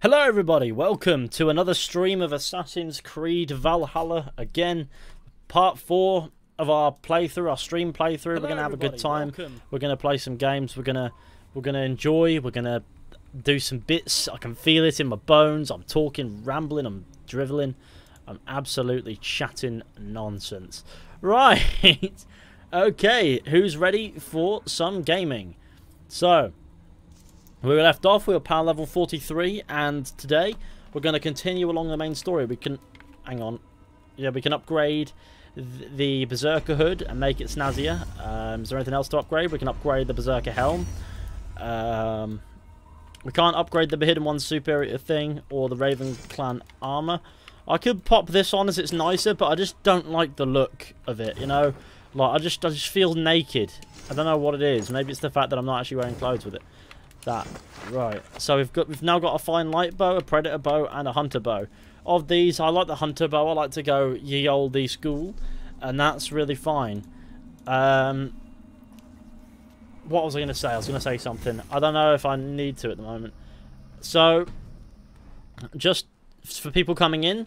Hello everybody, welcome to another stream of Assassin's Creed Valhalla. Again, part 4 of our playthrough, our stream playthrough. Hello, we're going to have a good time. welcome. We're going to play some games. We're going to we're going to enjoy. We're going to do some bits. I can feel it in my bones. I'm talking, rambling, I'm driveling. I'm absolutely chatting nonsense. Right. okay, who's ready for some gaming? So, we were left off, we were power level 43, and today we're going to continue along the main story. We can, hang on, yeah, we can upgrade th the Berserker hood and make it snazzier. Um, is there anything else to upgrade? We can upgrade the Berserker helm. Um, we can't upgrade the Hidden One superior thing or the Raven Clan armor. I could pop this on as it's nicer, but I just don't like the look of it, you know? Like, I just, I just feel naked. I don't know what it is. Maybe it's the fact that I'm not actually wearing clothes with it. That. Right. So we've got we've now got a fine light bow, a predator bow, and a hunter bow. Of these, I like the hunter bow. I like to go ye olde school, and that's really fine. Um, what was I going to say? I was going to say something. I don't know if I need to at the moment. So, just for people coming in,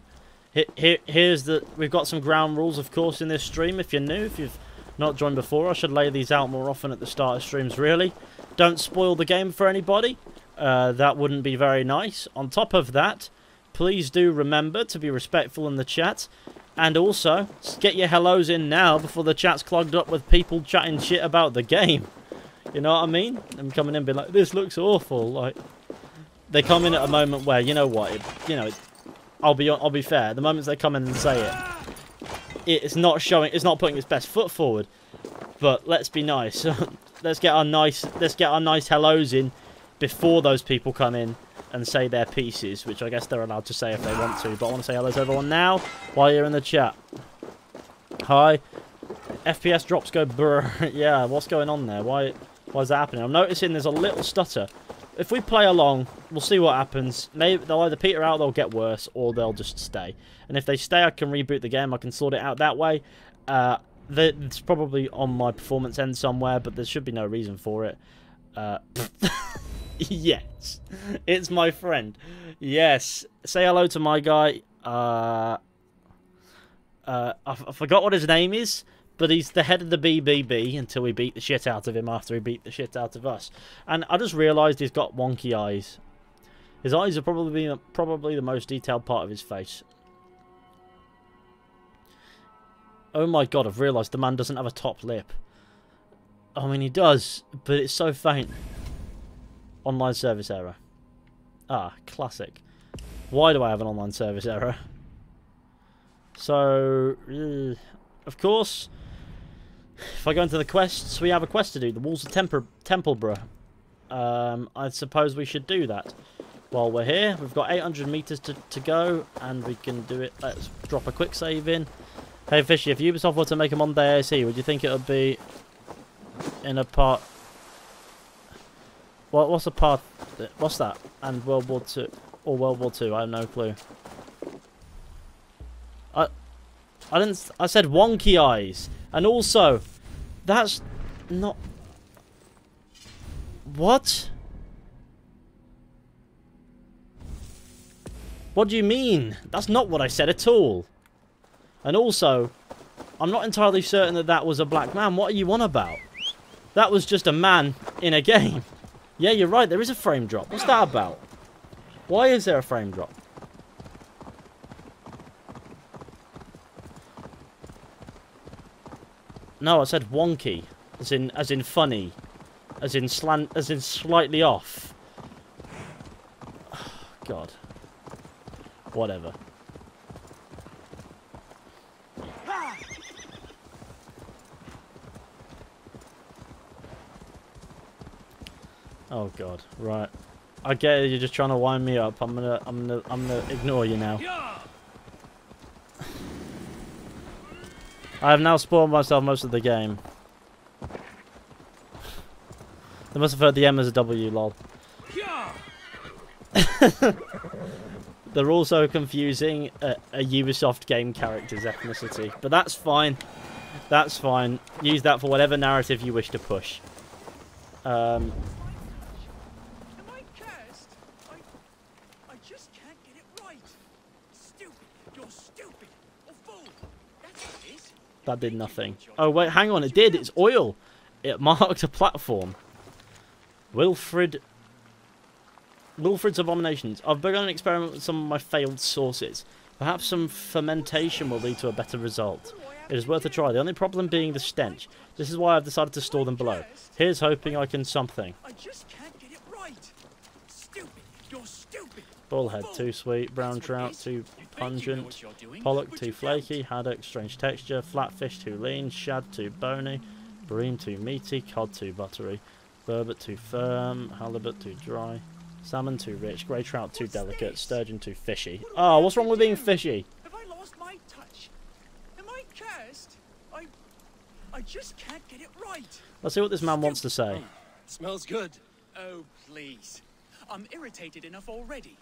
here, here, here's the. We've got some ground rules, of course, in this stream. If you're new, if you've not joined before, I should lay these out more often at the start of streams. Really, don't spoil the game for anybody. Uh, that wouldn't be very nice. On top of that, please do remember to be respectful in the chat. And also, get your hellos in now before the chat's clogged up with people chatting shit about the game. You know what I mean? I'm coming in and be like, this looks awful. Like, they come in at a moment where, you know what, it, you know, it, I'll be I'll be fair. The moments they come in and say it, it's not showing, it's not putting its best foot forward. But let's be nice. let's get our nice, let's get our nice hellos in before those people come in and say their pieces, which I guess they're allowed to say if they want to. But I want to say hello to everyone now while you're in the chat. Hi. FPS drops go brr. yeah, what's going on there? Why, why is that happening? I'm noticing there's a little stutter. If we play along, we'll see what happens. Maybe they'll either peter out, they'll get worse, or they'll just stay. And if they stay, I can reboot the game. I can sort it out that way. Uh, the, it's probably on my performance end somewhere, but there should be no reason for it. Uh, yes, it's my friend. Yes, say hello to my guy. Uh, uh, I, forgot what his name is, but he's the head of the BBB until we beat the shit out of him after he beat the shit out of us. And I just realised he's got wonky eyes. His eyes are probably probably the most detailed part of his face. Oh my god, I've realised the man doesn't have a top lip. I mean, he does, but it's so faint. Online service error. Ah, classic. Why do I have an online service error? So, uh, of course, if I go into the quests, we have a quest to do. The Walls of Temper Templeborough. Um, I suppose we should do that. While we're here, we've got 800 meters to, to go, and we can do it. Let's drop a quick save in. Hey, Fishy, if Ubisoft were to make a Monday AC, would you think it would be in a part... What, what's a part... What's that? And World War Two Or World War Two? I have no clue. I... I didn't... I said wonky eyes. And also, that's not... What? What do you mean? That's not what I said at all. And also, I'm not entirely certain that that was a black man. What are you on about? That was just a man in a game. Yeah, you're right. There is a frame drop. What's that about? Why is there a frame drop? No, I said wonky, as in as in funny, as in slant, as in slightly off. God. Whatever. Oh God. Right. I get it. You're just trying to wind me up. I'm gonna. I'm gonna. I'm gonna ignore you now. I have now spoiled myself most of the game. They must have heard the M as a W, lol. They're also confusing a, a Ubisoft game character's ethnicity. But that's fine. That's fine. Use that for whatever narrative you wish to push. Um, Am I cursed? I, I That did nothing. Oh, wait, hang on. It did. It's oil. It marked a platform. Wilfred... Wilfred's Abominations. I've begun an experiment with some of my failed sources. Perhaps some fermentation will lead to a better result. It is worth a try. The only problem being the stench. This is why I've decided to store them below. Here's hoping I can something. I just can't get it right. Stupid. You're stupid. Bullhead, too sweet. Brown trout, too pungent. Pollock, too flaky. Haddock, strange texture. Flatfish, too lean. Shad, too bony. Bream, too meaty. Cod, too buttery. Burbot, too firm. Halibut, too dry. Salmon, too rich. Grey trout, too delicate. Sturgeon, too fishy. Oh, what's wrong with being fishy? Have I lost my touch? Am I cursed? I... I just can't get it right. Let's see what this man wants to say. Oh, smells good. Oh, please. I'm irritated enough already.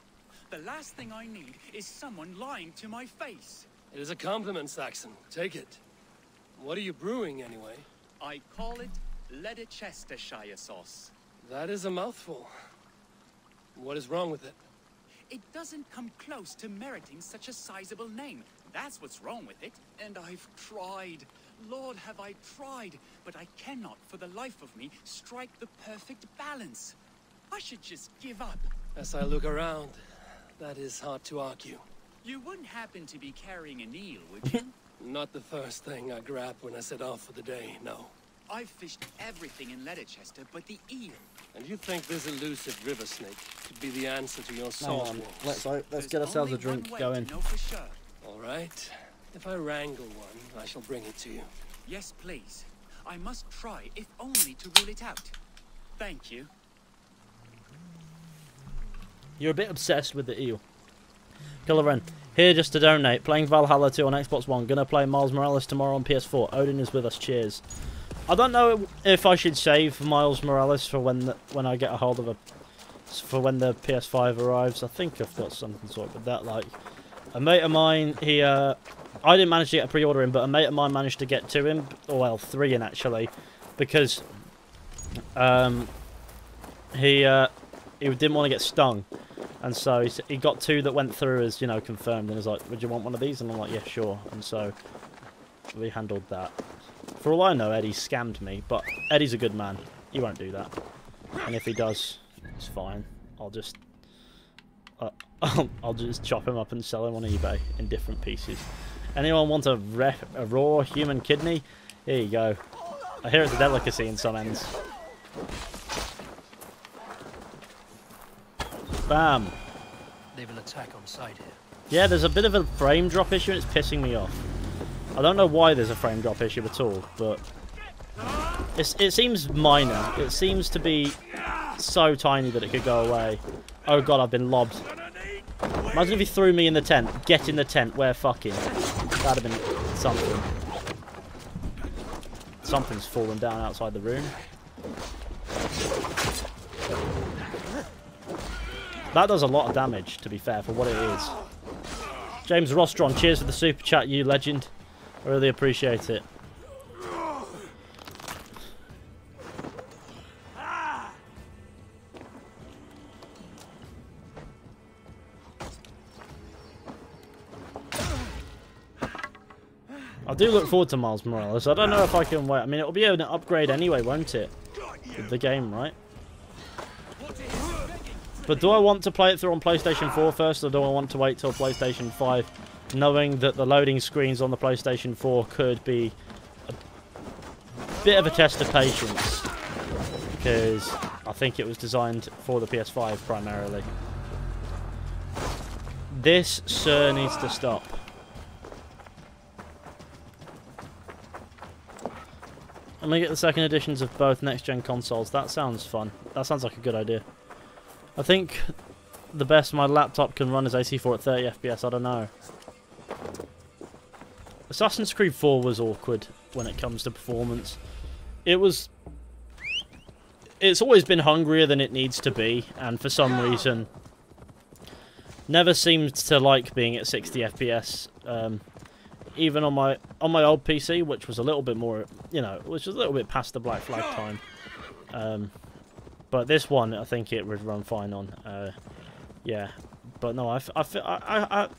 The last thing I need is someone lying to my face. It is a compliment, Saxon. Take it. What are you brewing, anyway? I call it Leicestershire sauce. That is a mouthful. What is wrong with it? It doesn't come close to meriting such a sizable name. That's what's wrong with it. And I've tried. Lord, have I tried. But I cannot, for the life of me, strike the perfect balance. I should just give up. As I look around, that is hard to argue. You wouldn't happen to be carrying an eel, would you? Not the first thing I grab when I set off for the day, no. I've fished everything in Leicester but the eel. And you think this elusive river snake could be the answer to your Hang salt on. Let's, uh, let's There's get ourselves a only one drink way going. To know for sure. All right. If I wrangle one, I shall bring it to you. Yes, please. I must try, if only to rule it out. Thank you. You're a bit obsessed with the eel. Kylo Ren. Here just to donate. Playing Valhalla 2 on Xbox One. Gonna play Miles Morales tomorrow on PS4. Odin is with us. Cheers. I don't know if I should save Miles Morales for when the, when I get a hold of a for when the PS5 arrives. I think I've got something sorted with that. Like a mate of mine, he uh, I didn't manage to get a pre-order in, but a mate of mine managed to get to him. Or well, three in actually, because um, he uh, he didn't want to get stung. And so he, he got two that went through as, you know, confirmed. And he was like, would you want one of these? And I'm like, yeah, sure. And so we handled that. For all I know, Eddie scammed me. But Eddie's a good man. He won't do that. And if he does, it's fine. I'll just... Uh, I'll, just chop him up and sell him on eBay in different pieces. Anyone want a, a raw human kidney? Here you go. I hear it's a delicacy in some ends. Bam. They've an attack on site here. Yeah, there's a bit of a frame drop issue and it's pissing me off. I don't know why there's a frame drop issue at all, but it's, it seems minor. It seems to be so tiny that it could go away. Oh god, I've been lobbed. Imagine if he threw me in the tent. Get in the tent, we're fucking. That'd have been something. Something's fallen down outside the room. That does a lot of damage, to be fair, for what it is. James Rostron, cheers for the super chat, you legend. I really appreciate it. I do look forward to Miles Morales. I don't know if I can wait. I mean, it'll be an upgrade anyway, won't it? The game, right? But do I want to play it through on PlayStation 4 first, or do I want to wait till PlayStation 5, knowing that the loading screens on the PlayStation 4 could be a bit of a test of patience? Because I think it was designed for the PS5 primarily. This, sir, needs to stop. I'm gonna get the second editions of both next-gen consoles. That sounds fun. That sounds like a good idea. I think the best my laptop can run is AC4 at 30 FPS. I don't know. Assassin's Creed 4 was awkward when it comes to performance. It was... It's always been hungrier than it needs to be, and for some reason... Never seemed to like being at 60 FPS. Um, even on my on my old PC, which was a little bit more, you know, which was a little bit past the black flag time. Um, but this one, I think it would run fine on. Uh, yeah, but no, I I I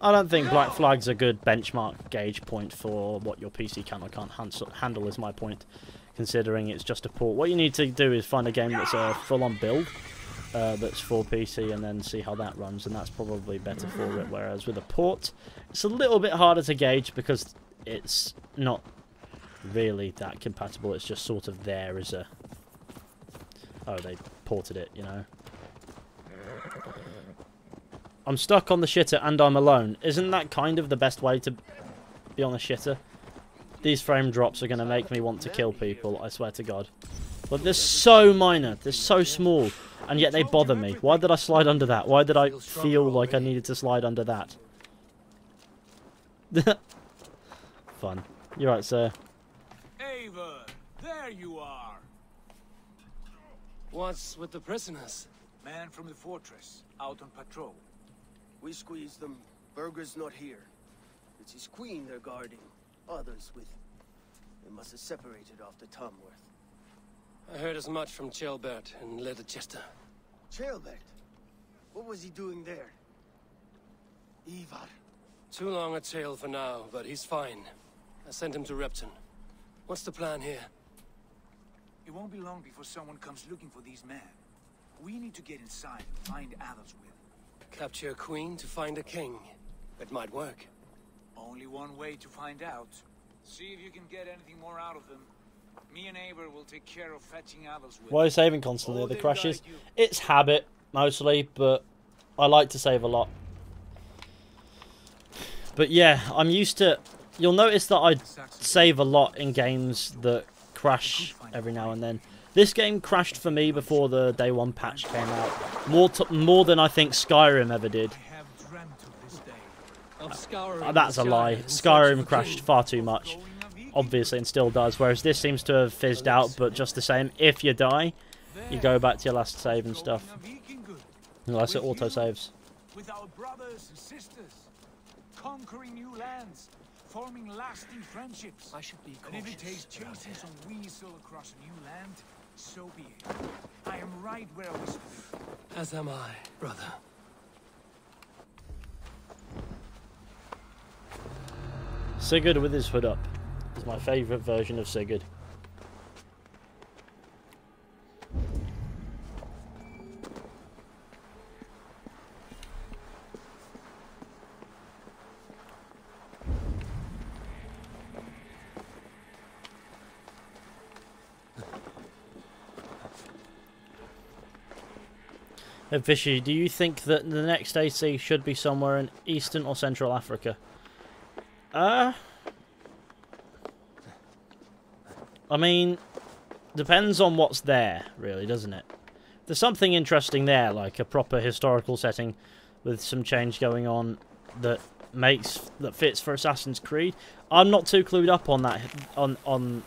I don't think Black Flag's a good benchmark gauge point for what your PC can or can't handle. Is my point, considering it's just a port. What you need to do is find a game that's a full-on build uh, that's for PC, and then see how that runs, and that's probably better for it. Whereas with a port, it's a little bit harder to gauge because it's not really that compatible. It's just sort of there as a oh they ported it, you know. I'm stuck on the shitter and I'm alone. Isn't that kind of the best way to be on a shitter? These frame drops are going to make me want to kill people, I swear to God. But they're so minor, they're so small, and yet they bother me. Why did I slide under that? Why did I feel like I needed to slide under that? Fun. You're right, sir. Ava, there you are. What's with the prisoners? Man from the fortress, out on patrol. We squeezed them. Burgred's not here. It's his queen they're guarding. Others with... They must have separated after Tamworth. I heard as much from Ceolbert and Leicester. Ceolbert? What was he doing there? Ivar. Too long a tale for now, but he's fine. I sent him to Repton. What's the plan here? It won't be long before someone comes looking for these men. We need to get inside and find Athelswith. Capture a queen to find a king. It might work. Only one way to find out. See if you can get anything more out of them. Me and Eivor will take care of fetching Athelswith. Why are you saving constantly? Oh, The crashes? It's habit, mostly, but I like to save a lot. But yeah, I'm used to... You'll notice that I save a lot in games that crash every now and then. This game crashed for me before the day one patch came out. More more than I think Skyrim ever did. I have dreamt of this day. Of scouring Uh, That's a lie. in search of Skyrim crashed far too much. Going a Viking. Obviously, and still does. Whereas this seems to have fizzed out, but just the same, if you die, you go back to your last save and stuff. Unless it With auto-saves. with our brothers and sisters, conquering new lands, forming lasting friendships. I should be And if it takes chasing some weasel across a new land, so be it. I am right where I was. As am I, brother. Sigurd with his hood up is my favourite version of Sigurd. Hey, Fishy, do you think that the next AC should be somewhere in Eastern or Central Africa? Uh, I mean, depends on what's there, really, doesn't it? There's something interesting there, like a proper historical setting with some change going on that makes that fits for Assassin's Creed. I'm not too clued up on that on on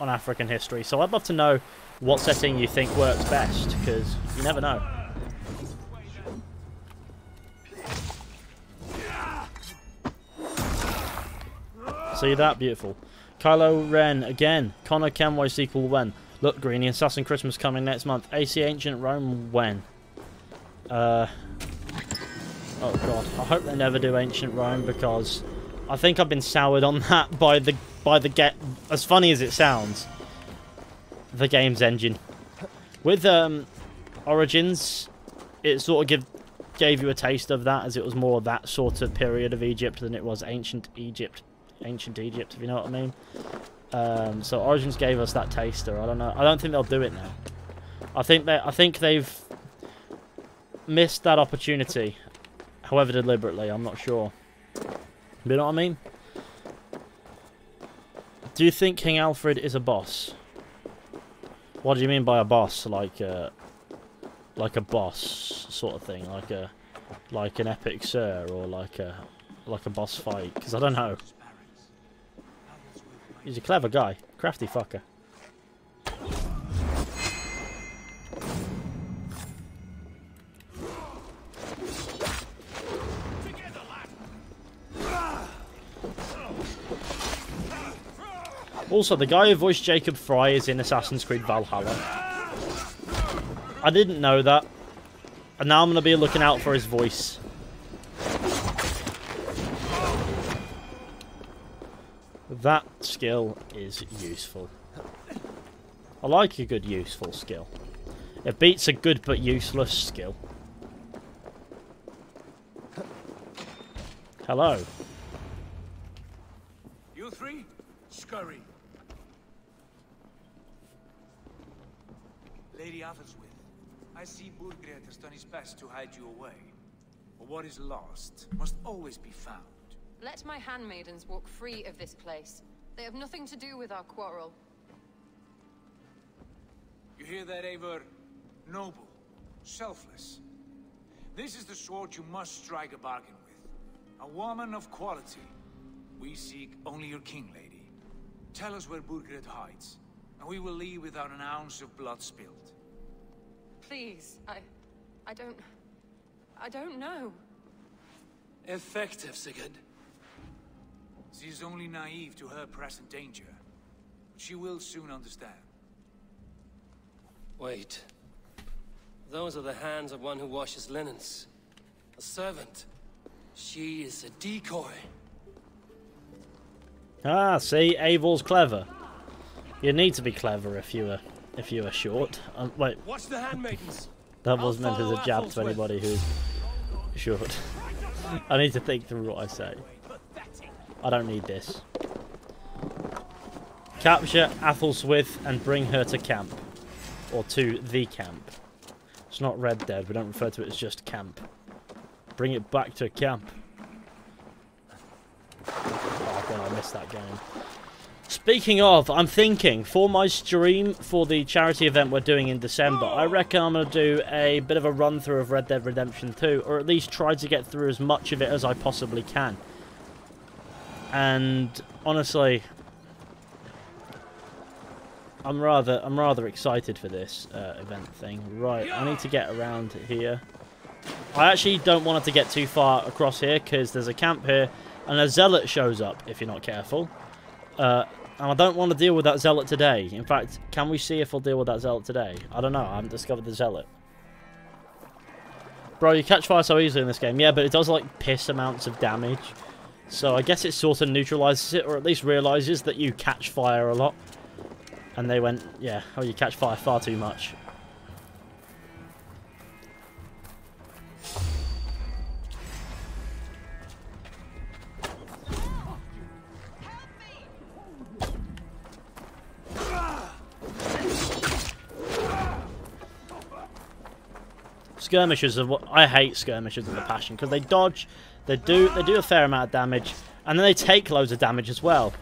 on African history, so I'd love to know what setting you think works best, because you never know. See that? Beautiful. Kylo Ren again. Connor Kenway sequel when? Look, Greeny, Assassin Christmas coming next month. AC Ancient Rome when? Uh. Oh god, I hope they never do Ancient Rome because I think I've been soured on that by the by the get. As funny as it sounds, the game's engine. With um, Origins, it sort of give gave you a taste of that as it was more that sort of period of Egypt than it was ancient Egypt ancient Egypt, if you know what I mean. Um, so Origins gave us that taster. I don't know. I don't think they'll do it now. I think they. I think they've missed that opportunity. However, deliberately, I'm not sure. You know what I mean? Do you think King Alfred is a boss? What do you mean by a boss? Like a, like a boss sort of thing, like a, like an epic sir, or like a, like a boss fight? Because I don't know. He's a clever guy. Crafty fucker. Also, the guy who voiced Jacob Frye is in Assassin's Creed Valhalla. I didn't know that. And now I'm going to be looking out for his voice. That skill is useful. I like a good useful skill. It beats a good but useless skill. Hello. You three, scurry. Lady Athelswith, I see Burgred has done his best to hide you away. But what is lost must always be found. Let my handmaidens walk free of this place. They have nothing to do with our quarrel. You hear that, Eivor? Noble, selfless. This is the sword you must strike a bargain with. A woman of quality. We seek only your king, lady. Tell us where Burgred hides, and we will leave without an ounce of blood spilled. Please, I... I don't... I don't know. Effective, Sigurd. She is only naive to her present danger. But she will soon understand. Wait. Those are the hands of one who washes linens. A servant. She is a decoy. Ah, see, Abel's clever. You need to be clever if you were if you were short. Um, wait, Watch the handmaidens. that was I'll meant as a jab to anybody who's short. I need to think through what I say. I don't need this. Capture Athelswith and bring her to camp. Or to the camp. It's not Red Dead, we don't refer to it as just camp. Bring it back to camp. Oh god, I missed that game. Speaking of, I'm thinking for my stream for the charity event we're doing in December, I reckon I'm going to do a bit of a run through of Red Dead Redemption 2, or at least try to get through as much of it as I possibly can. And honestly, I'm rather I'm rather excited for this uh, event thing. Right, I need to get around here. I actually don't want it to get too far across here because there's a camp here and a zealot shows up if you're not careful. Uh, and I don't want to deal with that zealot today. In fact, can we see if we'll deal with that zealot today? I don't know. I haven't discovered the zealot. Bro, you catch fire so easily in this game. Yeah, but it does like piss amounts of damage. So I guess it sort of neutralizes it, or at least realizes that you catch fire a lot. And they went, yeah, oh, you catch fire far too much. Skirmishers are what I hate skirmishers with a passion because they dodge, they do they do a fair amount of damage, and then they take loads of damage as well.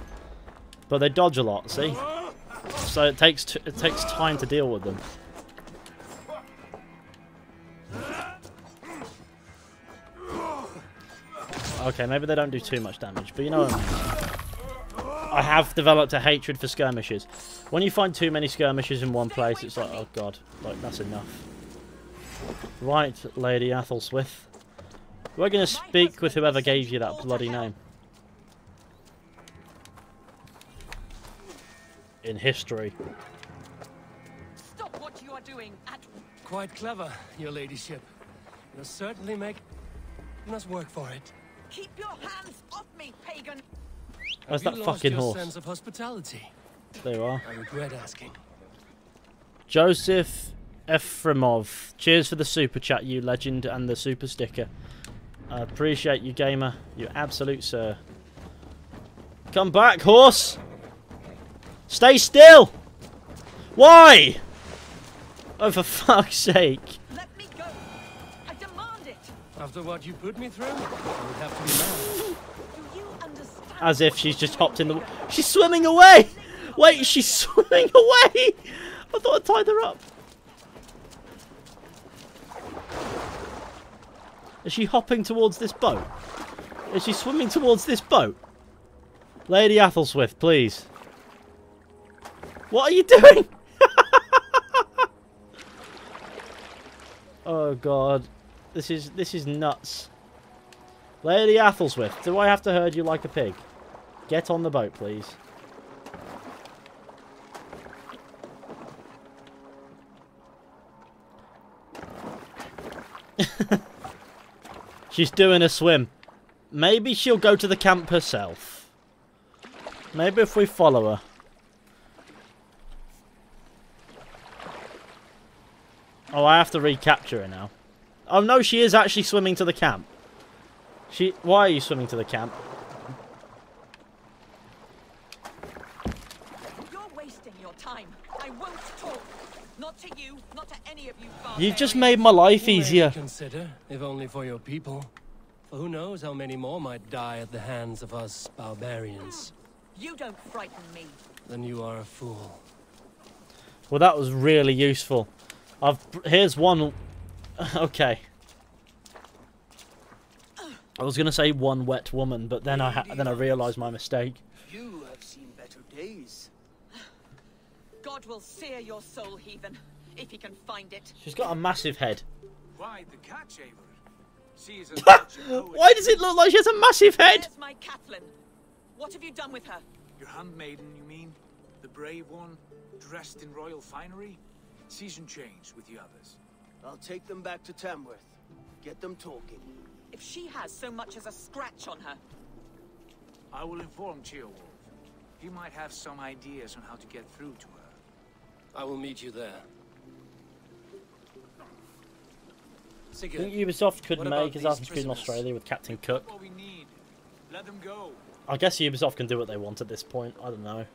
But they dodge a lot, see? So it takes it takes time to deal with them. Okay, maybe they don't do too much damage, but you know I have developed a hatred for skirmishers. When you find too many skirmishers in one place, it's like, oh god, like that's enough. Right, Lady Athelswith. We're going to speak with whoever gave you that bloody name. In history. Stop what you are doing at Quite clever, your ladyship. You're certainly make us work for it. Keep your hands off me, pagan! Where's that you lost fucking your horse? sense of hospitality? There you are. I regret asking. Joseph Efremov. Cheers for the super chat, you legend, and the super sticker. I appreciate you, gamer. You absolute sir. Come back, horse! Stay still! Why? Oh, for fuck's sake. Let me go! I demand it! After what you put me through, I would have to be mad. Do you understand? As if she's just hopped in the... She's swimming away! Wait, she's swimming away! I thought I tied her up. Is she hopping towards this boat? Is she swimming towards this boat? Lady Athelswith, please. What are you doing? oh god. This is this is nuts. Lady Athelswith, do I have to herd you like a pig? Get on the boat, please. She's doing a swim. Maybe she'll go to the camp herself. Maybe if we follow her. Oh, I have to recapture her now. Oh no, she is actually swimming to the camp. She. Why are you swimming to the camp? You're wasting your time. I won't talk. Not to you, You've just made my life easier. Consider, if only for your people. For who knows how many more might die at the hands of us barbarians. Hmm. You don't frighten me. Then you are a fool. Well, that was really useful. I've here's one. Okay. I was gonna say one wet woman, but then I ha then I realised my mistake. You have seen better days. God will sear your soul, heathen, if he can find it. She's got a massive head. Why the cat shaver? She is a Why does it look like she has a massive head? Where's my Catelyn? What have you done with her? Your handmaiden, you mean? The brave one, dressed in royal finery? Season change with the others. I'll take them back to Tamworth. Get them talking. If she has so much as a scratch on her, I will inform Ceolwulf. He might have some ideas on how to get through to her. I will meet you there. I think Ubisoft could make Assassin's Creed in? Australia with Captain Cook. What we need. Let them go. I guess Ubisoft can do what they want at this point. I don't know.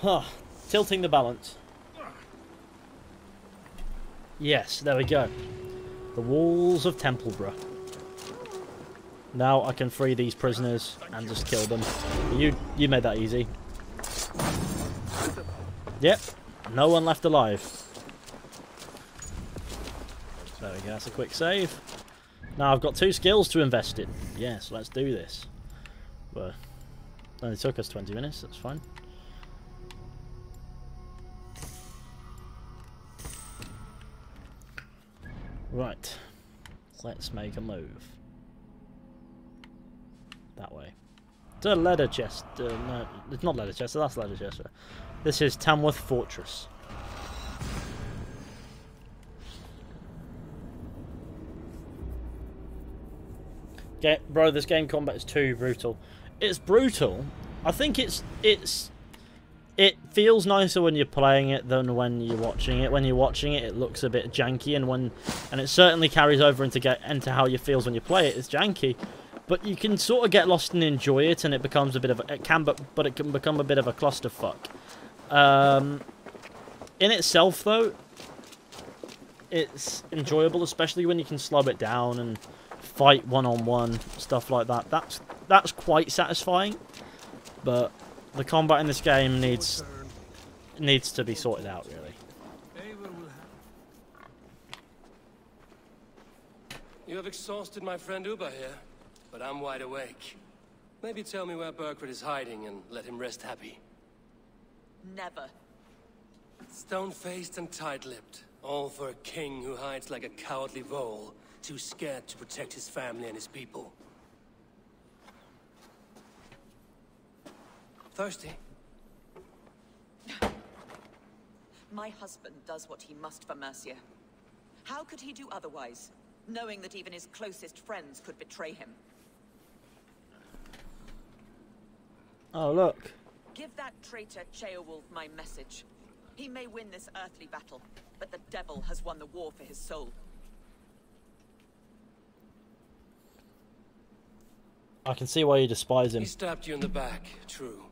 Huh. Tilting the balance. Yes, there we go. The walls of Templeborough. Now I can free these prisoners and just kill them. You you made that easy. Yep. No one left alive. There we go, that's a quick save. Now I've got two skills to invest in. Yes, let's do this. Well, only took us 20 minutes, that's fine. Right, let's make a move. That way. To leather chest. Uh, no, it's not leather chest, that's leather chest. This is Tamworth Fortress. Ga bro, this game combat is too brutal. It's brutal. I think it's it's it feels nicer when you're playing it than when you're watching it. When you're watching it, it looks a bit janky, and when and it certainly carries over into get into how you feels when you play it. It's janky, but you can sort of get lost and enjoy it, and it becomes a bit of a, it can, but but it can become a bit of a clusterfuck. Um, in itself, though, it's enjoyable, especially when you can slow it down and fight one on one stuff like that. That's that's quite satisfying, but the combat in this game needs needs to be sorted out really. You have exhausted my friend Uber here, but I'm wide awake. Maybe tell me where Burgred is hiding and let him rest happy. Never. Stone-faced and tight-lipped. All for a king who hides like a cowardly vole, too scared to protect his family and his people. Thirsty? My husband does what he must for Mercia. How could he do otherwise, knowing that even his closest friends could betray him? Oh look, Give that traitor Ceolwulf my message. He may win this earthly battle, but the devil has won the war for his soul. I can see why you despise him. He stabbed you in the back, true.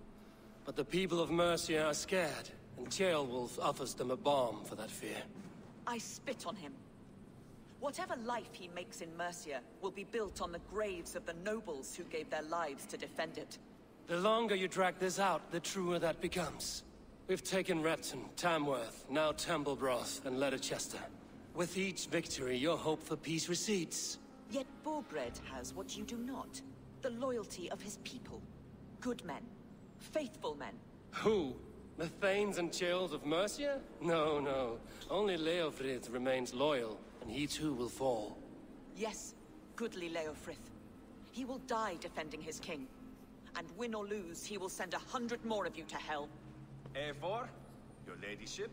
But the people of Mercia are scared, and Ceolwulf offers them a balm for that fear. I spit on him. Whatever life he makes in Mercia will be built on the graves of the nobles who gave their lives to defend it. The longer you drag this out, the truer that becomes. We've taken Repton, Tamworth, now Templeborough, and Leicester. With each victory, your hope for peace recedes. Yet Burgred has what you do not. The loyalty of his people. Good men. Faithful men. Who? The Thanes and Chills of Mercia? No, no. Only Leofrith remains loyal, and he too will fall. Yes, goodly Leofrith. He will die defending his king. And win or lose, he will send a hundred more of you to hell. Eivor, your ladyship,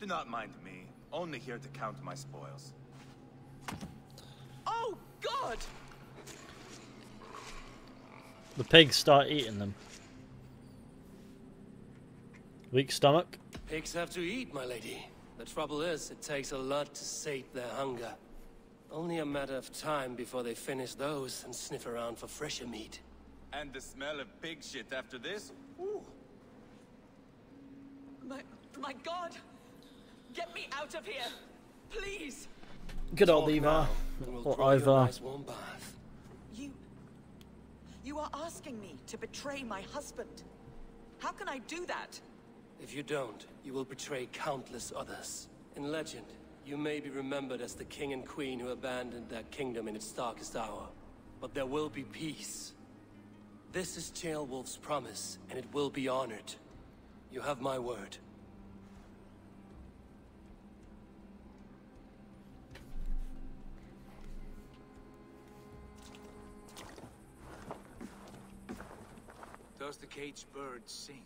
do not mind me. Only here to count my spoils. Oh, God! The pigs start eating them. Weak stomach. Pigs have to eat, my lady. The trouble is, it takes a lot to sate their hunger. Only a matter of time before they finish those and sniff around for fresher meat. And the smell of pig shit after this? Ooh. My, my God! Get me out of here! Please! Good old Talk Eva. we'll Or grow you a Ivar. nice warm bath. You... You are asking me to betray my husband. How can I do that? If you don't, you will betray countless others. In legend, you may be remembered as the king and queen who abandoned their kingdom in its darkest hour. But there will be peace. This is Ceolwulf's promise, and it will be honored. You have my word. Does the caged bird sing?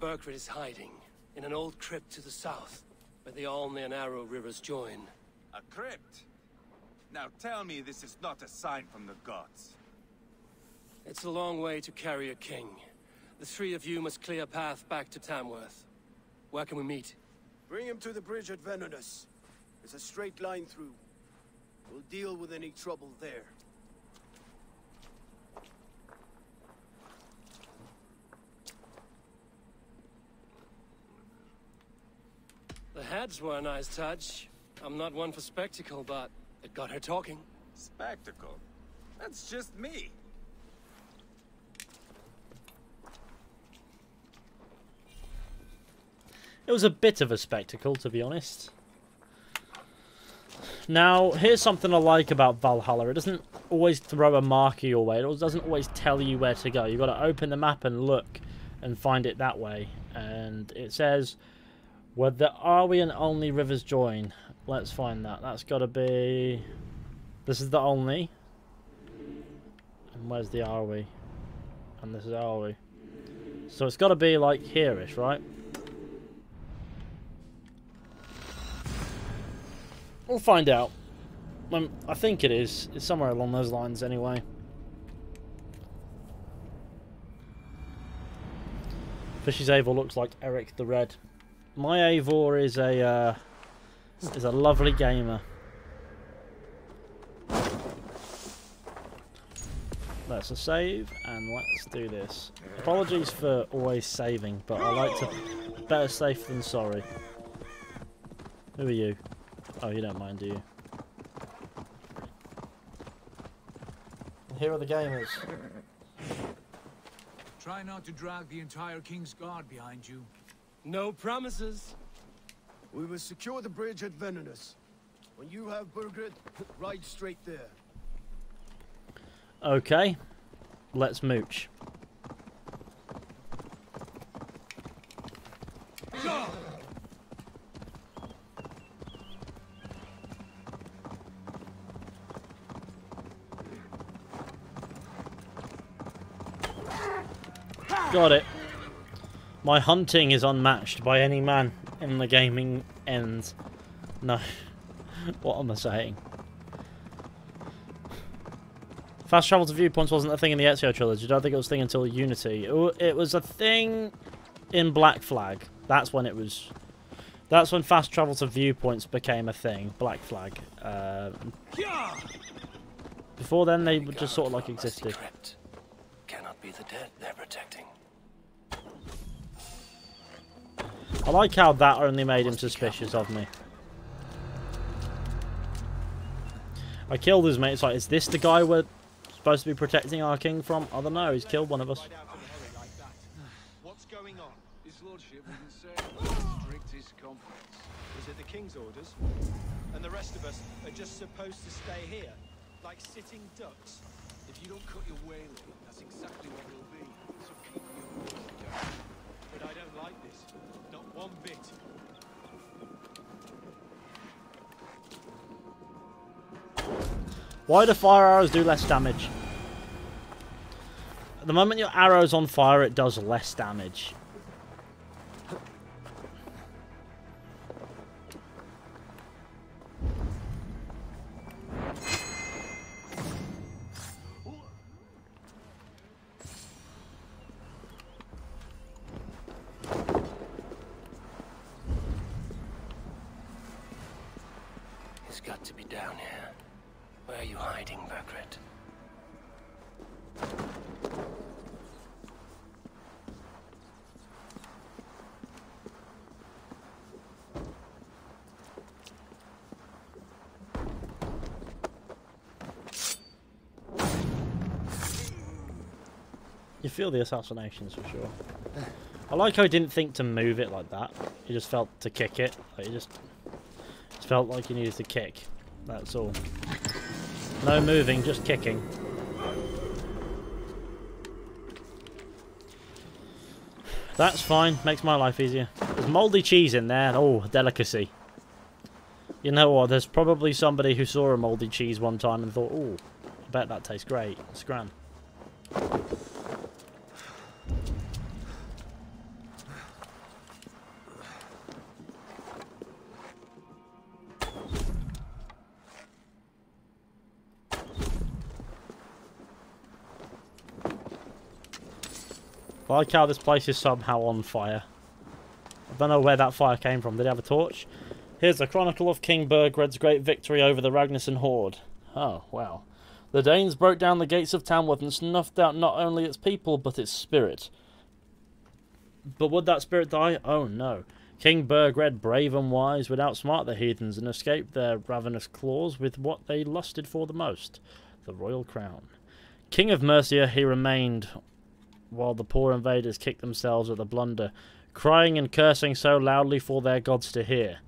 Burgred is hiding in an old crypt to the south, where the Alne and Arrow rivers join. A crypt? Now tell me this is not a sign from the gods. It's a long way to carry a king. The three of you must clear a path back to Tamworth. Where can we meet? Bring him to the bridge at Venonus. It's a straight line through. We'll deal with any trouble there. The heads were a nice touch. I'm not one for spectacle, but it got her talking. Spectacle? That's just me. It was a bit of a spectacle, to be honest. Now, here's something I like about Valhalla. It doesn't always throw a marker your way. It doesn't always tell you where to go. You've got to open the map and look and find it that way. And it says, where the Arwe and Only rivers join. Let's find that. That's got to be... This is the Only. And where's the Arwe? And this is Arwe. So it's got to be like here-ish, right? We'll find out. Um, I think it is. It's somewhere along those lines anyway. Fishy's Eivor looks like Eric the Red. My Eivor is a uh, is a lovely gamer. Let's a save and let's do this. Apologies for always saving, but I like to better safe than sorry. Who are you? Oh, you don't mind, do you? Here are the gamers. Try not to drag the entire King's Guard behind you. No promises. We will secure the bridge at Venonus. When you have Burgred, ride straight there. Okay, let's mooch. Got it. My hunting is unmatched by any man in the gaming end. No. what am I saying? Fast travel to viewpoints wasn't a thing in the Ezio trilogy. I don't think it was a thing until Unity. It was a thing in Black Flag. That's when it was. That's when fast travel to viewpoints became a thing. Black Flag. Uh, before then, they would just sort of like existed. I like how that only made him suspicious of me. I killed his mate. It's like, is this the guy we're supposed to be protecting our king from? I don't know. He's killed one of us. What's going on? His lordship wouldn't say strictest confidence. Was it the king's orders? And the rest of us are just supposed to stay here, like sitting ducks. If you don't cut your whaling, that's exactly what we'll be. So keep your voice down. But I don't like this. Not one bit. Why do fire arrows do less damage? At the moment your arrow's on fire, it does less damage. You hiding, Burgred? You feel the assassinations for sure. I like how he didn't think to move it like that. He just felt to kick it. Like he just, just felt like he needed to kick. That's all. No moving, just kicking. That's fine. Makes my life easier. There's mouldy cheese in there. Oh, delicacy. You know what? There's probably somebody who saw a mouldy cheese one time and thought, oh, I bet that tastes great. Scram. I like how this place is somehow on fire. I don't know where that fire came from. Did he have a torch? Here's a chronicle of King Burgred's great victory over the Ragnarsson horde. Oh, wow. The Danes broke down the gates of Tamworth and snuffed out not only its people, but its spirit. But would that spirit die? Oh, no. King Burgred, brave and wise, would outsmart the heathens and escape their ravenous claws with what they lusted for the most, the royal crown. King of Mercia, he remained while the poor invaders kicked themselves at the blunder, crying and cursing so loudly for their gods to hear.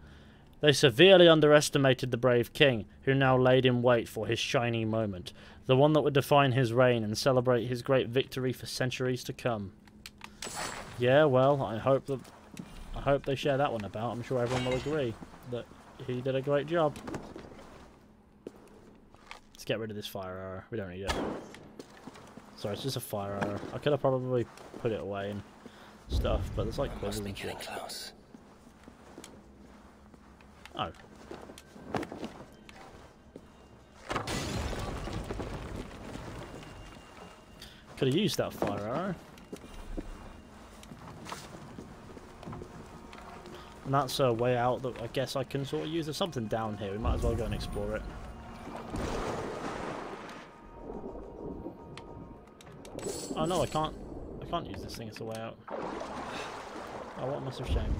They severely underestimated the brave king, who now laid in wait for his shining moment, the one that would define his reign and celebrate his great victory for centuries to come. Yeah, well, I hope that I hope they share that one about. I'm sure everyone will agree that he did a great job. Let's get rid of this fire arrow. We don't need it. Sorry, it's just a fire arrow. I could have probably put it away and stuff, but there's like Must be and getting shit. close. Oh. Could have used that fire arrow. And that's a way out that I guess I can sort of use. There's something down here. We might as well go and explore it. Oh no, I can't. I can't use this thing It's a way out. Oh, what a massive shame.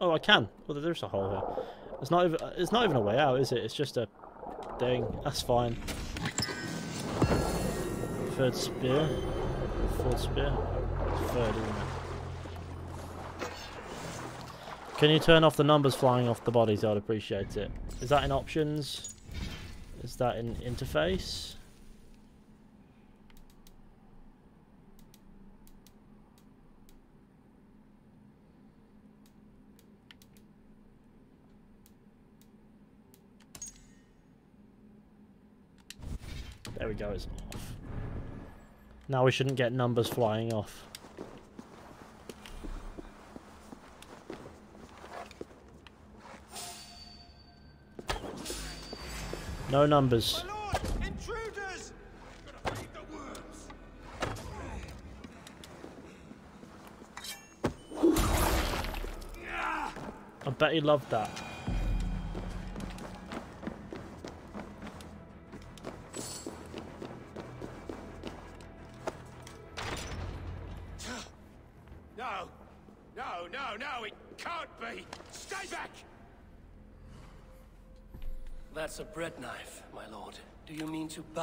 Oh, I can. Oh, well, there's a hole here. It's not even. Uh, it's not even a way out, is it? It's just a thing. That's fine. Third spear. Fourth spear. Third, isn't it? Can you turn off the numbers flying off the bodies? I'd appreciate it. Is that in options? Is that in interface? There we go, it's off. Now we shouldn't get numbers flying off. No numbers. I bet he loved that.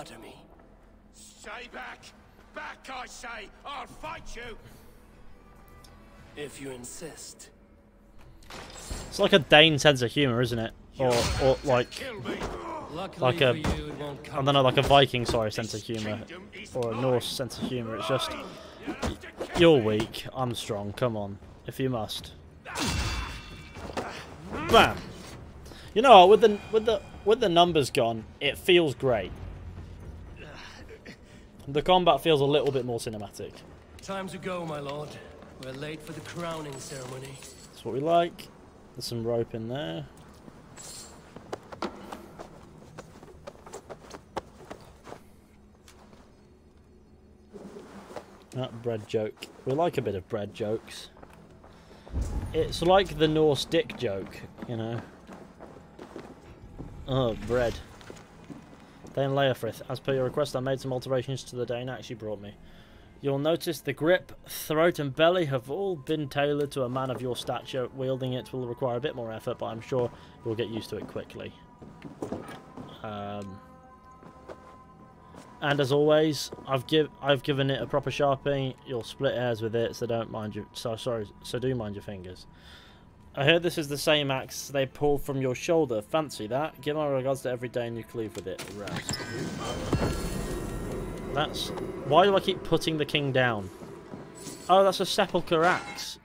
Mean to me? Stay back! Back, I say! I'll fight you! If you insist. It's like a Dane sense of humour, isn't it? Or, or like, Kill me! Luckily like a, you, I don't know, like a. Viking, sorry, sense of humour, or a Norse sense of humour. It's just, you're weak, I'm strong. Come on, if you must. Bam. You know, what, with the with the with the numbers gone, it feels great. The combat feels a little bit more cinematic. Time to go, my lord. We're late for the crowning ceremony. That's what we like. There's some rope in there. That bread joke. We like a bit of bread jokes. It's like the Norse dick joke, you know. Oh, bread. Then Leofrith, as per your request, I made some alterations to the Dane axe you brought me. You'll notice the grip, throat, and belly have all been tailored to a man of your stature. Wielding it will require a bit more effort, but I'm sure you'll get used to it quickly. Um, and as always, I've give I've given it a proper sharpening. You'll split hairs with it, so don't mind your so sorry so do mind your fingers. I heard this is the same axe they pulled from your shoulder. Fancy that? Give my regards to every day and you cleave with it. That's why do I keep putting the king down? Oh, that's a sepulchre axe.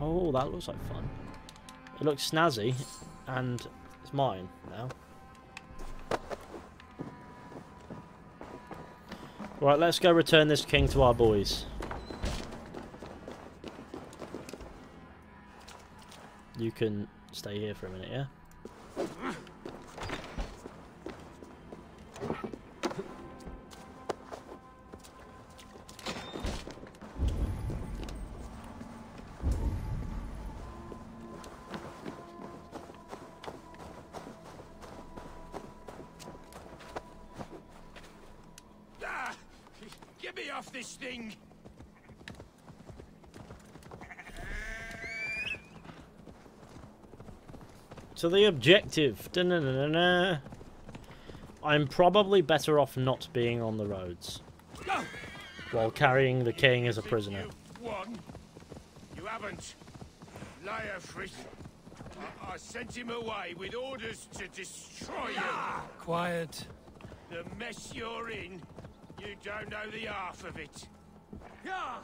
Oh, that looks like fun. It looks snazzy, and it's mine now. Right, let's go return this king to our boys. You can stay here for a minute, yeah? To the objective. Da-na-na-na-na. I'm probably better off not being on the roads. Go! While carrying the king as a prisoner. One. You haven't. Leofrith. I, I sent him away with orders to destroy you. Quiet. The mess you're in, you don't know the half of it. Yeah.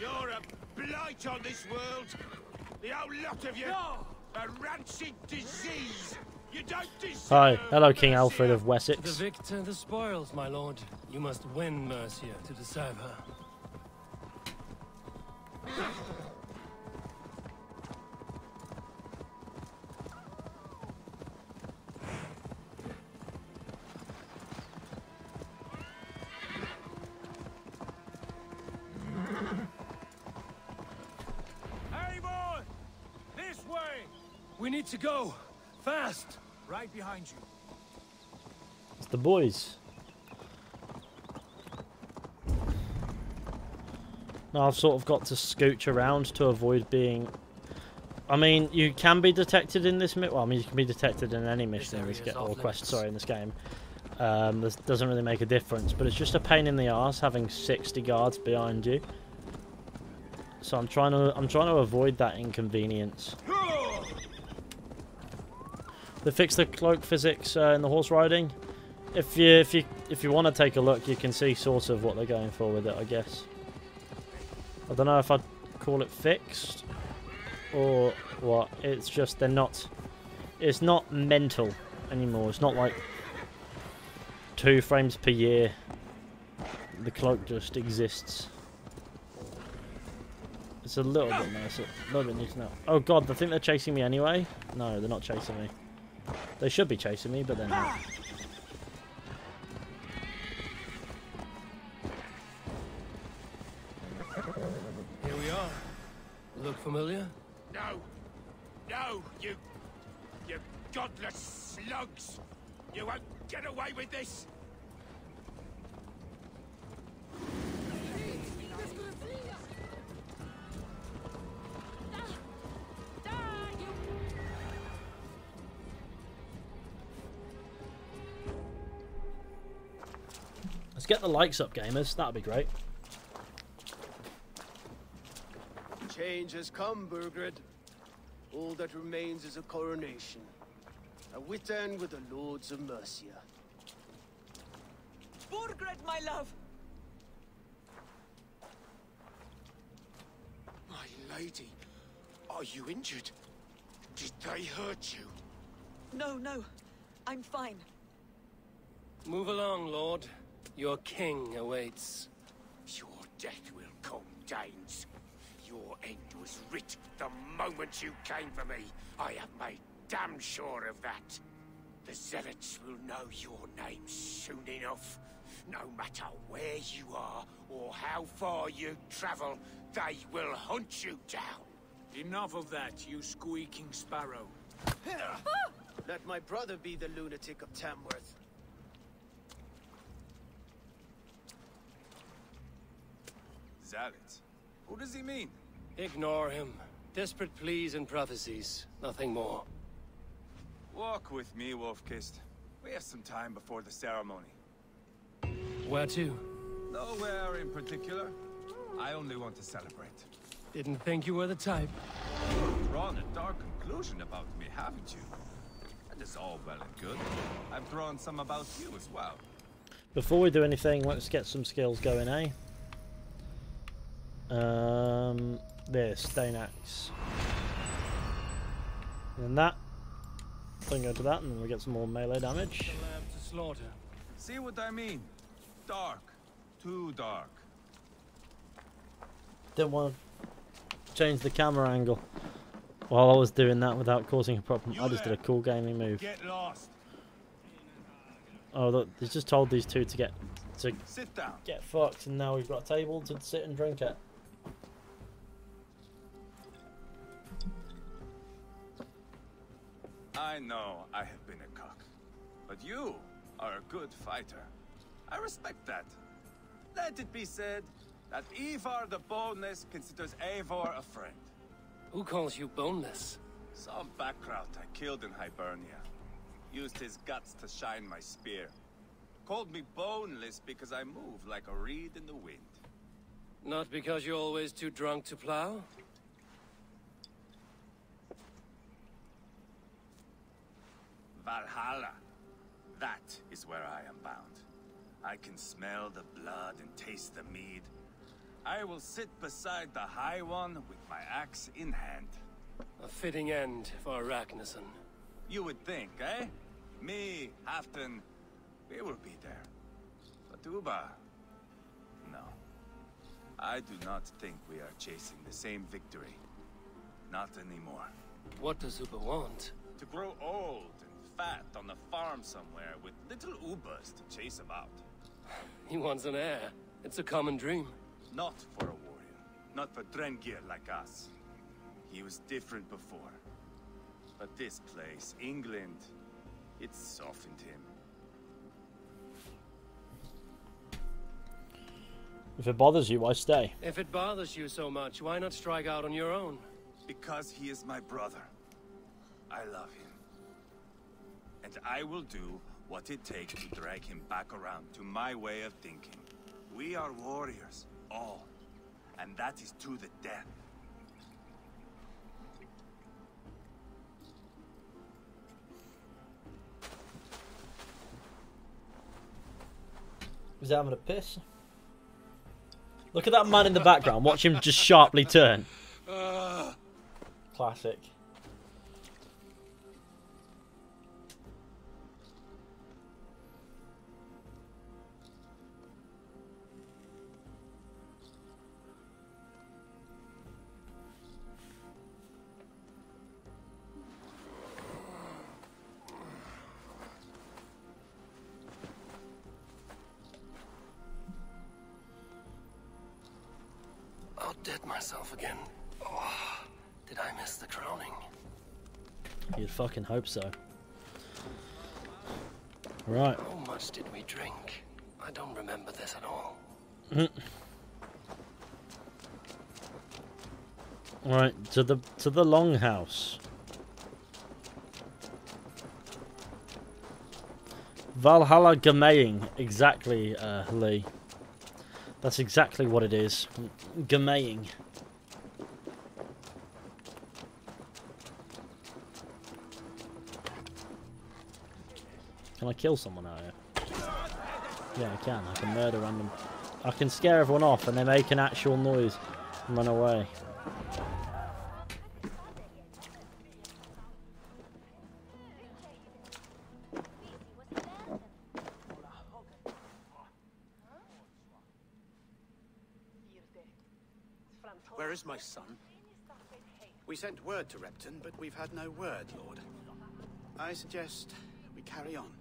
You're a blight on this world. The whole lot of you. A rancid disease. You don't deserve Hi, hello King Alfred of Wessex. The victor, the spoils, my lord. You must win Mercia to deserve her. Eivor! This way! We need to go. Fast. Right behind you. It's the boys. Now I've sort of got to scooch around to avoid being... I mean, you can be detected in this... mi- Well, I mean, you can be detected in any mission in this game, or quest, sorry, in this game. Um, this doesn't really make a difference, but it's just a pain in the ass having 60 guards behind you. So I'm trying to I'm trying to avoid that inconvenience. They fixed the cloak physics uh, in the horse riding. If you if you if you want to take a look, you can see sort of what they're going for with it, I guess. I don't know if I'd call it fixed or what. It's just they're not. It's not mental anymore. It's not like two frames per year. The cloak just exists. It's a little bit nice. A little bit nice now. Oh god, I think they're chasing me anyway. No, they're not chasing me. They should be chasing me, but they're not. Here we are. Look familiar? No! No, you... You godless slugs! You won't get away with this! Get the likes up, gamers. That'd be great. Change has come, Burgred. All that remains is a coronation. A witan with the Lords of Mercia. Burgred, my love! My lady, are you injured? Did they hurt you? No, no. I'm fine. Move along, Lord. Your king awaits. Your death will come, Danes. Your end was writ the moment you came for me. I have made damn sure of that. The Zealots will know your name soon enough. No matter where you are or how far you travel, they will hunt you down. Enough of that, you squeaking sparrow. Let my brother be the lunatic of Tamworth. Zealots? Who does he mean? Ignore him. Desperate pleas and prophecies. Nothing more. Walk with me, Wolfkist. We have some time before the ceremony. Where to? Nowhere in particular. I only want to celebrate. Didn't think you were the type. You've drawn a dark conclusion about me, haven't you? That is all well and good. I've drawn some about you as well. Before we do anything, let's get some skills going, eh? Um, this, Stone Axe. And that. Then go to that, and then we get some more melee damage. To slaughter. See what I mean? Dark. Too dark. Didn't want to change the camera angle while I was doing that without causing a problem. I just did a cool gaming move. Get lost. Oh, look, they just told these two to get to Sit down. get fucked, and now we've got a table to sit and drink at. I know I have been a cock, but you are a good fighter. I respect that. Let it be said that Ivar the Boneless considers Eivor a friend. Who calls you boneless? Some background I killed in Hibernia. Used his guts to shine my spear. Called me boneless because I move like a reed in the wind. Not because you're always too drunk to plow? Valhalla. That is where I am bound. I can smell the blood and taste the mead. I will sit beside the High One with my axe in hand. A fitting end for a Ragnarsson. You would think, eh? Me, Halfdan, we will be there. But Ubba... No. I do not think we are chasing the same victory. Not anymore. What does Ubba want? To grow old fat on the farm somewhere with little ubers to chase about. He wants an heir. It's a common dream. Not for a warrior. Not for Drengir like us. He was different before. But this place, England, it softened him. If it bothers you, why stay? If it bothers you so much, why not strike out on your own? Because he is my brother. I love him. And I will do what it takes to drag him back around to my way of thinking. We are warriors, all. And that is to the death. Was he having a piss? Look at that man in the background. Watch him just sharply turn. Ah. Classic. Fucking hope so. Right. How much did we drink? I don't remember this at all. Right to the to the longhouse. Valhalla Gamaying, exactly, uh, Lee. That's exactly what it is. Gamaying. Kill someone out here? Yeah, I can. I can murder random. I can scare everyone off and they make an actual noise and run away. Where is my son? We sent word to Repton, but we've had no word, Lord. I suggest we carry on.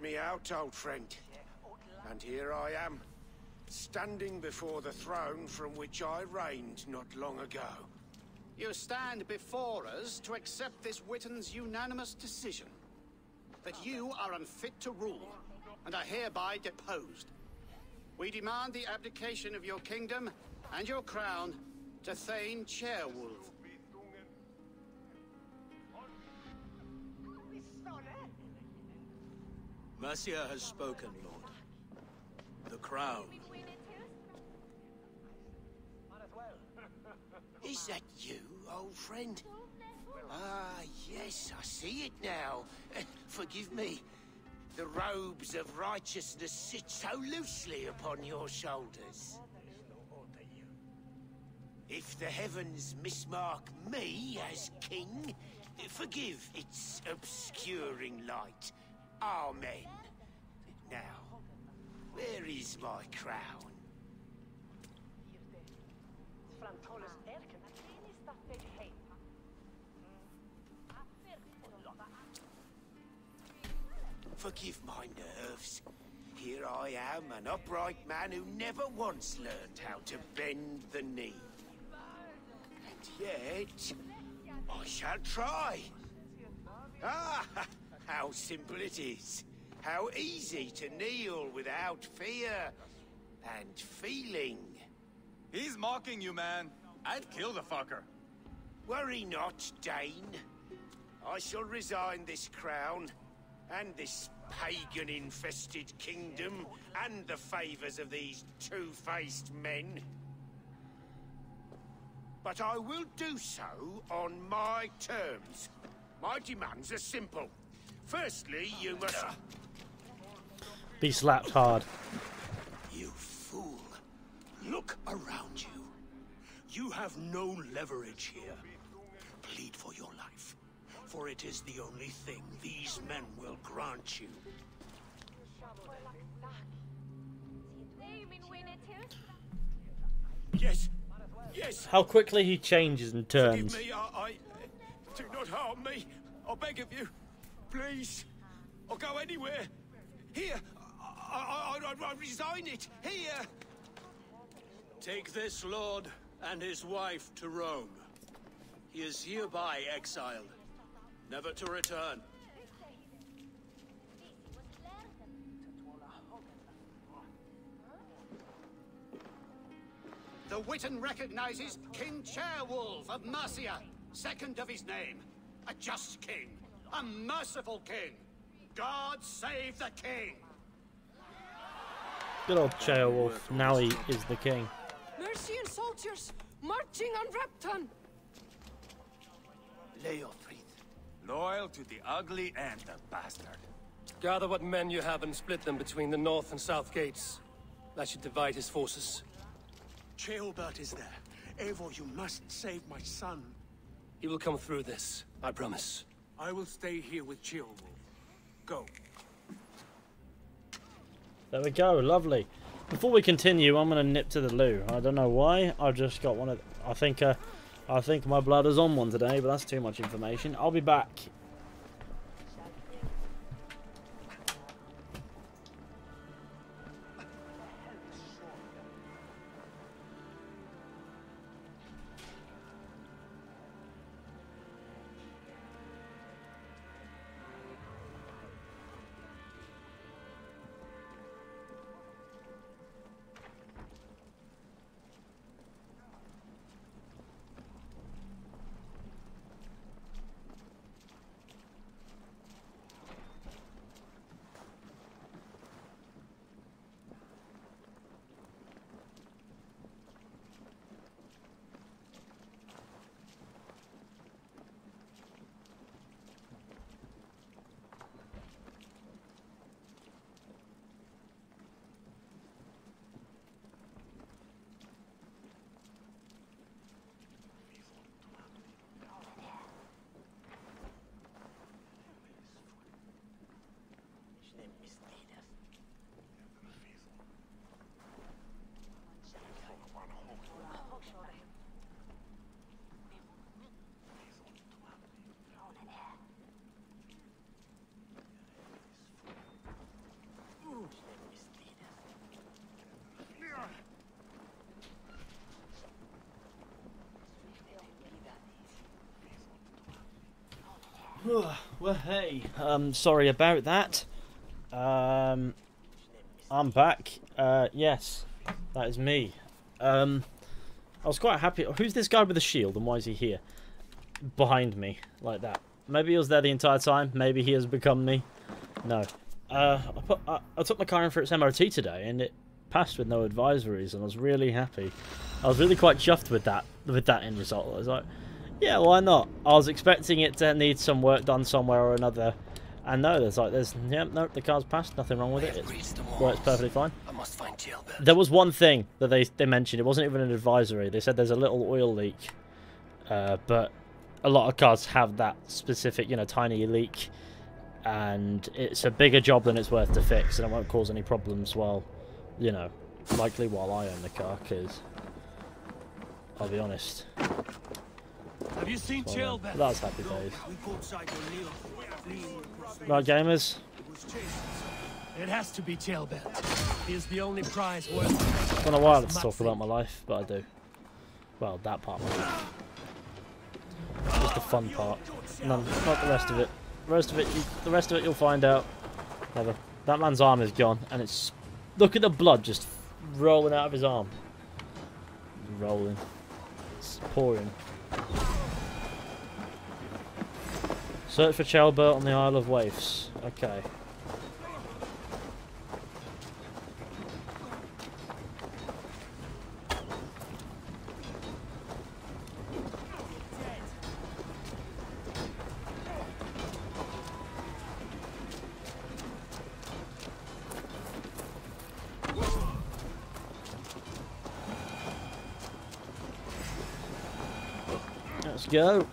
Me out, old friend. And here I am, standing before the throne from which I reigned not long ago. You stand before us to accept this witan's unanimous decision. That you are unfit to rule, and are hereby deposed. We demand the abdication of your kingdom and your crown to Thane Ceolwulf. Mercia has spoken, Lord. The crown. Is that you, old friend? Ah, yes, I see it now. Eh, Forgive me. The robes of righteousness sit so loosely upon your shoulders. If the heavens mismark me as king, forgive its obscuring light. Amen. Now, where is my crown? Forgive my nerves. Here I am, an upright man who never once learned how to bend the knee. And yet, I shall try. Ah, how simple it is. How easy to kneel without fear and feeling. He's mocking you, man. I'd kill the fucker. Worry not, Dane. I shall resign this crown, and this pagan-infested kingdom, and the favors of these two-faced men. But I will do so on my terms. My demands are simple. Firstly, you must... Be slapped hard. You fool. Look around you. You have no leverage here. Plead for your life, for it is the only thing these men will grant you. Yes, yes. How quickly he changes and turns. Forgive me, I, I... Do not harm me. I beg of you. Please. I'll go anywhere. Here. I, I, I, I resign it. Here. Take this lord and his wife to Rome. He is hereby exiled, never to return. The Witan recognizes King Ceolwulf of Mercia, second of his name. A just king, a merciful king. God save the king! Good old Beowulf. Now he is the king. Mercian soldiers marching on Repton. Leofrith. Loyal to the ugly and the bastard. Gather what men you have and split them between the north and south gates. That should divide his forces. Ceolbert is there. Eivor, you must save my son. He will come through this, I promise. I will stay here with Ceolwulf. Go. There we go, lovely. Before we continue, I'm gonna nip to the loo. I don't know why. I just got one of. I think. Uh, I think my blood is on one today, but that's too much information. I'll be back. well, hey. Um, sorry about that. Um, I'm back. Uh, yes, that is me. Um, I was quite happy. Who's this guy with the shield, and why is he here, behind me, like that? Maybe he was there the entire time. Maybe he has become me. No. Uh, I, put, I, I took my car in for its MOT today, and it passed with no advisories, and I was really happy. I was really quite chuffed with that, with that end result. I was like, yeah, why not? I was expecting it to need some work done somewhere or another, and no, there's like, there's, yeah, no, the car's passed, nothing wrong with it. It works perfectly fine. I must find Ceolbert. There was one thing that they they mentioned. It wasn't even an advisory. They said there's a little oil leak, uh, but a lot of cars have that specific, you know, tiny leak, and it's a bigger job than it's worth to fix, and it won't cause any problems while, you know, likely while I own the car, because I'll be honest. Have you seen Well, Ceolbert? uh, that's happy days. We caught sight of Neil fleeing across the- Right, gamers. It has to be Ceolbert. He is the only prize worth. It's been a while to talk about my life, but I do. Well, that part. Just the fun part. None, not the rest of it. The rest of it, you, the rest of it, you'll find out. Never. That man's arm is gone, and it's. Look at the blood just rolling out of his arm. Rolling. It's pouring. Search for Ceolbert on the Isle of Waifs. Okay. Let's go.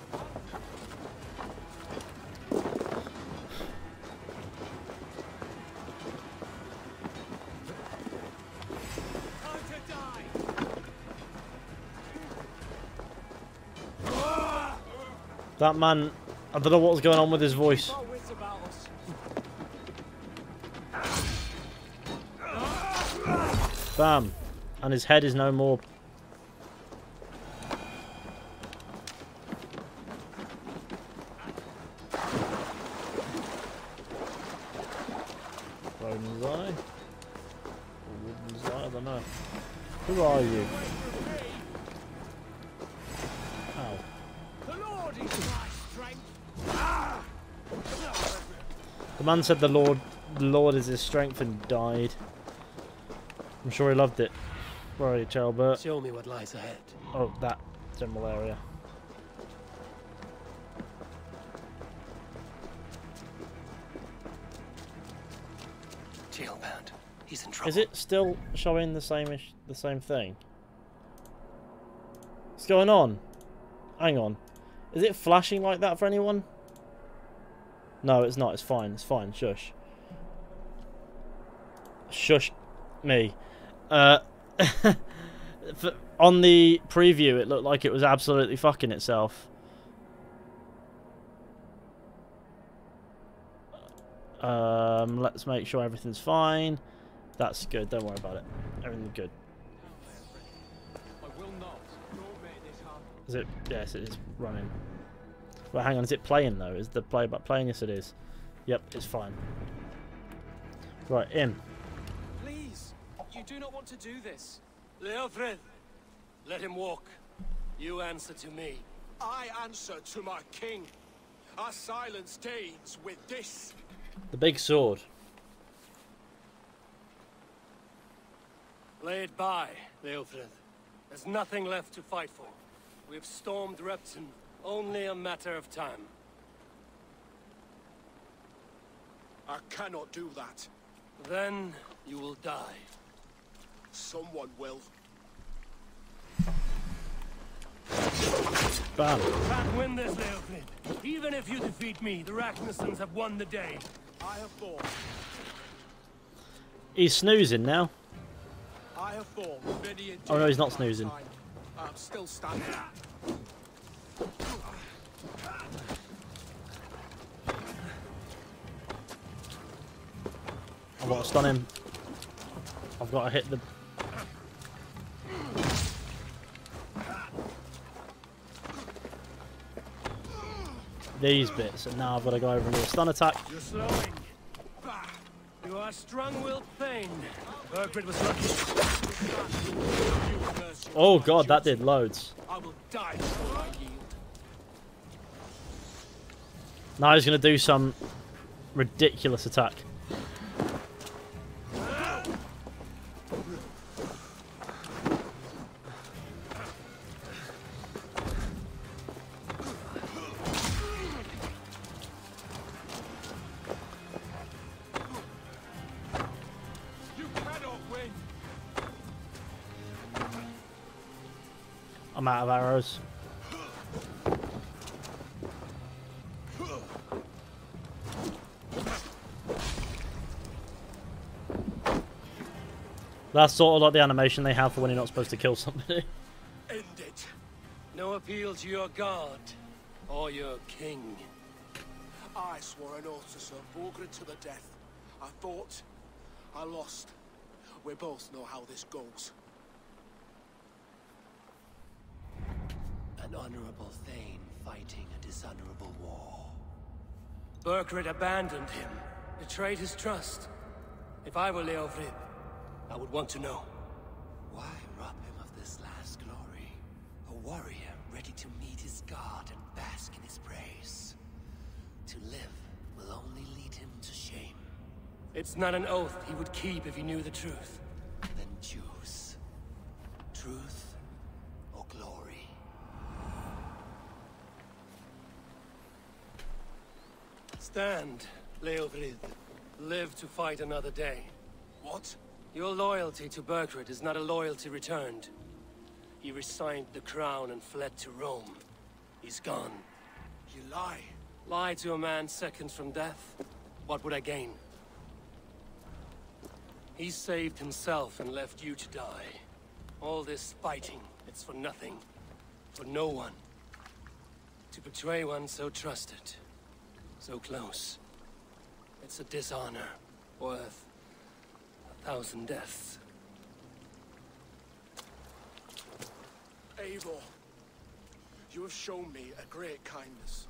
That man, I don't know what was going on with his voice. Bam. And his head is no more. Man said the Lord, the Lord is his strength and died. I'm sure he loved it. Where are you, Ceolbert? Show me what lies ahead. Oh, that general area. Jailbound. He's in trouble. Is it still showing the same ish, the same thing? What's going on? Hang on. Is it flashing like that for anyone? No, it's not. It's fine. It's fine. Shush. Shush me. Uh, on the preview, it looked like it was absolutely fucking itself. Um, let's make sure everything's fine. That's good. Don't worry about it. Everything's good. I will not. Nor make this happen. Is it? Yes, it is running. Well, hang on. Is it playing though? Is the play but playing? Yes, it is. Yep, it's fine. Right, in. Please, you do not want to do this. Leofrith, let him walk. You answer to me. I answer to my king. Our silence deeds with this. The big sword. Lay it by, Leofrith. There's nothing left to fight for. We've stormed Repton. Only a matter of time. I cannot do that. Then you will die. Someone will. Bam. Can't win this, Leofrith. Even if you defeat me, the Ragnarsons have won the day. I have fought. He's snoozing now. I have fought Oh no, he's not snoozing. I'm still standing. I've got to stun him. I've got to hit the. these bits, and now I've got to go over and do a stun attack. You're slowing. You are strong-willed Thane. Burgred was lucky. Oh god, that did loads. I will die before I yield. Now he's going to do some ridiculous attack. I'm out of arrows. That's sort of like the animation they have for when you're not supposed to kill somebody. End it. No appeal to your god or your king. I swore an oath to Sir Burgred to the death. I fought. I lost. We both know how this goes. An honorable Thane fighting a dishonorable war. Burgred abandoned him, betrayed his trust. If I were Leofrith, I would want to know. Why rob him of this last glory? A warrior ready to meet his god and bask in his praise. To live will only lead him to shame. It's not an oath he would keep if he knew the truth. Then choose. Truth or glory. Stand, Leofrith. Live to fight another day. What? Your loyalty to Burgred is not a loyalty returned. He resigned the crown and fled to Rome. He's gone. You lie. Lie to a man seconds from death? What would I gain? He saved himself and left you to die. All this fighting, it's for nothing. For no one. To betray one so trusted. So close. It's a dishonor. Worth thousand deaths. Eivor, you have shown me a great kindness.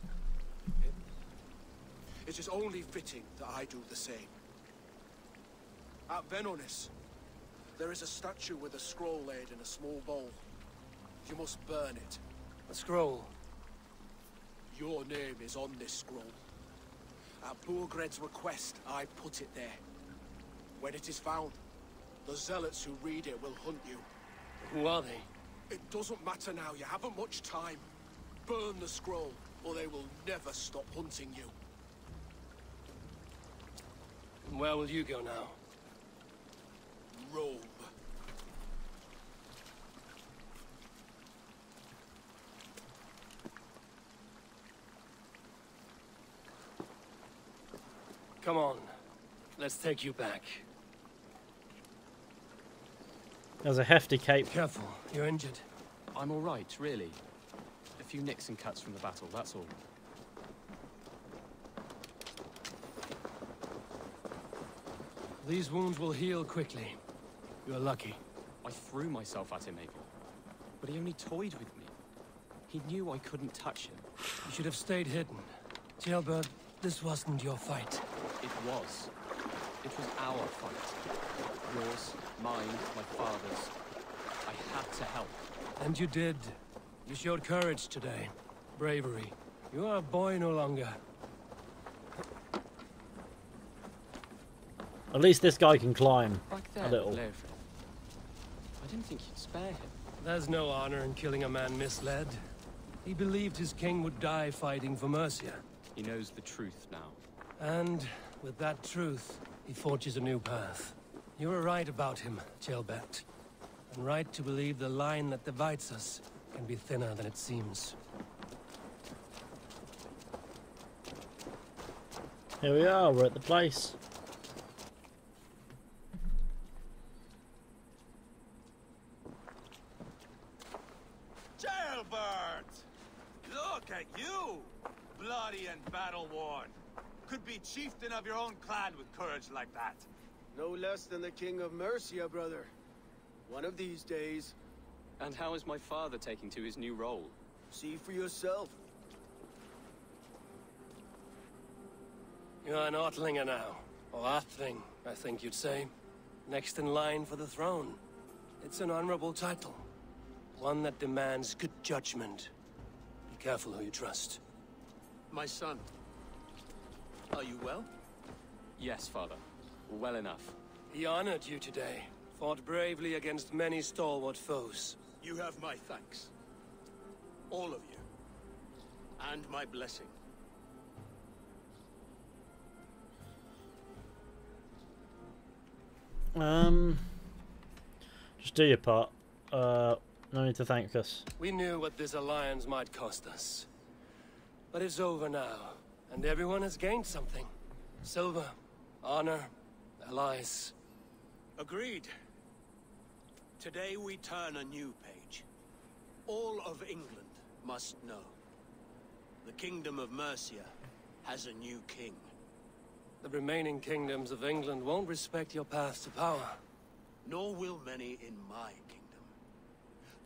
It, is only fitting that I do the same. At Venonis, there is a statue with a scroll laid in a small bowl. You must burn it. A scroll? Your name is on this scroll. At Burgred's request, I put it there. When it is found, the zealots who read it will hunt you. Who are they? It doesn't matter now, you haven't much time. Burn the scroll, or they will never stop hunting you. And where will you go now? Rome. Come on. Let's take you back. There's a hefty cape. Careful, you're injured. I'm all right, really. A few nicks and cuts from the battle, that's all. These wounds will heal quickly. You're lucky. I threw myself at him, Abel. But he only toyed with me. He knew I couldn't touch him. You should have stayed hidden. Ceolbert, this wasn't your fight. It was. It was our fight. Yours, mine, my father's. I had to help. And you did. You showed courage today. Bravery. You are a boy no longer. At least this guy can climb there, a little. Leofrith. I didn't think you'd spare him. There's no honor in killing a man misled. He believed his king would die fighting for Mercia. He knows the truth now. And with that truth, he forges a new path. You were right about him, Ceolbert. And right to believe the line that divides us can be thinner than it seems. Here we are, we're at the place. Ceolbert! Look at you! Bloody and battle-worn. Could be chieftain of your own clan with courage like that. No less than the King of Mercia, brother. One of these days. And how is my father taking to his new role? See for yourself. You're an Ortlinger now. Or Atheling, I think you'd say. Next in line for the throne. It's an honorable title. One that demands good judgment. Be careful who you trust. My son. Are you well? Yes, father. Well enough. He honored you today. Fought bravely against many stalwart foes. You have my thanks. All of you. And my blessing. Um, just do your part. Uh, no need to thank us. We knew what this alliance might cost us. But it's over now, and everyone has gained something. Silver, honor, allies. Agreed. Today we turn a new page. All of England must know. The Kingdom of Mercia has a new king. The remaining kingdoms of England won't respect your path to power. Nor will many in my kingdom.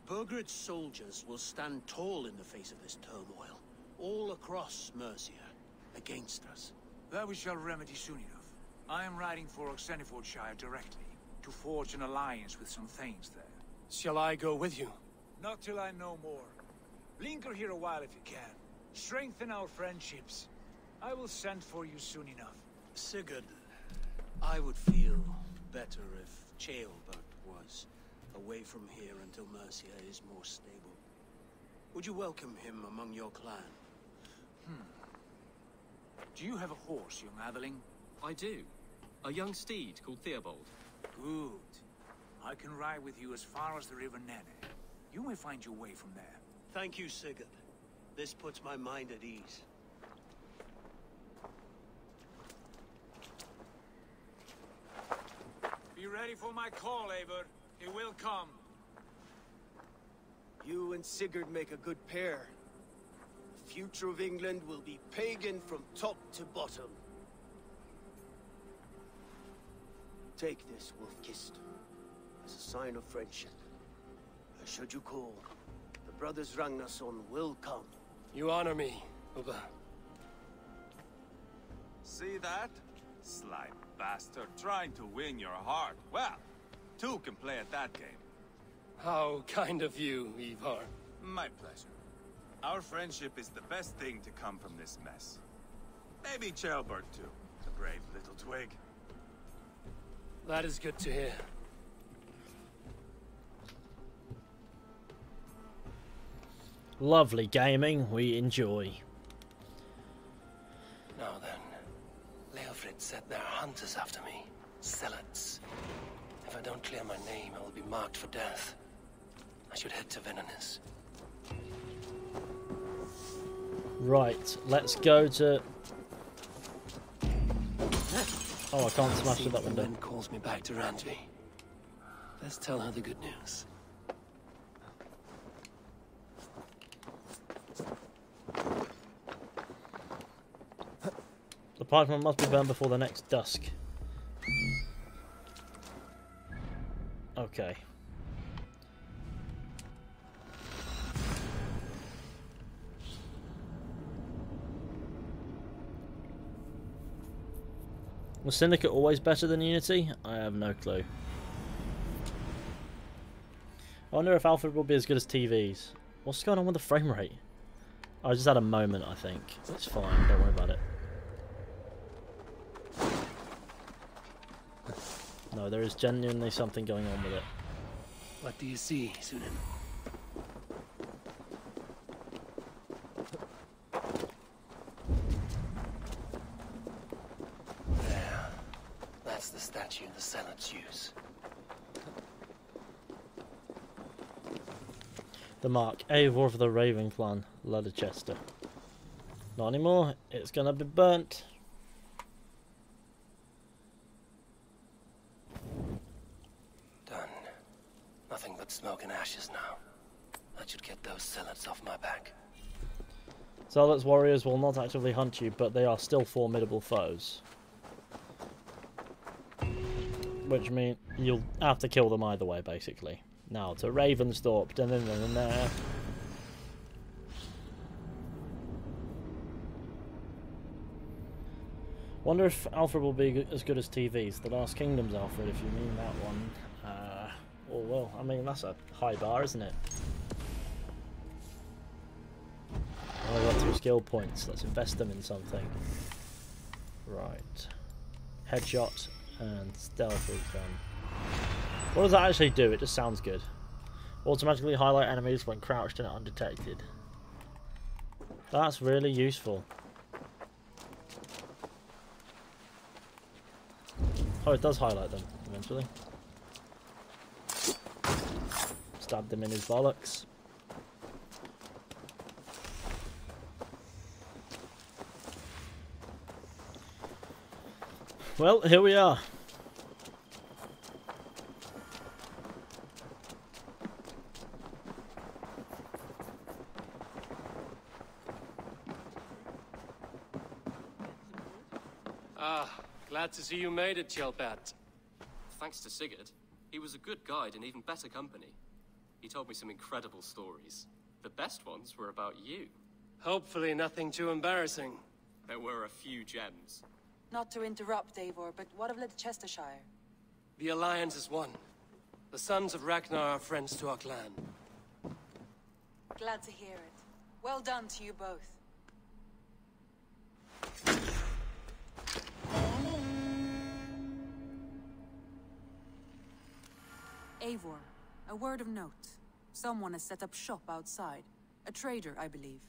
Burgred's soldiers will stand tall in the face of this turmoil, all across Mercia, against us. That we shall remedy soon enough. I am riding for Oxenfordshire directly, to forge an alliance with some thanes there. Shall I go with you? Not till I know more. Linger here a while if you can. Strengthen our friendships. I will send for you soon enough. Sigurd, I would feel better if Ceolbert was away from here until Mercia is more stable. Would you welcome him among your clan? Hmm. Do you have a horse, young Atheling? I do. A young steed called Theobald. Good. I can ride with you as far as the River Nene. You may find your way from there. Thank you, Sigurd. This puts my mind at ease. Be ready for my call, Eivor. It will come. You and Sigurd make a good pair. The future of England will be pagan from top to bottom. Take this, Wolf-Kissed, as a sign of friendship. And should you call, the brothers Ragnarsson will come. You honor me, Ubba. See that? Sly bastard trying to win your heart. Well, two can play at that game. How kind of you, Ivar. My pleasure. Our friendship is the best thing to come from this mess. Maybe Ceolbert too. the brave little twig. That is good to hear. Lovely gaming, we enjoy. Now then, Leofrith said there are hunters after me. Zealots. If I don't clear my name, I will be marked for death. I should head to Venonis. Right, let's go to... Oh, I can't smash through that window. Calls me back to Randvi. Let's tell her the good news. The parchment must be burned before the next dusk. Okay. Was Syndicate always better than Unity? I have no clue. I wonder if Alfred will be as good as TVs. What's going on with the frame rate? I just had a moment, I think. It's fine, don't worry about it. No, there is genuinely something going on with it. What do you see, Sunan? That's the statue the Zealots use. The mark, Eivor of the Raven Clan, Leicester. Not anymore, it's gonna be burnt. Done. Nothing but smoke and ashes now. That should get those Zealots off my back. Zealots warriors will not actively hunt you, but they are still formidable foes. Which means you'll have to kill them either way, basically. Now to Ravensthorpe. -da -da -da -da. Wonder if Alfred will be as good as TV's. The Last Kingdom's Alfred, if you mean that one. Uh, or well, I mean that's a high bar, isn't it? Oh, I got two skill points. Let's invest them in something. Right. Headshot and stealth is done. What does that actually do? It just sounds good. Automatically highlight enemies when crouched and undetected. That's really useful. Oh, it does highlight them eventually. Stabbed him in his bollocks. Well, here we are. Ah, glad to see you made it, Ceolbert. Thanks to Sigurd. He was a good guide and even better company. He told me some incredible stories. The best ones were about you. Hopefully nothing too embarrassing. There were a few gems. Not to interrupt, Eivor, but what of Leicestershire? The Alliance is one. The sons of Ragnar are friends to our clan. Glad to hear it. Well done to you both. Eivor, a word of note. Someone has set up shop outside. A trader, I believe.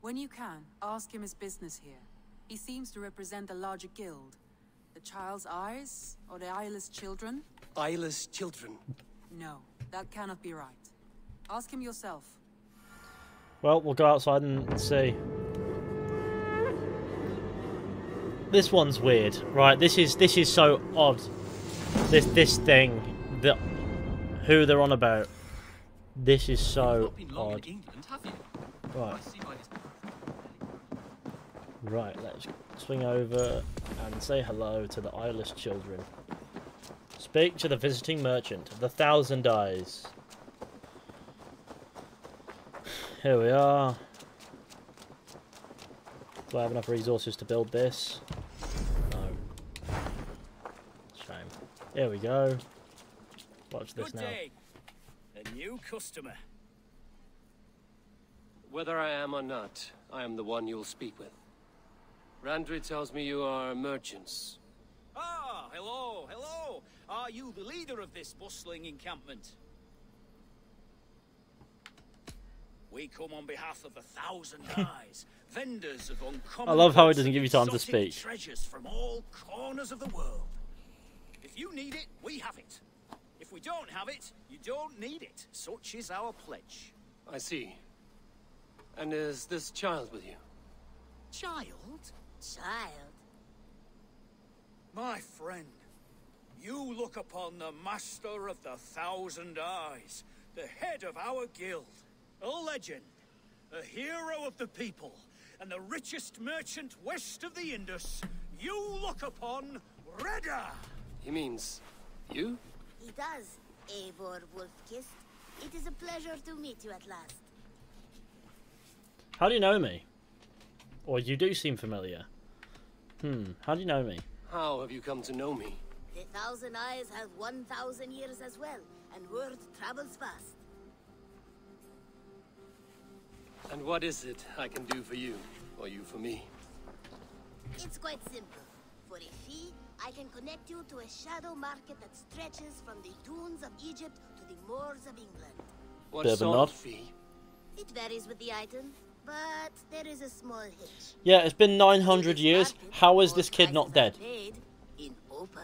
When you can, ask him his business here. He seems to represent a larger guild. The Child's Eyes? Or the Eyeless Children? Eyeless children. No, that cannot be right. Ask him yourself. Well, we'll go outside and see. This one's weird, right? This is this is so odd. This this thing that who they're on about. This is so odd. Right. Right, let's swing over and say hello to the eyeless children. Speak to the visiting merchant the Thousand Eyes. Here we are. Do I have enough resources to build this? No. Shame. Here we go. Watch this Good now. day. A new customer. Whether I am or not, I am the one you'll speak with. Randvi tells me you are merchants. Ah, hello, hello. Are you the leader of this bustling encampment? We come on behalf of a thousand eyes, vendors of uncommon I love how it doesn't give you time to speak. Treasures from all corners of the world. If you need it, we have it. If we don't have it, you don't need it. Such is our pledge. I see. And is this child with you? Child? Child? My friend, you look upon the master of the Thousand Eyes, the head of our guild, a legend, a hero of the people, and the richest merchant west of the Indus. You look upon Reda! He means you? He does, Eivor Wolf-Kissed. It is a pleasure to meet you at last. How do you know me? Or you do seem familiar. Hmm, how do you know me? How have you come to know me? The Thousand Eyes have one thousand years as well, and word travels fast. And what is it I can do for you, or you for me? It's quite simple. For a fee, I can connect you to a shadow market that stretches from the dunes of Egypt to the moors of England. What Bit of a sort nod. of fee? It varies with the item, but there is a small hitch. Yeah, it's been 900 years. How is this kid not dead? In opal.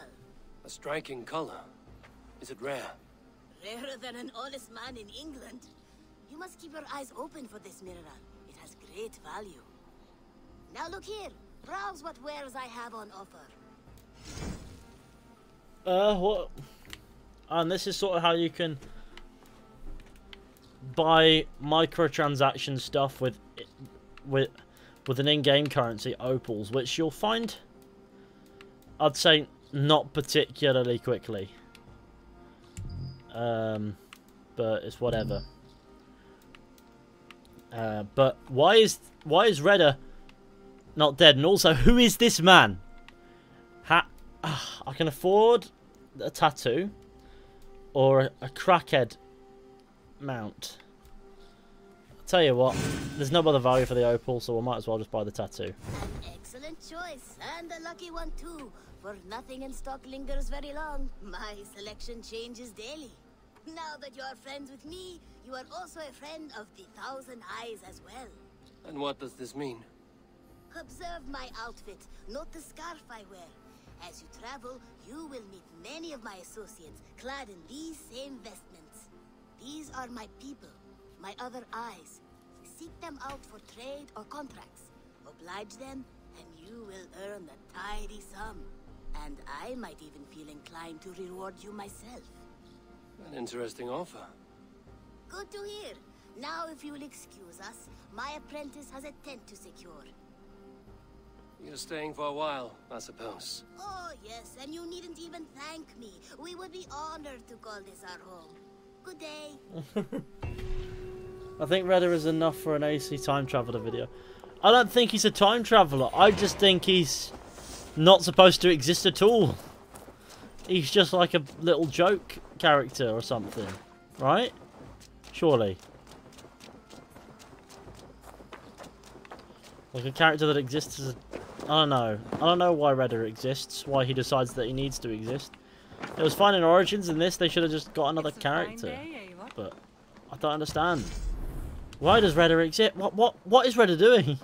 A striking color. Is it rare? Rarer than an honest man in England. You must keep your eyes open for this mineral. It has great value. Now look here. Browse what wares I have on offer. Uh, what? And this is sort of how you can buy microtransaction stuff with with with an in-game currency, opals, which you'll find, I'd say, not particularly quickly. Um, but it's whatever. Uh, but why is why is Reda not dead? And also, who is this man? ah, I can afford a tattoo or a, a crackhead mount. I'll tell you what, there's no other value for the opal, so we might as well just buy the tattoo. Excellent choice, and a lucky one too. For nothing in stock lingers very long. My selection changes daily. Now that you are friends with me, you are also a friend of the Thousand Eyes as well. And what does this mean? Observe my outfit, not the scarf I wear. As you travel, you will meet many of my associates clad in these same vestments. These are my people, my other eyes. Seek them out for trade or contracts. Oblige them, and you will earn a tidy sum. And I might even feel inclined to reward you myself. An interesting offer. Good to hear. Now, if you will excuse us, my apprentice has a tent to secure. You're staying for a while, I suppose. Oh, yes, and you needn't even thank me. We would be honored to call this our home. Good day. I think Reda is enough for an AC time traveler video. I don't think he's a time traveler. I just think he's not supposed to exist at all. He's just like a little joke character or something, right? Surely. Like a character that exists as a... I don't know. I don't know why Reda exists, why he decides that he needs to exist. It was fine in Origins, in this they should have just got another character. But I don't understand. Why does Reda exist? What what what is Reda doing?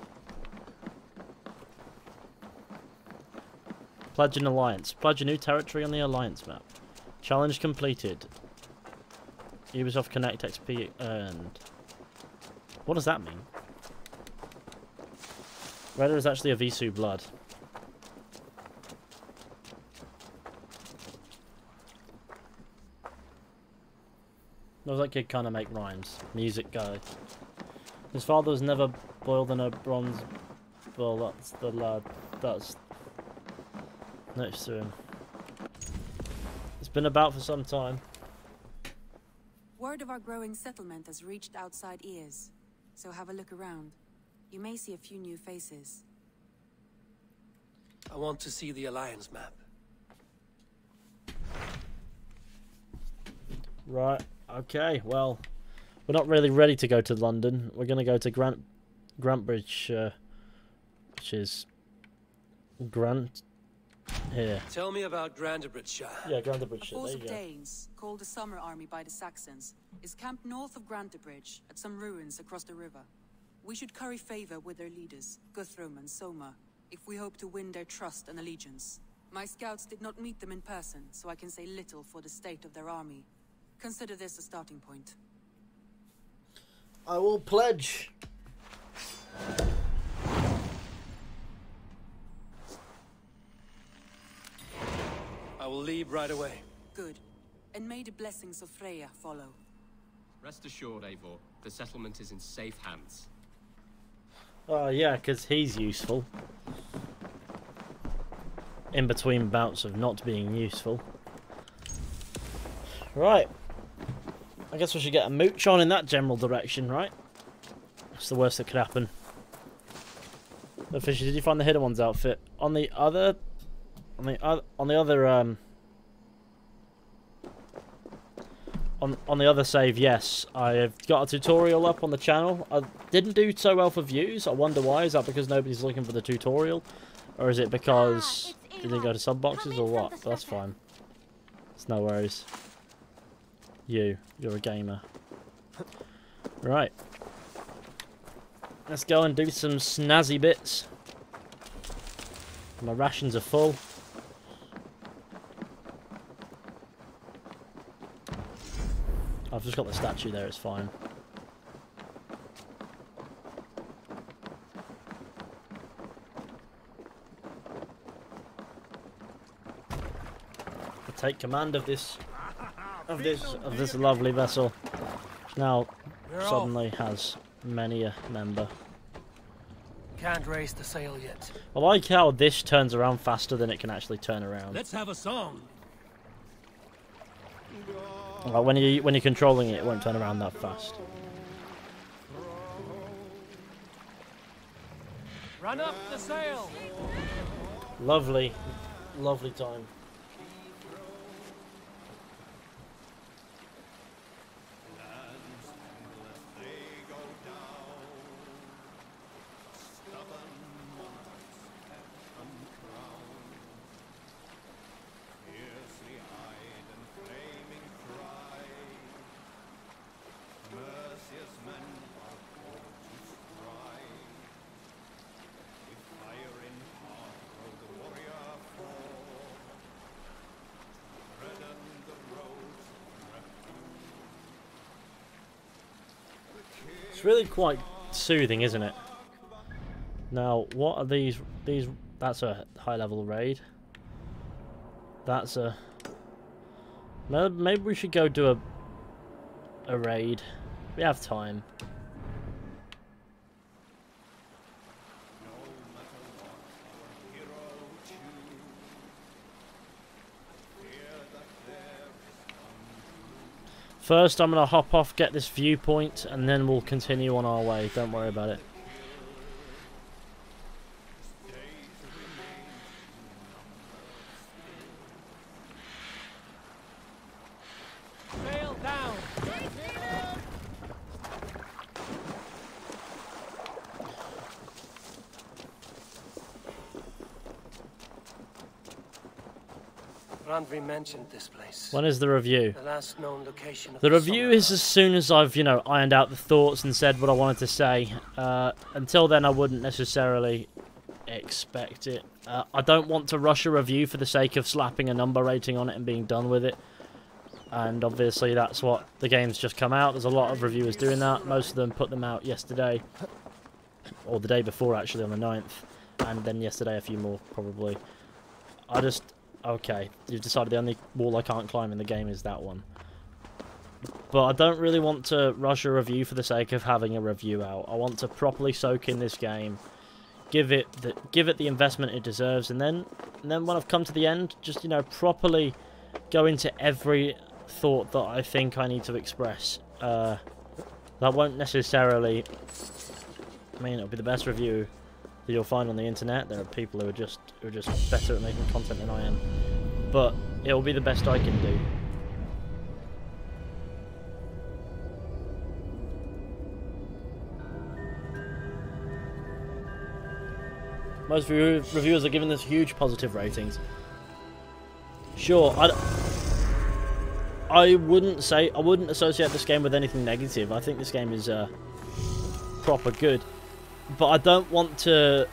Pledge an alliance. Pledge a new territory on the alliance map. Challenge completed. Ubisoft Connect XP earned. What does that mean? Reda is actually a Visu blood. Knows that kid kind of make rhymes. Music guy. His father was never boiled in a bronze bowl. That's the lad. That's next to him. It's been about for some time. Word of our growing settlement has reached outside ears, so have a look around. You may see a few new faces. I want to see the Alliance map. Right. Okay. Well, we're not really ready to go to London. We're going to go to Grant Grantbridge, uh, which is Grant here. Tell me about Grantebridgeshire. Yeah, A Grantebridge. force of go. Danes, called the Summer Army by the Saxons, is camped north of Grantebridge at some ruins across the river. We should curry favor with their leaders, Guthrum and Soma, if we hope to win their trust and allegiance. My scouts did not meet them in person, so I can say little for the state of their army. Consider this a starting point. I will pledge. I will leave right away. Good. And may the blessings of Freya follow. Rest assured, Eivor, the settlement is in safe hands. Oh yeah, because he's useful. In between bouts of not being useful. Right. I guess we should get a mooch on in that general direction, right? That's the worst that could happen. But Fisher, did you find the hidden one's outfit? On the other on the other on the other um on on the other save, yes, I've got a tutorial up on the channel. I didn't do so well for views. I wonder why. Is that because nobody's looking for the tutorial, or is it because it didn't go to sub boxes, or what? But that's fine. It's no worries. You, you're a gamer. right. Let's go and do some snazzy bits. My rations are full. I've just got the statue there, it's fine. I take command of this of this of this lovely vessel. Which now suddenly has many a member. Can't raise the sail yet. I like how this turns around faster than it can actually turn around. Let's have a song. Like when you when you're controlling it, it won't turn around that fast. Run up the sail. Lovely, Lovely time. It's really quite soothing, isn't it? Now, what are these? These that's a high level raid. That's a. Maybe we should go do a a raid. We have time. First, I'm going to hop off, get this viewpoint, and then we'll continue on our way. Don't worry about it. Sail down! Randvi mentioned this place. When is the review? The last known location The review is as soon as I've, you know, ironed out the thoughts and said what I wanted to say. Uh, until then, I wouldn't necessarily expect it. Uh, I don't want to rush a review for the sake of slapping a number rating on it and being done with it. And obviously, that's what the game's just come out. There's a lot of reviewers doing that. Most of them put them out yesterday, or the day before, actually, on the 9th. And then yesterday, a few more, probably. I just okay, you've decided the only wall I can't climb in the game is that one. But I don't really want to rush a review for the sake of having a review out. I want to properly soak in this game, give it the give it the investment it deserves, and then and then when I've come to the end, just you know properly go into every thought that I think I need to express. Uh, that won't necessarily. I mean, it'll be the best review that you'll find on the internet. There are people who are just who are just better at making content than I am, but it'll be the best I can do. Most review reviewers are giving this huge positive ratings. Sure, I, I wouldn't say I wouldn't associate this game with anything negative. I think this game is uh, proper good but I don't want to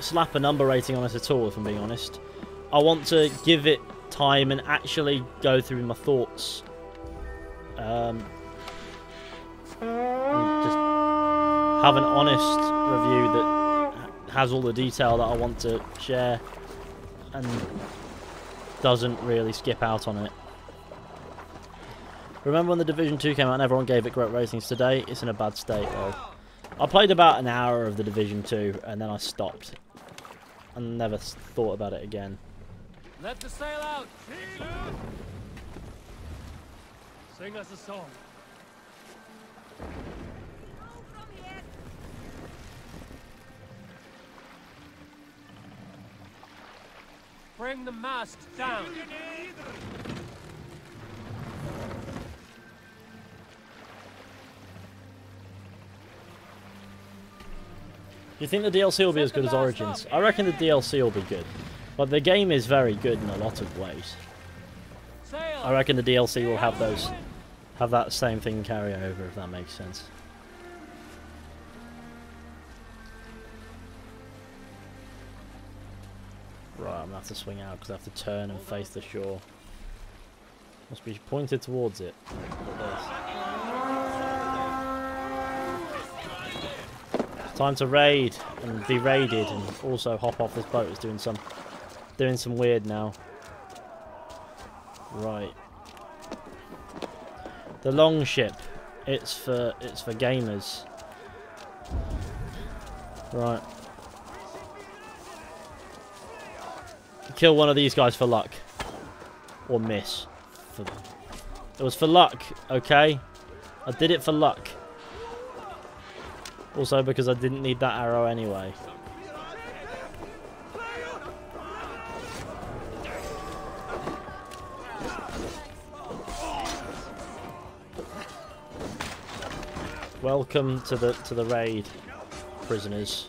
slap a number rating on it at all, if I'm being honest. I want to give it time and actually go through my thoughts. Um, just have an honest review that has all the detail that I want to share and doesn't really skip out on it. Remember when the Division 2 came out and everyone gave it great ratings? Today, it's in a bad state though. I played about an hour of the Division 2 and then I stopped. And never thought about it again. Let the sail out! Sing us a song. Bring the mast down. You think the DLC will be as good as Origins? I reckon the DLC will be good. But the game is very good in a lot of ways. I reckon the DLC will have those have that same thing carry over if that makes sense. Right, I'm gonna have to swing out because I have to turn and face the shore. Must be pointed towards it. Time to raid and be raided and also hop off this boat. It's doing some doing some weird now. Right. The long ship. It's for it's for gamers. Right. Kill one of these guys for luck. Or miss. For, it was for luck, okay? I did it for luck. Also because I didn't need that arrow anyway. Welcome to the to the raid, prisoners.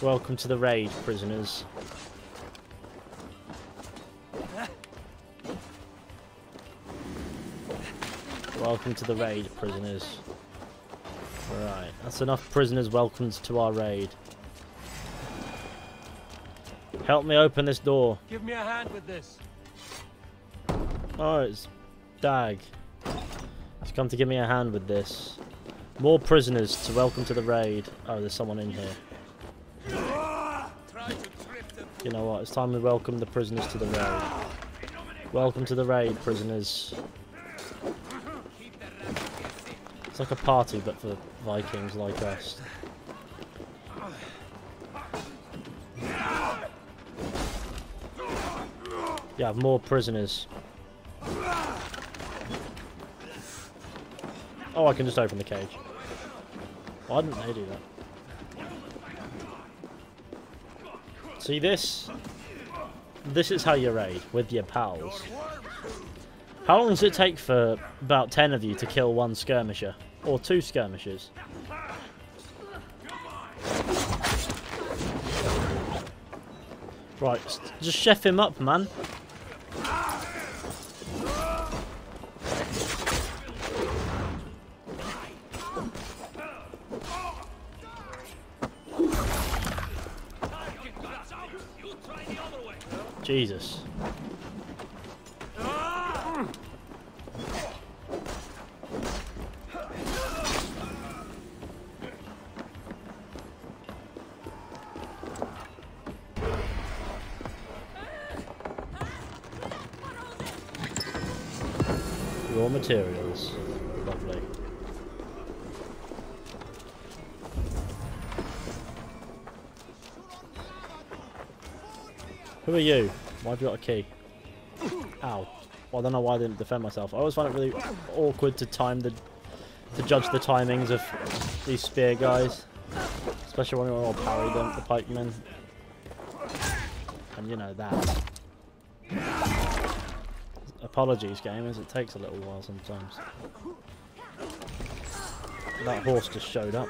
Welcome to the raid, prisoners. Welcome to the raid, prisoners. Right, that's enough prisoners welcomed to our raid. Help me open this door. Give me a hand with this. Oh, it's Dag. He's come to give me a hand with this. More prisoners to welcome to the raid. Oh, there's someone in here. You know what? It's time we welcome the prisoners to the raid. Welcome to the raid, prisoners. It's like a party, but for Vikings like us. Have more prisoners. Oh, I can just open the cage. Why didn't they do that? See this? This is how you raid, with your pals. How long does it take for about 10 of you to kill one skirmisher? Or two skirmishers? Right, just chef him up, man. Jesus. Materials. Lovely. Who are you? Why have you got a key? Ow. Well, I don't know why I didn't defend myself. I always find it really awkward to time the to judge the timings of these spear guys. Especially when you're all parry them, the pikemen. And you know that. Apologies, gamers. It takes a little while sometimes. That horse just showed up.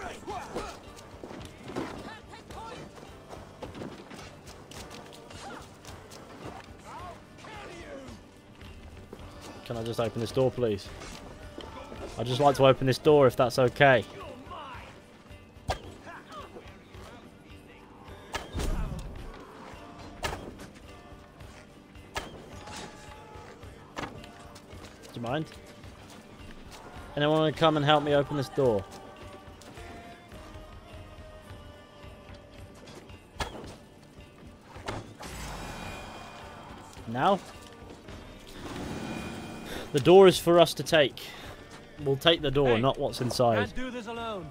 Can I just open this door, please? I'd just like to open this door if that's okay. Anyone want to come and help me open this door? Now? The door is for us to take. We'll take the door, Hey, not what's inside. Can't do this alone.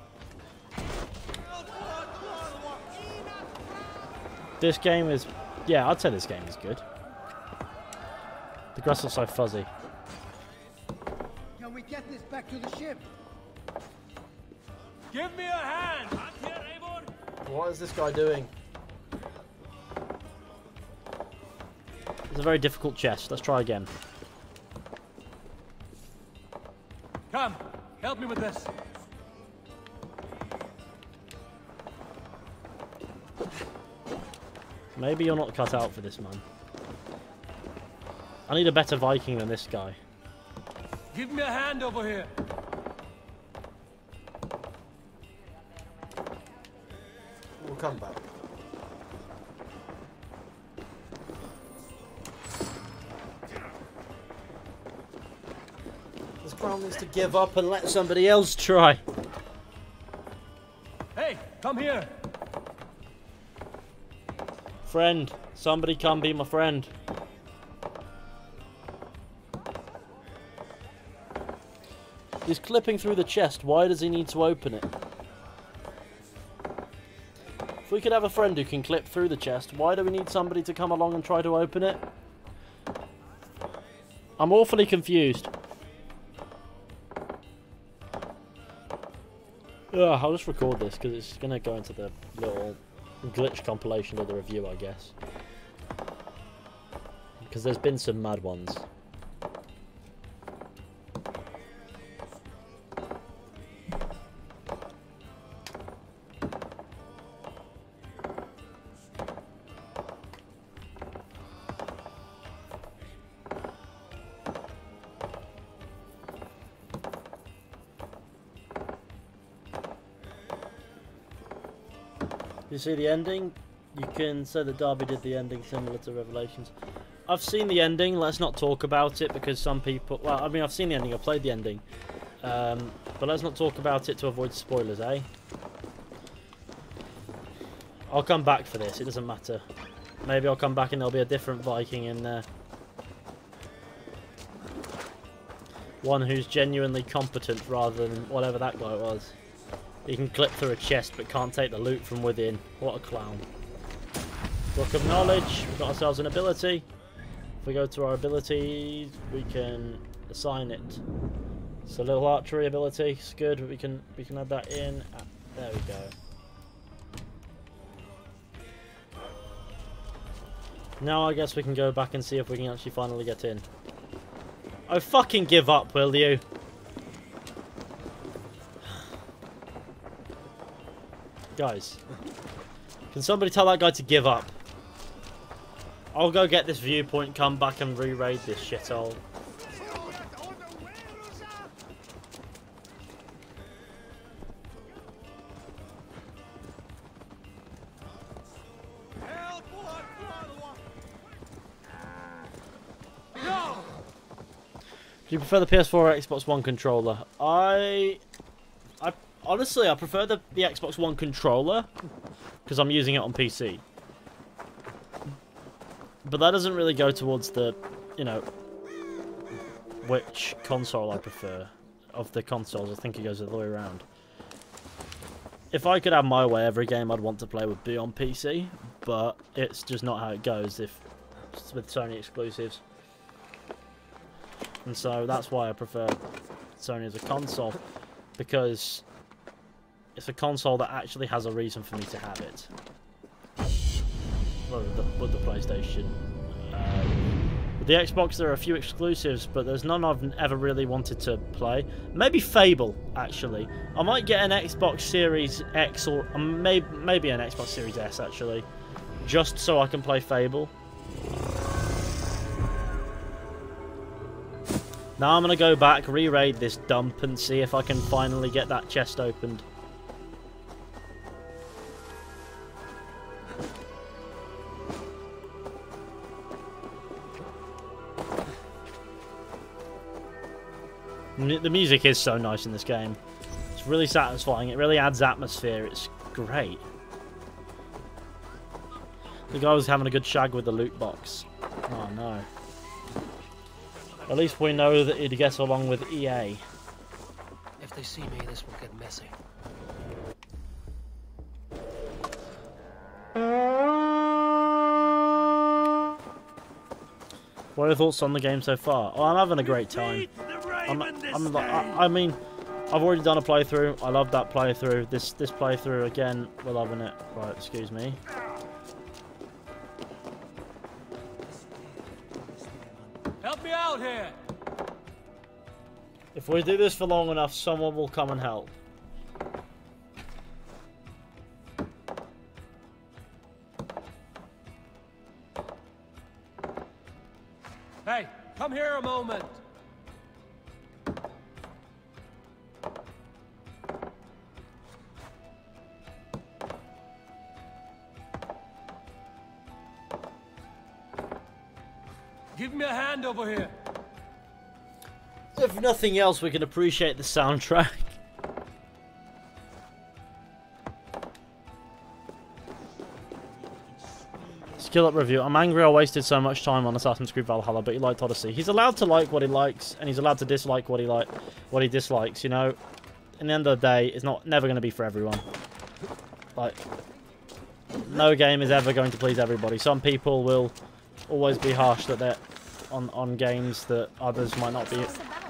This game is... Yeah, I'd say this game is good. The grass looks so fuzzy. To the ship? Give me a hand. I'm here, Eivor. What is this guy doing? It's a very difficult chest. Let's try again. Come, help me with this. Maybe you're not cut out for this, man. I need a better Viking than this guy. Give me a hand over here. Give up and let somebody else try. Hey, come here. Friend, somebody come be my friend. He's clipping through the chest. Why does he need to open it? If we could have a friend who can clip through the chest, why do we need somebody to come along and try to open it? I'm awfully confused. I'll just record this because it's going to go into the little glitch compilation of the review, I guess. Because there's been some mad ones. You see the ending? You can say that Darby did the ending similar to Revelations. I've seen the ending. Let's not talk about it because some people. Well, I mean, I've seen the ending. I've played the ending. Um, but let's not talk about it to avoid spoilers, eh? I'll come back for this. It doesn't matter. Maybe I'll come back and there'll be a different Viking in there. One who's genuinely competent rather than whatever that guy was. He can clip through a chest but can't take the loot from within. What a clown. Book of Knowledge. We've got ourselves an ability. If we go to our abilities, we can assign it. It's a little archery ability. It's good. We can we can add that in. Ah, there we go. Now I guess we can go back and see if we can actually finally get in. Oh, fucking give up, will you? Guys, can somebody tell that guy to give up? I'll go get this viewpoint, come back and re-raid this shithole. Do you prefer the PS4 or Xbox One controller? I, I honestly I prefer the the Xbox One controller because I'm using it on PC. But that doesn't really go towards the, you know, which console I prefer of the consoles. I think it goes the other way around. If I could have my way, every game I'd want to play would be on PC, but it's just not how it goes if with Sony exclusives. And so that's why I prefer Sony as a console, because it's a console that actually has a reason for me to have it. Well, the, with the PlayStation. Um, with the Xbox, there are a few exclusives, but there's none I've ever really wanted to play. Maybe Fable, actually. I might get an Xbox Series X or maybe maybe an Xbox Series S, actually, just so I can play Fable. Now I'm going to go back, re-raid this dump and see if I can finally get that chest opened. The music is so nice in this game. It's really satisfying. It really adds atmosphere. It's great. The guy was having a good shag with the loot box. Oh no. At least we know that he'd get along with EA. If they see me, this will get messy. What are your thoughts on the game so far? Oh, I'm having a great time. I'm, I'm, I, I mean, I've already done a playthrough. I love that playthrough. This this playthrough again, we're loving it. Right, excuse me. Help me out here! If we do this for long enough, someone will come and help. Hey, come here a moment. Give me a hand over here. If nothing else, we can appreciate the soundtrack. Skill up review. I'm angry I wasted so much time on Assassin's Creed Valhalla, but he liked Odyssey. He's allowed to like what he likes, and he's allowed to dislike what he like, what he dislikes. You know, in the end of the day, it's not never going to be for everyone. Like, no game is ever going to please everybody. Some people will always be harsh that they're on on games that others might not be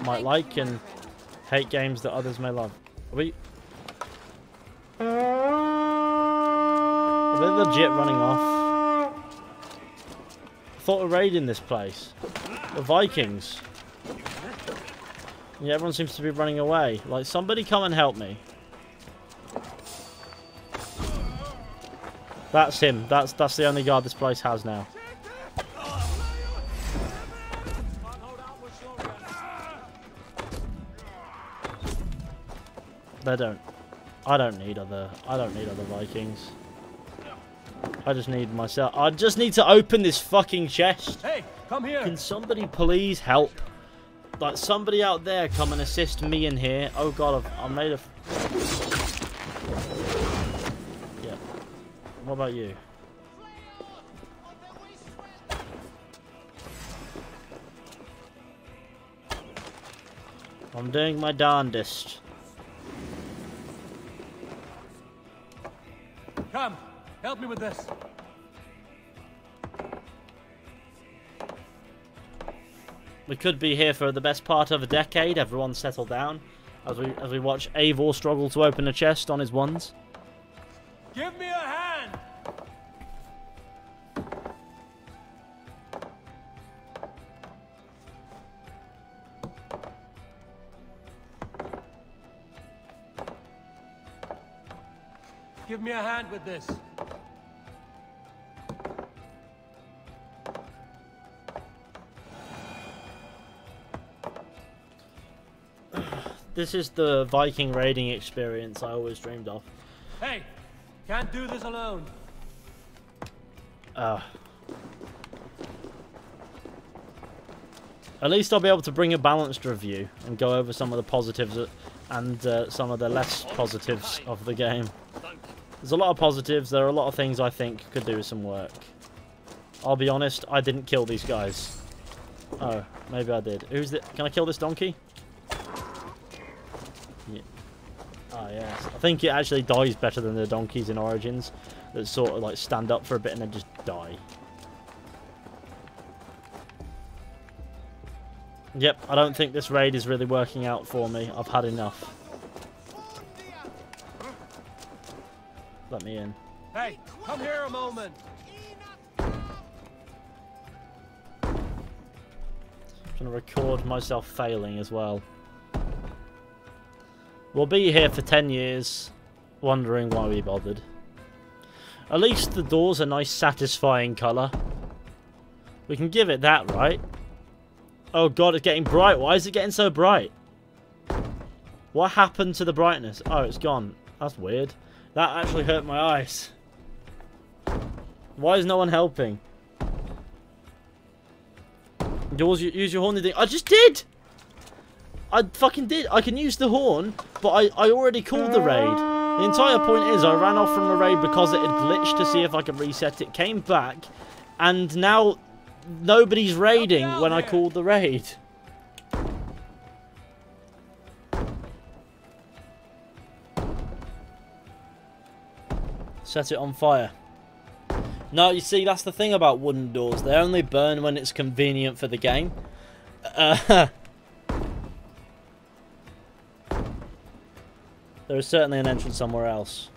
might like, and hate games that others may love. Are we? Are legit running off? I thought we're raiding this place. The Vikings. Yeah, everyone seems to be running away. Like, somebody come and help me. That's him. That's that's the only guard this place has now. They don't. I don't need other. I don't need other Vikings. I just need myself. I just need to open this fucking chest. Hey, come here. Can somebody please help? Like somebody out there come and assist me in here. Oh god, I've, I made a. Yeah. What about you? I'm doing my darndest. Come, help me with this. We could be here for the best part of a decade. Everyone settle down as we as we watch Eivor struggle to open a chest on his ones. Give me a hand. Give me a hand with this. This is the Viking raiding experience I always dreamed of. Hey, can't do this alone. Uh, at least I'll be able to bring a balanced review and go over some of the positives and uh, some of the less positives of the game. There's a lot of positives, there are a lot of things I think could do with some work. I'll be honest, I didn't kill these guys. Oh, maybe I did. Who's the... Can I kill this donkey? Yeah. Oh, yes. I think it actually dies better than the donkeys in Origins. That sort of like stand up for a bit and then just die. Yep, I don't think this raid is really working out for me. I've had enough. Let me in. Hey, come here a moment. I'm going to record myself failing as well. We'll be here for 10 years, wondering why we bothered. At least the door's a nice satisfying colour. We can give it that, right? Oh god, it's getting bright. Why is it getting so bright? What happened to the brightness? Oh, it's gone. That's weird. That actually hurt my eyes. Why is no one helping? Use your horn thing. I just did! I fucking did. I can use the horn, but I, I already called the raid. The entire point is I ran off from the raid because it had glitched to see if I could reset it, came back, and now nobody's raiding when I called the raid. Set it on fire. No, you see, that's the thing about wooden doors. They only burn when it's convenient for the game. Uh, there is certainly an entrance somewhere else.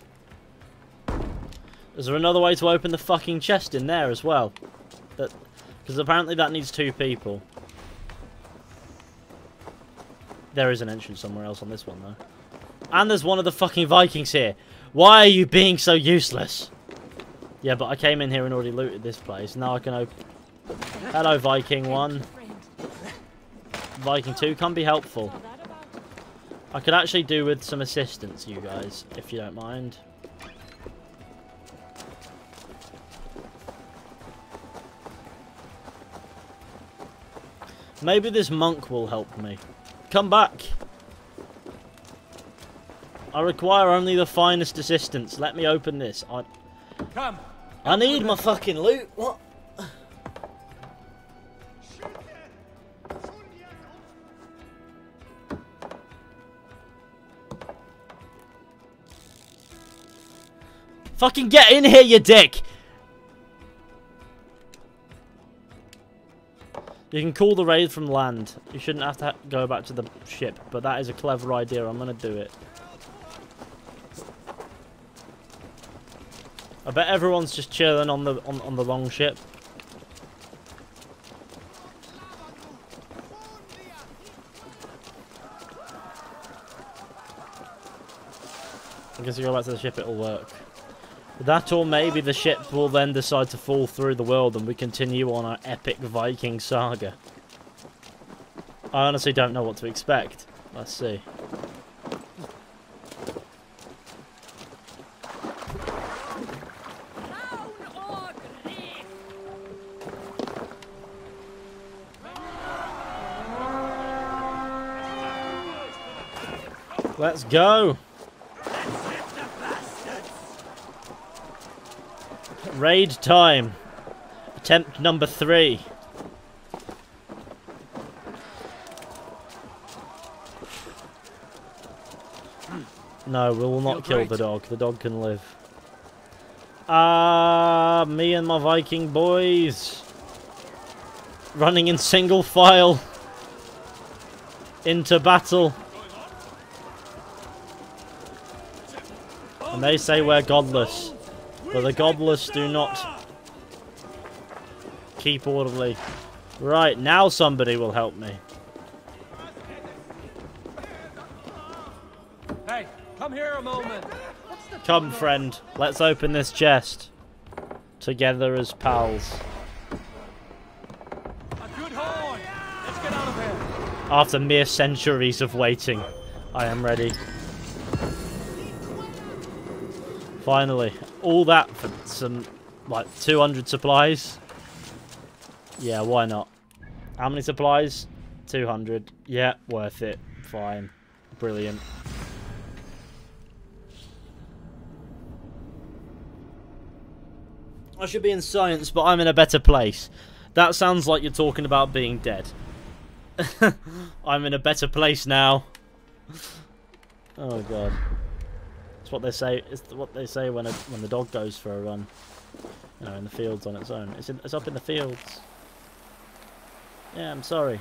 Is there another way to open the fucking chest in there as well? Because apparently that needs two people. There is an entrance somewhere else on this one, though. And there's one of the fucking Vikings here. Why are you being so useless? Yeah, but I came in here and already looted this place. Now I can open... Hello, Viking 1. Viking 2 can be helpful. I could actually do with some assistance, you guys, if you don't mind. Maybe this monk will help me. Come back! I require only the finest assistance. Let me open this. I... Come. I need my fucking loot. What? Fucking get in here, you dick! You can call the raid from land. You shouldn't have to ha go back to the ship, but that is a clever idea. I'm going to do it. I bet everyone's just chilling on the on, on the long ship. I guess if you go back to the ship, it'll work. That or maybe the ship will then decide to fall through the world and we continue on our epic Viking saga. I honestly don't know what to expect. Let's see. Let's go. Raid time. Attempt number three. No, we will not kill the dog. The dog can live. Ah, me and my Viking boys. Running in single file. Into battle. They say we're godless. But the godless do not keep orderly. Right, now somebody will help me. Hey, come here a moment. Come, friend. Let's open this chest. Together as pals. After mere centuries of waiting, I am ready. Finally. All that for some, like, 200 supplies? Yeah, why not? How many supplies? 200. Yeah, worth it. Fine. Brilliant. I should be in science, but I'm in a better place. That sounds like you're talking about being dead. I'm in a better place now. Oh god. What they say. It's what they say when a, when the dog goes for a run. You know, in the fields on its own. It's in, it's up in the fields. Yeah, I'm sorry.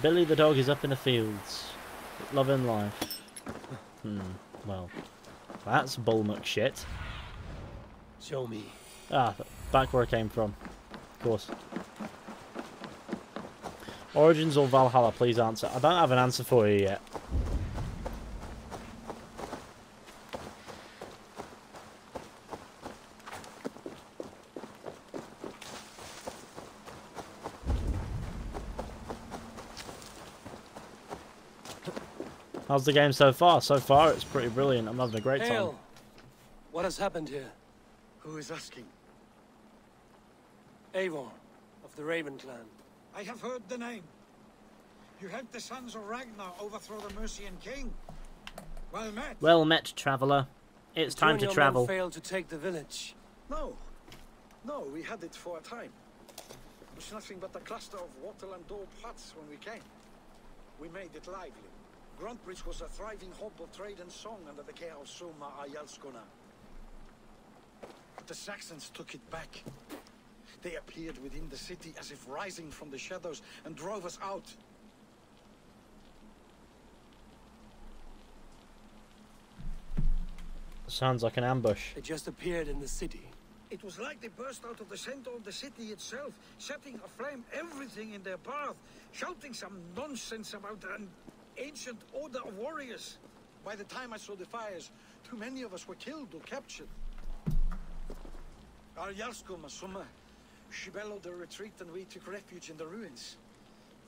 Billy the dog is up in the fields, loving life. Hmm. Well, that's bullmuck shit. Show me. Ah, back where I came from. Of course. Origins or Valhalla, please answer. I don't have an answer for you yet. How's the game so far? So far, it's pretty brilliant. I'm having a great time. Hail! What has happened here? Who is asking? Eivor, of the Raven clan. I have heard the name. You helped the sons of Ragnar overthrow the Mercian king. Well met. Well met, traveller. It's Did time and to your travel. Men failed to take the village. No. No, we had it for a time. It was nothing but a cluster of wattle and daub huts when we came. We made it lively. Grantebridge was a thriving hub of trade and song under the care of Soma Ayalskona. But the Saxons took it back. They appeared within the city as if rising from the shadows and drove us out. Sounds like an ambush. They just appeared in the city. It was like they burst out of the center of the city itself, setting aflame everything in their path, shouting some nonsense about an ancient order of warriors. By the time I saw the fires, too many of us were killed or captured. Our jarlskona Soma, she bellowed the retreat and we took refuge in the ruins.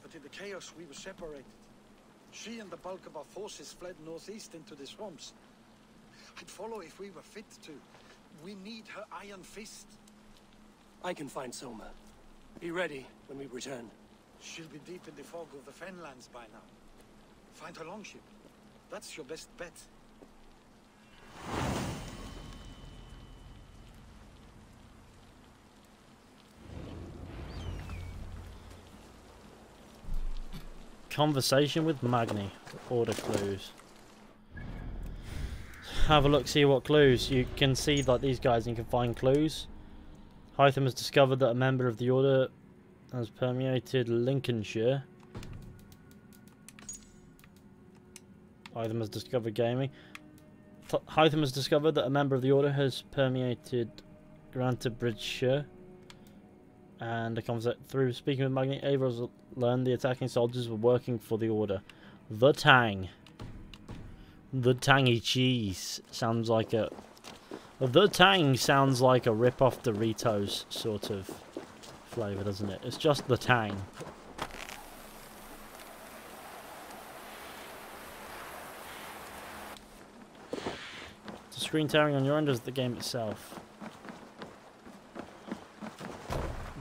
But in the chaos we were separated. She and the bulk of our forces fled northeast into the swamps. I'd follow if we were fit to. We need her iron fist. I can find Soma. Be ready when we return. She'll be deep in the fog of the Fenlands by now. Find her longship. That's your best bet. Conversation with Magni. Order clues. Have a look, see what clues. You can see like these guys you can find clues. Hytham has discovered that a member of the order has permeated Lincolnshire. Hytham has discovered gaming. Th Hytham has discovered that a member of the order has permeated Grantebridgescire. And a through speaking with Magni, has learned the attacking soldiers were working for the order. The Tang. The Tangy Cheese sounds like a... The Tang sounds like a rip-off Doritos sort of flavour, doesn't it? It's just the Tang. Screen tearing on your end or is the game itself?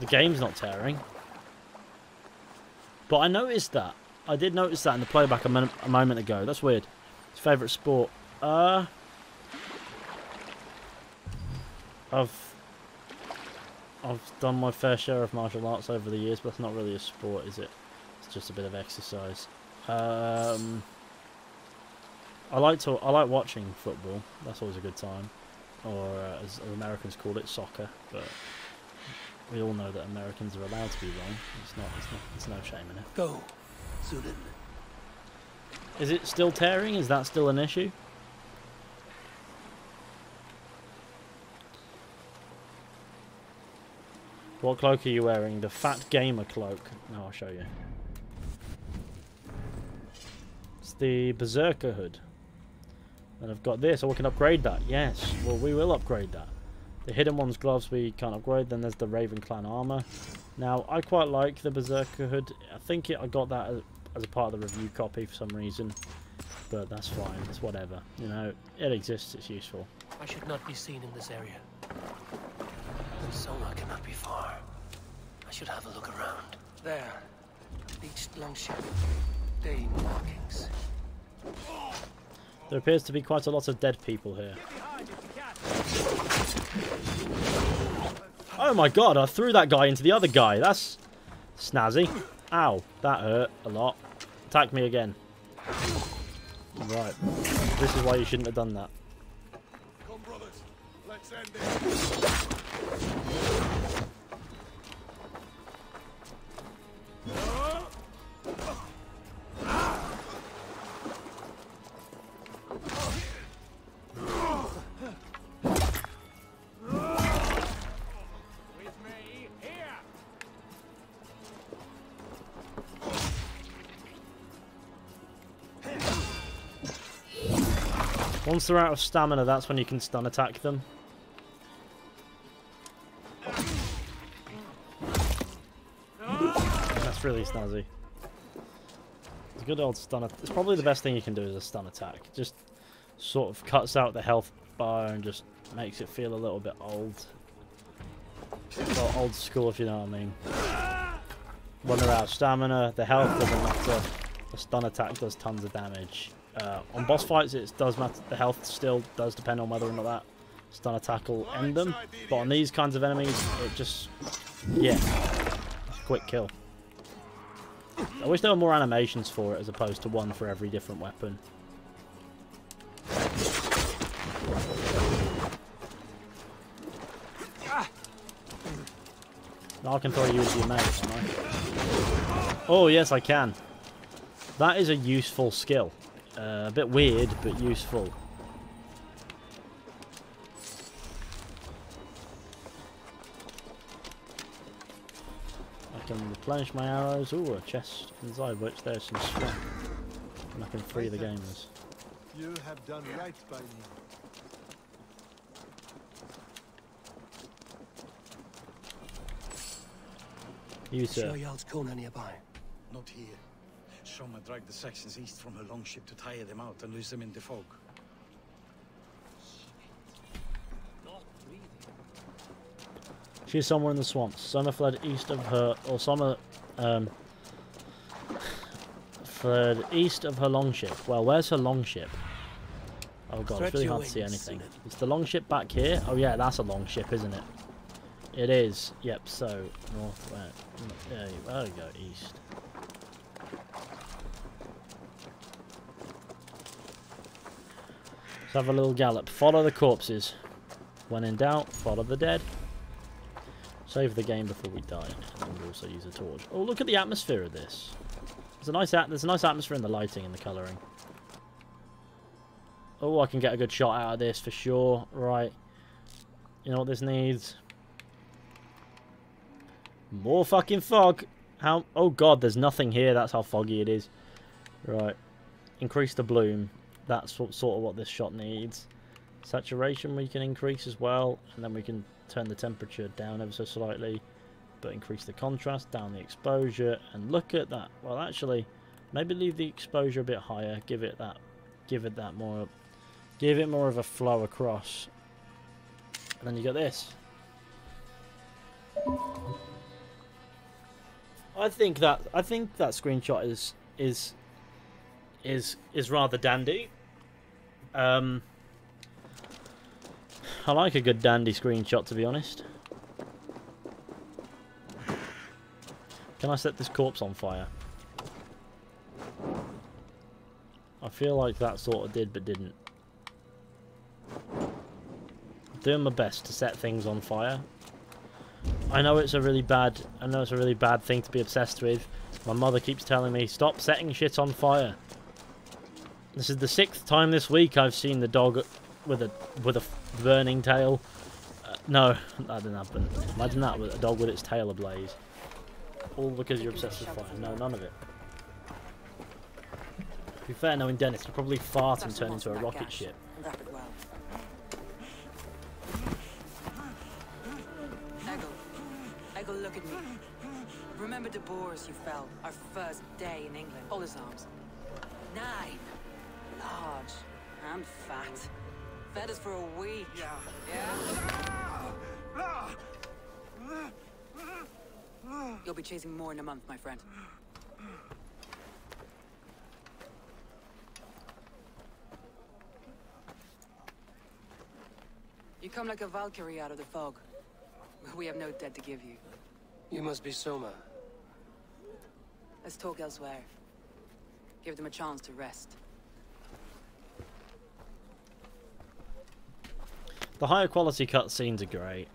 The game's not tearing. But I noticed that. I did notice that in the playback a, a moment ago. That's weird. Favourite sport? Uh, I've I've done my fair share of martial arts over the years, but it's not really a sport, is it? It's just a bit of exercise. Um, I like to I like watching football. That's always a good time, or uh, as Americans call it, soccer. But we all know that Americans are allowed to be wrong. It's not. It's not. There's no shame in it. Go, Zulin. Is it still tearing? Is that still an issue? What cloak are you wearing? The Fat Gamer cloak. No, I'll show you. It's the Berserker hood. And I've got this. Oh, we can upgrade that. Yes. Well, we will upgrade that. The Hidden One's gloves we can't upgrade. Then there's the Raven Clan armor. Now, I quite like the Berserker hood. I think it, I got that as, as a part of the review copy for some reason. But that's fine. It's whatever. You know, it exists. It's useful. I should not be seen in this area. The Sona cannot be far. I should have a look around. There. Beached longship. Dane markings. There appears to be quite a lot of dead people here. Oh my god, I threw that guy into the other guy. That's snazzy. Ow, that hurt a lot. Attack me again. Right. This is why you shouldn't have done that. Come, brothers. Let's end this. Once they're out of stamina, that's when you can stun attack them. That's really snazzy. It's a good old stun. It's probably the best thing you can do is a stun attack. Just sort of cuts out the health bar and just makes it feel a little bit old. Well, old school, if you know what I mean. When they're out of stamina, the health doesn't matter. A stun attack does tons of damage. Uh, on boss fights, it does matter. The health still does depend on whether or not that stun attack will end them. But on these kinds of enemies, it just, yeah, quick kill. I wish there were more animations for it as opposed to one for every different weapon. Now I can throw you into your mate. Oh, yes, I can. That is a useful skill. Uh, a bit weird, but useful. I can replenish my arrows. Ooh, a chest inside which there's some scrap. And I can free the gamers. You have done right by me. You, sir. Sure Jarl's Kona nearby. Not here. Soma dragged the Saxons east from her longship to tire them out and lose them in the fog. She's somewhere in the swamps. Summer fled east of her, or Summer, um, fled east of her longship. Well, where's her longship? Oh god, it's really hard to see anything. Sunan. Is the longship back here? Oh yeah, that's a longship, isn't it? It is. Yep. So north, west. There you, there you go, east. Let's have a little gallop. Follow the corpses. When in doubt, follow the dead. Save the game before we die, and we'll also use a torch. Oh, look at the atmosphere of this. There's a nice there's a nice atmosphere in the lighting and the colouring. Oh, I can get a good shot out of this for sure. Right. You know what this needs? More fucking fog. How? Oh god, there's nothing here. That's how foggy it is. Right. Increase the bloom. That's sort of what this shot needs. Saturation we can increase as well, and then we can turn the temperature down ever so slightly, but increase the contrast, down the exposure, and look at that. Well, actually, maybe leave the exposure a bit higher. Give it that. Give it that more. Give it more of a flow across. And then you got this. I think that I think that screenshot is is is is rather dandy. Um, I like a good dandy screenshot, to be honest. Can I set this corpse on fire? I feel like that sort of did, but didn't. Doing my best to set things on fire. I know it's a really bad. I know it's a really bad thing to be obsessed with. My mother keeps telling me, "Stop setting shit on fire." This is the sixth time this week I've seen the dog with a with a burning tail. Uh, no, that didn't happen. Imagine that with a dog with its tail ablaze. All because you're obsessed with fire. No, none of it. To be fair, knowing Dennis, he'd probably fart and turn into a rocket ship. Look at me. Remember the boars you fell our first day in England? Hold his arms. Nine. Large. And fat. Fed us for a week. Yeah. Yeah? You'll be chasing more in a month, my friend. You come like a Valkyrie out of the fog. We have no debt to give you. You must be Soma. Let's talk elsewhere. Give them a chance to rest. The higher quality cutscenes are great.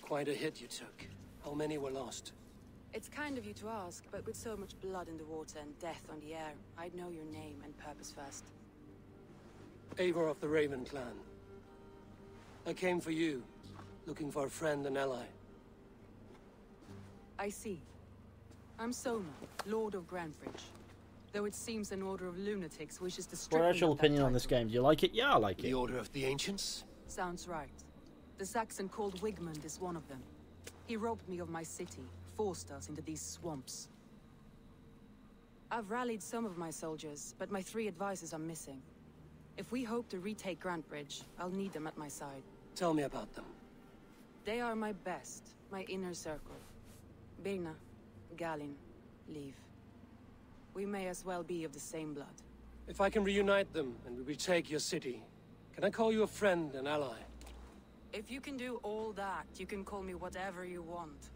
Quite a hit you took. How many were lost? It's kind of you to ask, but with so much blood in the water and death on the air, I'd know your name and purpose first. Eivor of the Raven clan. I came for you, looking for a friend and ally. I see. I'm Soma, Lord of Grantebridge. Though it seems an order of lunatics wishes to strip What me actual of that opinion on this game? Do you like it? Yeah, I like it. The Order of the Ancients? Sounds right. The Saxon called Wigmund is one of them. He robbed me of my city, forced us into these swamps. I've rallied some of my soldiers, but my three advisors are missing. If we hope to retake Grantebridge, I'll need them at my side. Tell me about them. They are my best, my inner circle. Birna, Galinn, Leif. We may as well be of the same blood. If I can reunite them and we retake your city, can I call you a friend and ally? If you can do all that, you can call me whatever you want.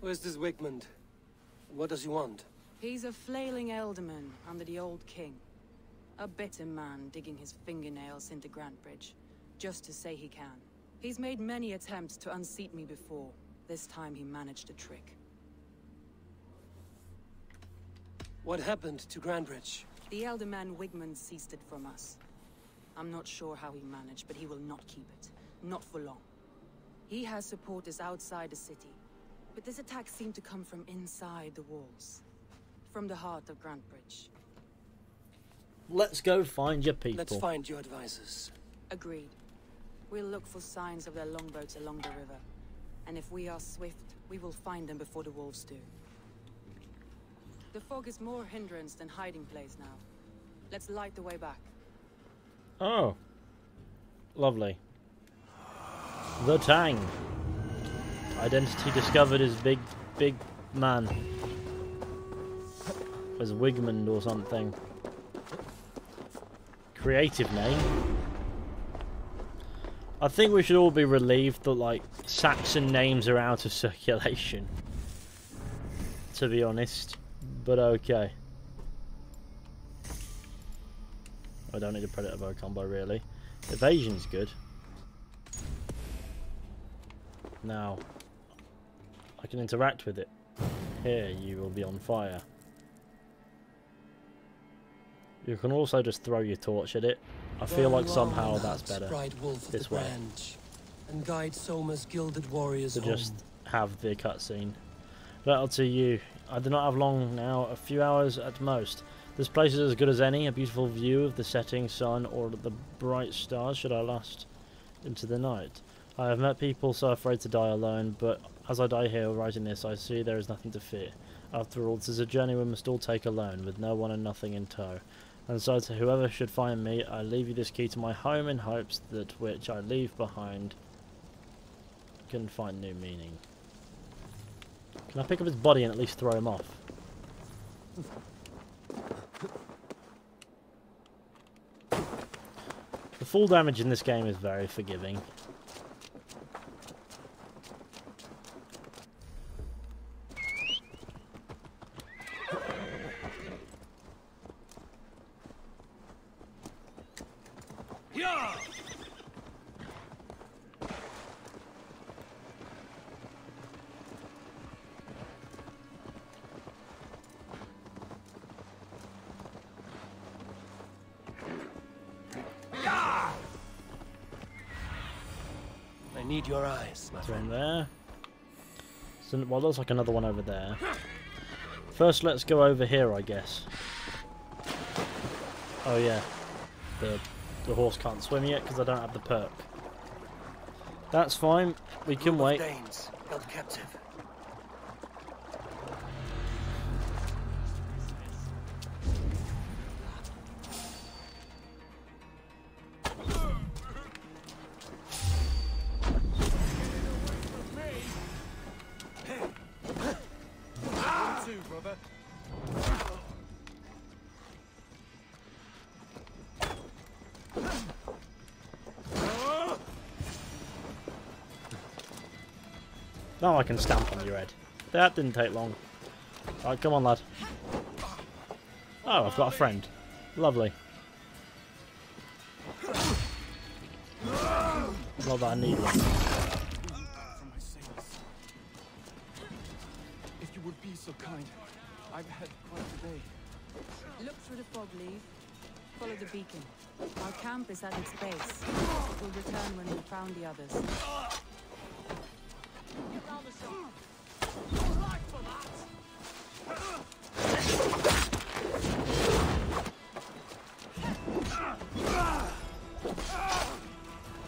Where's this Wigmund? What does he want? He's a flailing ealdorman under the old king. A bitter man digging his fingernails into Grantebridge, just to say he can. He's made many attempts to unseat me before. This time he managed a trick. What happened to Grantebridge? The elder man Wigmund seized it from us. I'm not sure how he managed, but he will not keep it. Not for long. He has supporters outside the city. But this attack seemed to come from inside the walls. From the heart of Grantebridge. Let's go find your people. Let's find your advisors. Agreed. We'll look for signs of their longboats along the river. And if we are swift, we will find them before the wolves do. The fog is more hindrance than hiding place now. Let's light the way back. Oh. Lovely. The Tang. Identity discovered as Big, Big Man. As Wigmund or something. Creative name. I think we should all be relieved that, like, Saxon names are out of circulation. To be honest. But okay. I don't need a Predator bow combo really. Evasion's good. Now, I can interact with it. Here, you will be on fire. You can also just throw your torch at it. I feel like somehow that's better Bright wolf of this way. and guide Soma's gilded warriors To just have the cutscene. Battle to you. I do not have long now, a few hours at most. This place is as good as any, a beautiful view of the setting sun or the bright stars should I last into the night. I have met people so afraid to die alone, but as I die here writing this, I see there is nothing to fear. After all, this is a journey we must all take alone, with no one and nothing in tow. And so to whoever should find me, I leave you this key to my home in hopes that which I leave behind can find new meaning. Can I pick up his body and at least throw him off? The full damage in this game is very forgiving. Well, looks like another one over there. First, let's go over here, I guess. Oh yeah, the the horse can't swim yet because I don't have the perk. That's fine. We can wait. Danes held captive. Can stamp on your head. That didn't take long. Alright, come on, lad. Oh, I've got a friend. Lovely. Not that I need one. If you would be so kind, I've had quite a day. Look through the fog Leif. Follow the beacon. Our camp is at its base. We'll return when we've found the others.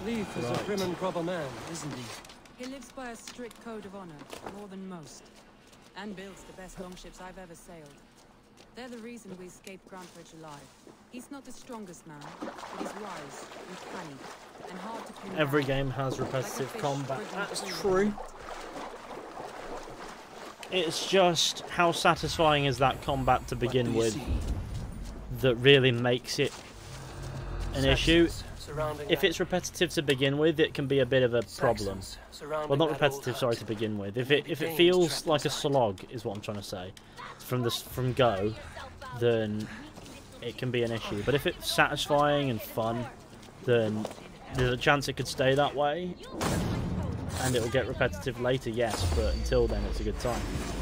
Leif is a Right. prim and proper man, isn't he? He lives by a strict code of honor, more than most. And builds the best longships I've ever sailed. They're the reason we escaped Grantebridge alive. He's not the strongest man, but he's wise and cunning, and hard to pin Every down. game has repetitive fish combat. That's through true. It's just how satisfying is that combat to begin with that really makes it an issue. If it's repetitive to begin with, it can be a bit of a problem. Well, not repetitive, sorry, to begin with. If it if it feels like a slog, is what I'm trying to say, from this from go, then it can be an issue. But if it's satisfying and fun, then there's a chance it could stay that way, and it will get repetitive later. Yes, but until then, it's a good time.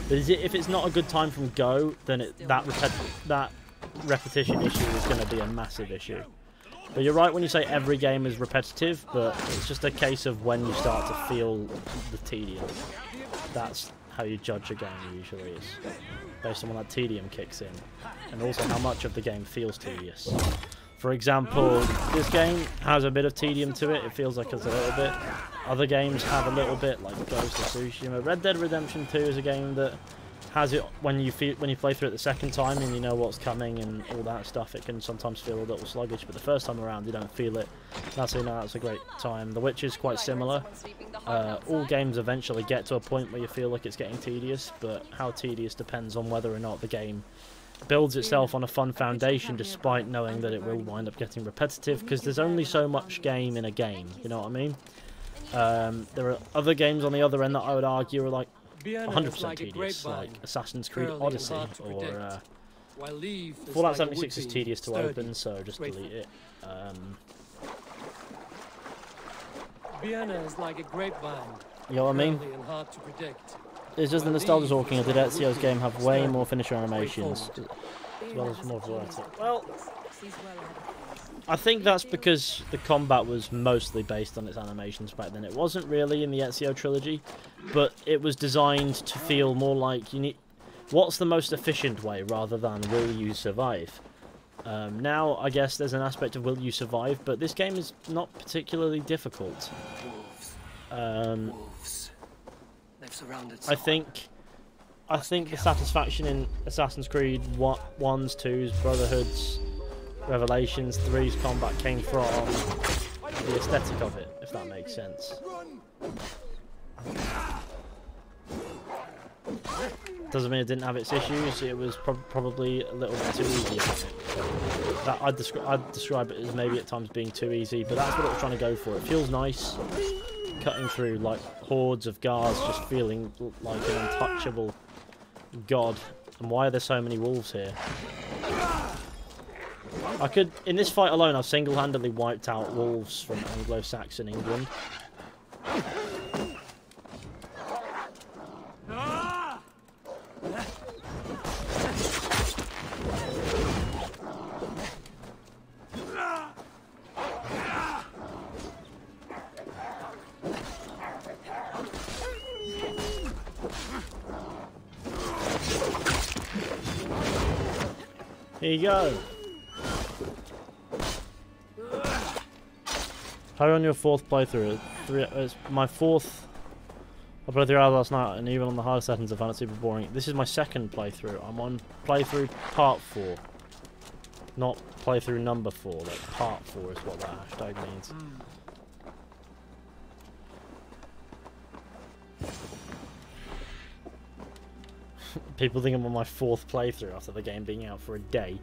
But it, if it's not a good time from go, then it, that that repetition issue is going to be a massive issue. But you're right when you say every game is repetitive, but it's just a case of when you start to feel the tedium. That's how you judge a game usually, is based on when that tedium kicks in, and also how much of the game feels tedious. For example, this game has a bit of tedium to it, it feels like it's a little bit. Other games have a little bit, like Ghost of Tsushima. Red Dead Redemption 2 is a game that has it when you feel when you play through it the second time and you know what's coming and all that stuff. It can sometimes feel a little sluggish, but the first time around you don't feel it. That's you know that's a great time. The Witch is quite similar. Uh, all games eventually get to a point where you feel like it's getting tedious, but how tedious depends on whether or not the game builds itself on a fun foundation despite knowing that it will wind up getting repetitive because there's only so much game in a game you know what I mean um, there are other games on the other end that I would argue are like 100% is like a tedious like Assassin's Creed Odyssey or predict, uh, while Leaf is Fallout 76 is tedious to open so just delete it um, Vienna is like a grapevine. You know what I mean? Curly and hard to predict. It's just the nostalgia talking. is Did like Ezio's game have way more finisher animations as well as more variety? Well, I think that's because the combat was mostly based on its animations back then. It wasn't really in the Ezio trilogy, but it was designed to feel more like you need. What's the most efficient way rather than will you survive? Um, now, I guess there's an aspect of will you survive, but this game is not particularly difficult. Um, They've surrounded I think I think the satisfaction in Assassin's Creed one, ones, twos, Brotherhoods, Revelations, threes combat came from the aesthetic of it, if that makes sense. Doesn't mean it didn't have its issues. It was prob probably a little bit too easy. That I'd, descri I'd describe it as maybe at times being too easy, but that's what it was trying to go for. It feels nice, cutting through like hordes of guards, just feeling like an untouchable god. And why are there so many wolves here? I could, in this fight alone, I've single-handedly wiped out wolves from Anglo-Saxon England. Ah! Here you go. How on your fourth playthrough? It's my fourth. I played three hours last night, and even on the higher settings, I found it super boring. This is my second playthrough. I'm on playthrough part four, not playthrough number four. Like part four is what that hashtag means. Hmm. People think I'm on my fourth playthrough after the game being out for a day.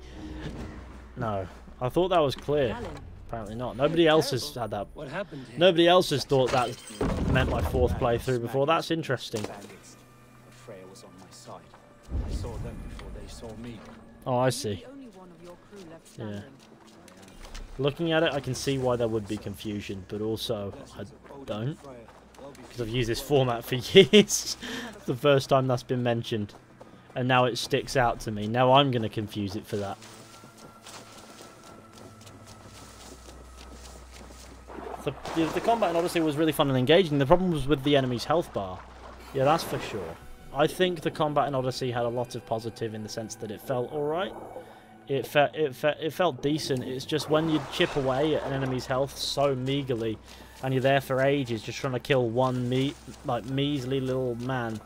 No, I thought that was clear. Apparently not. Nobody else has had that. What happened here? Nobody else has thought that meant my fourth playthrough before. That's interesting. Was on my side. I saw them before they saw me. Oh, I see. Only one of your crew left Yeah. Looking at it, I can see why there would be confusion, but also I don't. Because I've used this format for years. the first time that's been mentioned. And now it sticks out to me. Now I'm going to confuse it for that. The, the, the combat in Odyssey was really fun and engaging. The problem was with the enemy's health bar. Yeah, that's for sure. I think the combat in Odyssey had a lot of positive in the sense that it felt alright. It, fe it, fe it felt decent. It's just when you chip away at an enemy's health so meagerly and you're there for ages just trying to kill one me like measly little man,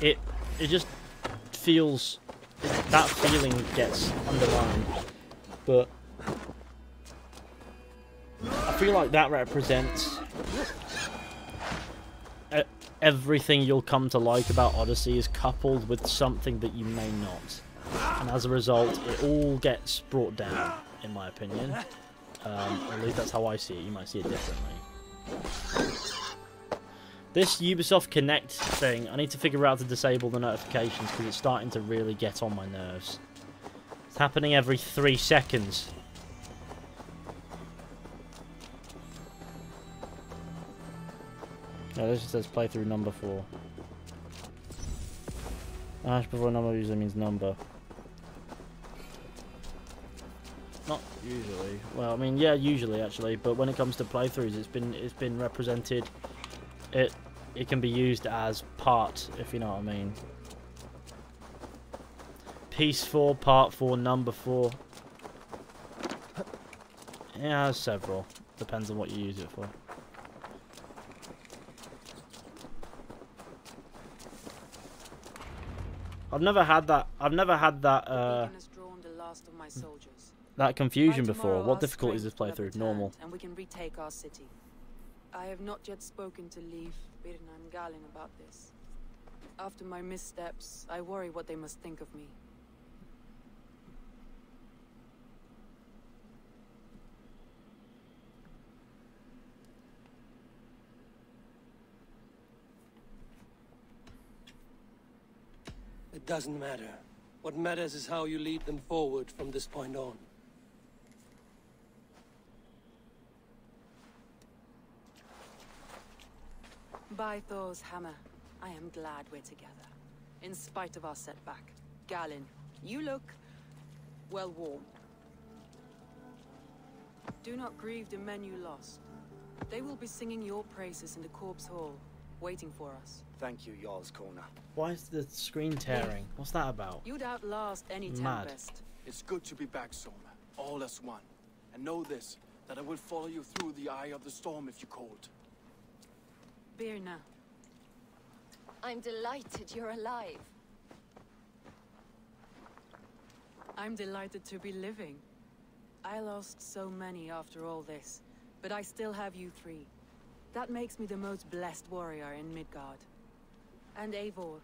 it it just feels that feeling gets undermined. But I feel like that represents everything you'll come to like about Odyssey is coupled with something that you may not. And as a result, it all gets brought down, in my opinion. Um, at least that's how I see it. You might see it differently. This Ubisoft Connect thing, I need to figure out to disable the notifications because it's starting to really get on my nerves. It's happening every three seconds. No, this just says playthrough number four. Hash before number usually means number. Not usually. Well, I mean, yeah, usually actually, but when it comes to playthroughs, it's been it's been represented. It it can be used as part, if you know what I mean. Piece four, part four, number four. Yeah, several. Depends on what you use it for. I've never had that. I've never had that. Uh, Beacon has drawn the last of my soldiers. that confusion before. What our difficulty is this strength will playthrough? Normal. And we can retake our city. I have not yet spoken to Leif, Birna and Galinn about this. After my missteps, I worry what they must think of me. It doesn't matter. What matters is how you lead them forward from this point on. By Thor's hammer, I am glad we're together. In spite of our setback. Galinn, you look... well, warm. Do not grieve the men you lost. They will be singing your praises in the Corpse Hall, waiting for us. Thank you, Jarlskona. Why is the screen tearing? What's that about? You'd outlast any Mad. tempest. It's good to be back, Soma. All as one. And know this, that I will follow you through the eye of the storm if you called. Birna, I'm delighted you're alive. I'm delighted to be living. I lost so many after all this, but I still have you three. That makes me the most blessed warrior in Midgard. And Eivor,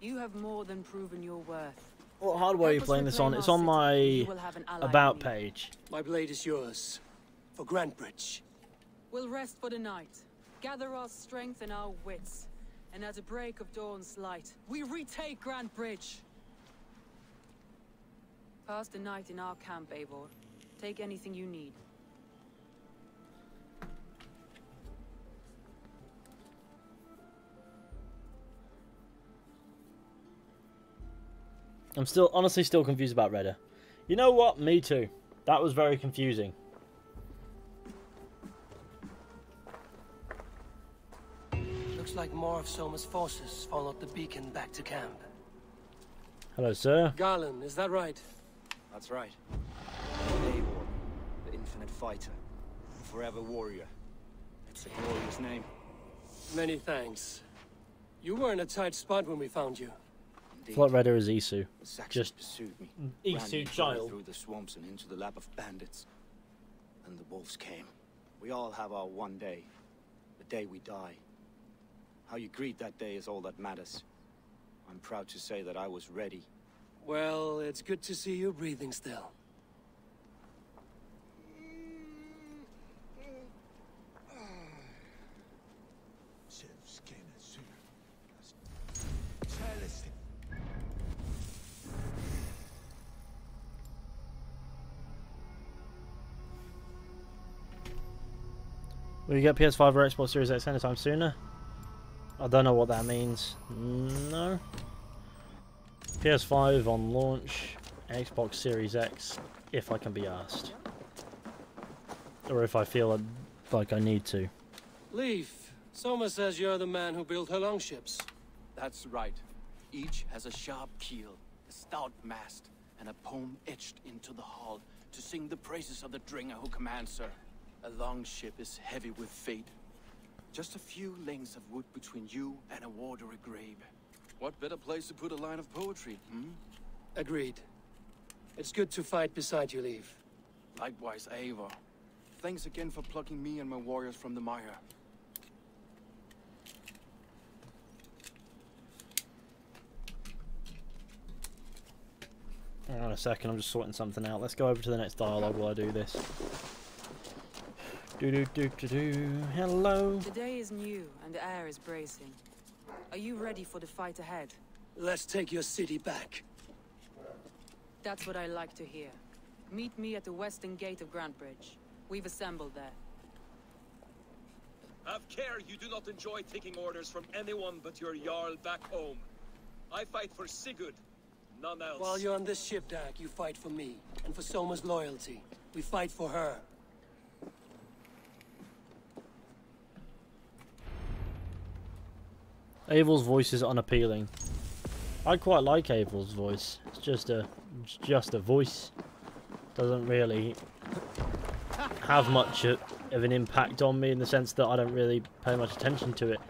you have more than proven your worth. What hardware are you playing this on? It's on my you will have an ally about page. My blade is yours. For Grantebridge. We'll rest for the night, gather our strength and our wits, and at the break of dawn's light, we retake Grantebridge. Pass the night in our camp, Eivor. Take anything you need. I'm still honestly still confused about Reda. You know what? Me too. That was very confusing. Like more of Soma's forces followed the beacon back to camp. Hello, sir. Garland, is that right? That's right. Eivor, the infinite fighter, the forever warrior. It's a glorious name. Many thanks. You were in a tight spot when we found you. Flood Redder is Isu. Just pursued me. Mm, Isu ran me child. through the swamps and into the lap of bandits. And the wolves came. We all have our one day. The day we die. How you greet that day is all that matters. I'm proud to say that I was ready. Well, it's good to see you breathing still. Will you get PS5 or Xbox Series X anytime sooner? Eh? I don't know what that means. No. PS5 on launch, Xbox Series X if I can be asked. Or if I feel like I need to. Leif, Soma says you're the man who built her longships. That's right. Each has a sharp keel, a stout mast, and a poem etched into the hull to sing the praises of the drengr who commands her. A longship is heavy with fate. Just a few lengths of wood between you and a watery grave. What better place to put a line of poetry, hmm? Agreed. It's good to fight beside you, Leif. Likewise, Eivor. Thanks again for plucking me and my warriors from the mire. Hang on a second, I'm just sorting something out. Let's go over to the next dialogue while I do this. Do do do do do. Hello. The day is new and the air is bracing. Are you ready for the fight ahead? Let's take your city back. That's what I like to hear. Meet me at the western gate of Grantebridge. We've assembled there. Have care you do not enjoy taking orders from anyone but your Jarl back home. I fight for Sigurd, none else. While you're on this ship, Dag, you fight for me, and for Soma's loyalty. We fight for her. Avel's voice is unappealing. I quite like Avel's voice. It's just a it's just a voice. Doesn't really have much of an impact on me in the sense that I don't really pay much attention to it.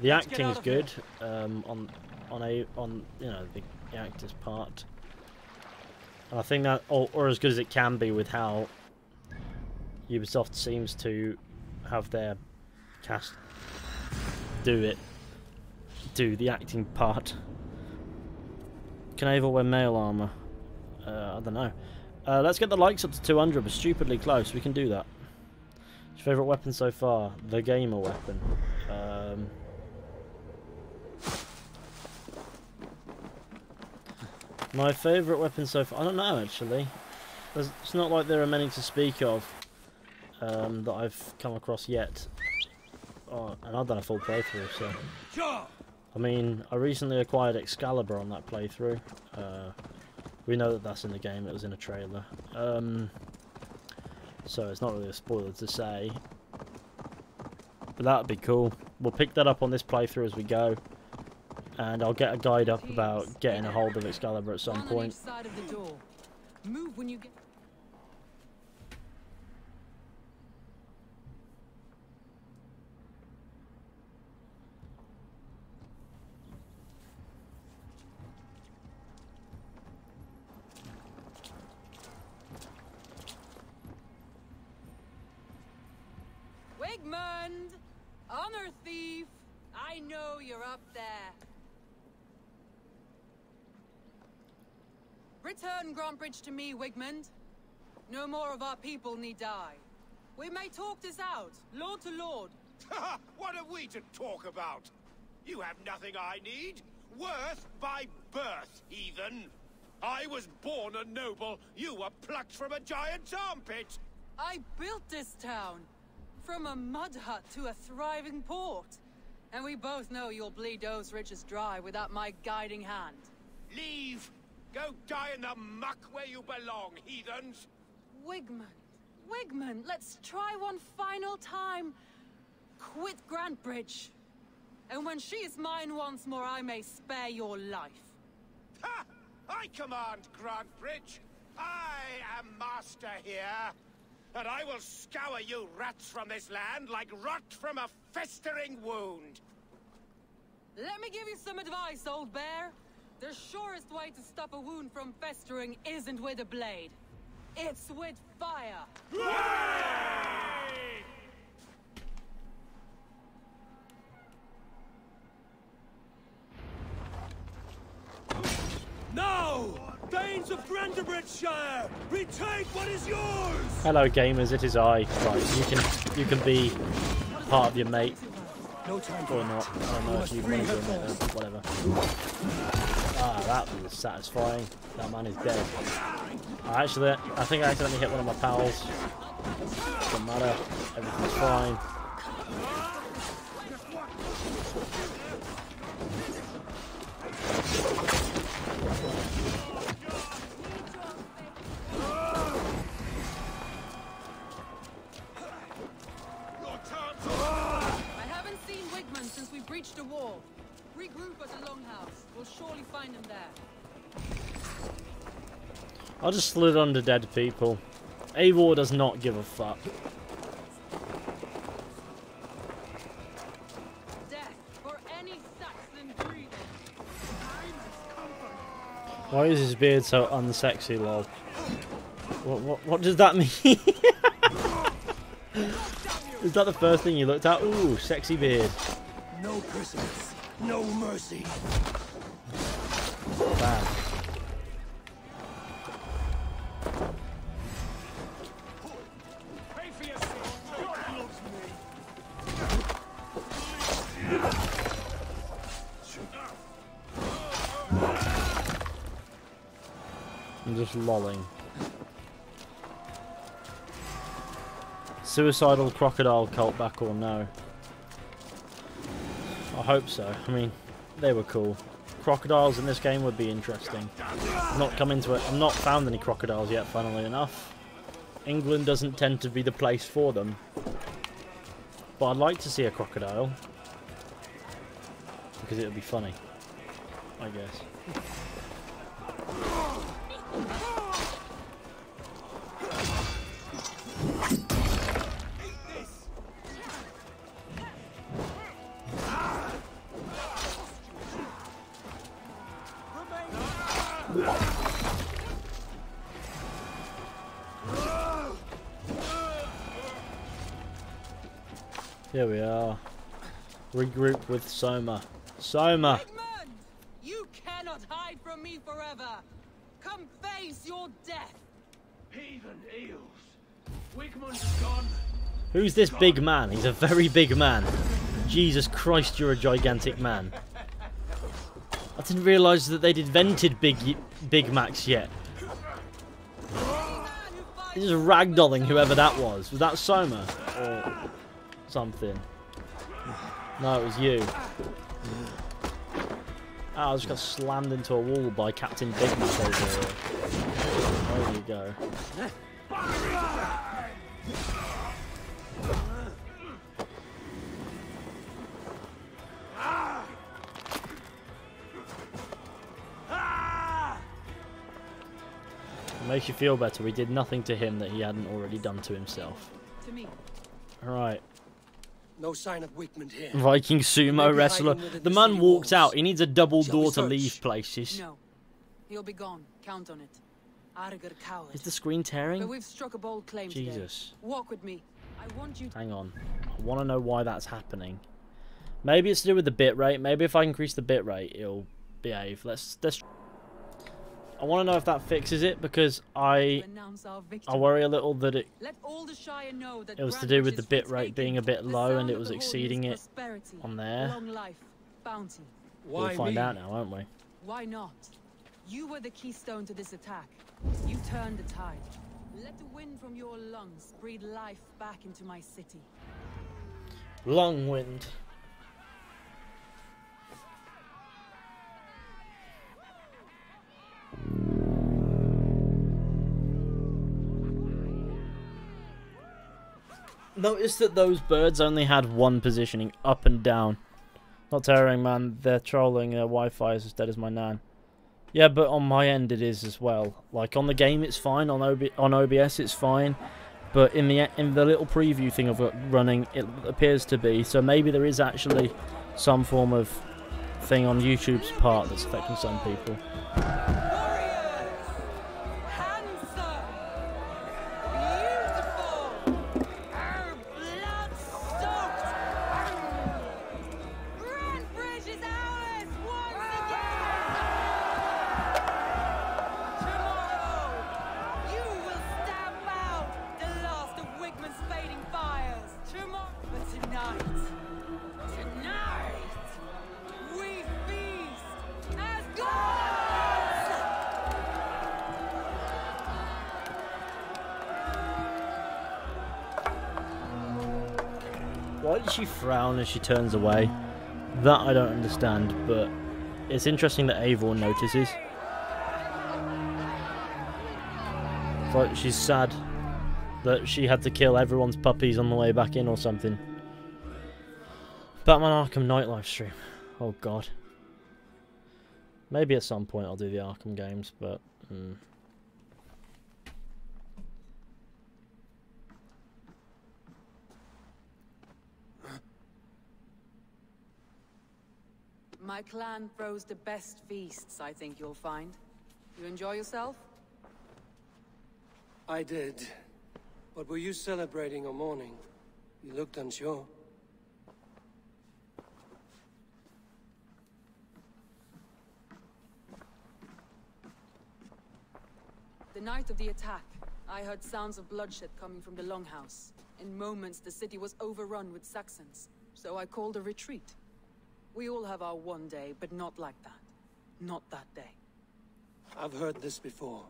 The acting is good um, on on a on you know the, the actor's part, and I think that or, or as good as it can be with how Ubisoft seems to have their cast do it do the acting part. Can Ava wear male armor? Uh, I don't know. Uh, let's get the likes up to 200. We're stupidly close. We can do that. Your favourite weapon so far? The gamer weapon. Um, my favourite weapon so far? I don't know actually. There's, it's not like there are many to speak of um, that I've come across yet. Oh, and I've done a full playthrough, so. I mean, I recently acquired Excalibur on that playthrough. Uh, we know that that's in the game, it was in a trailer. Um, so it's not really a spoiler to say. But that would be cool. We'll pick that up on this playthrough as we go. And I'll get a guide up about getting a hold of Excalibur at some One on each point. side of the door. Move when you get. Wigmund! Honor thief! I know you're up there. Return Grantebridge to me, Wigmund. No more of our people need die. We may talk this out, lord to lord. what are we to talk about? You have nothing I need. Worth by birth, heathen. I was born a noble. You were plucked from a giant's armpit. I built this town. From a mud hut to a thriving port. And we both know you'll bleed those riches dry without my guiding hand. Leave! Go die in the muck where you belong, heathens! Wigmund, Wigmund, let's try one final time. Quit Grantebridge. And when she is mine once more, I may spare your life. Ha! I command Grantebridge. I am master here. And I will scour you rats from this land like rot from a festering wound. Let me give you some advice, old bear. The surest way to stop a wound from festering isn't with a blade. It's with fire. No! Danes of Grantebridgescire! Retake what is yours! Hello, gamers. It is I. Right, you can you can be part of your mate. No time or not. I don't know if you want to but whatever. Ah, that was satisfying. That man is dead. I actually, I think I accidentally hit one of my pals. Doesn't matter. Everything's fine. Breached the wall. Regroup at the Longhouse. We'll surely find him there. I just slid under dead people. Eivor does not give a fuck. Death for any Saxon breathing. Why is his beard so unsexy, lol? What, what, what does that mean? is that the first thing you looked at? Ooh, sexy beard. No prisoners, no mercy. Me. I'm just lolling. Suicidal crocodile cult back or no? Hope so. I mean, they were cool. Crocodiles in this game would be interesting. I've not come into it. I've not found any crocodiles yet, funnily enough. England doesn't tend to be the place for them. But I'd like to see a crocodile. Because it would be funny. I guess. Regroup with Soma. Soma! Wigmund! You cannot hide from me forever. Come face your death. Heathen eels. Wigmund is gone. Who's this big man? He's a very big man. Jesus Christ, you're a gigantic man. I didn't realise that they'd invented Big Big Macs yet. He's just ragdolling whoever that was. Was that Soma? Or something? No, it was you. Ah, I just got slammed into a wall by Captain Big Mac over here. There you go. Makes you feel better. We did nothing to him that he hadn't already done to himself. To me. Alright. No sign of Wigmund here. Viking sumo wrestler. The the man walked out. He needs a double door to leave places. No. He'll be gone. Count on it. Arger coward. Is the screen But tearing? we've struck a bold claim Jesus. today. Walk with me. I want you to... Hang on. I want to know why that's happening. Maybe it's to do with the bit rate. Maybe if I increase the bit rate, it'll behave. Let's let's. I want to know if that fixes it because I I worry a little that it Let all the Shire know that it was to do with the Grantebridge bit rate being a bit low and it was exceeding it on there. Long life, bounty. We'll find out now, won't we? Why not? You were the keystone to this attack. You turned the tide. Let the wind from your lungs breathe life back into my city. Long wind. Notice that those birds only had one positioning, up and down. Not tearing, man. They're trolling. Their Wi-Fi is as dead as my nan. Yeah, but on my end it is as well. Like on the game, it's fine. On OB on OBS, it's fine. But in the in the little preview thing I've got uh, running, it appears to be. So maybe there is actually some form of thing on YouTube's part that's affecting some people. She she turns away? That I don't understand, but it's interesting that Eivor notices. It's like she's sad that she had to kill everyone's puppies on the way back in or something. Batman Arkham Knight live stream. Oh god. Maybe at some point I'll do the Arkham games, but... mm. My clan throws the best feasts, I think you'll find. You enjoy yourself? I did. But were you celebrating or mourning? You looked unsure. The night of the attack, I heard sounds of bloodshed coming from the Longhouse. In moments, the city was overrun with Saxons, so I called a retreat. We all have our one day, but not like that. Not that day. I've heard this before.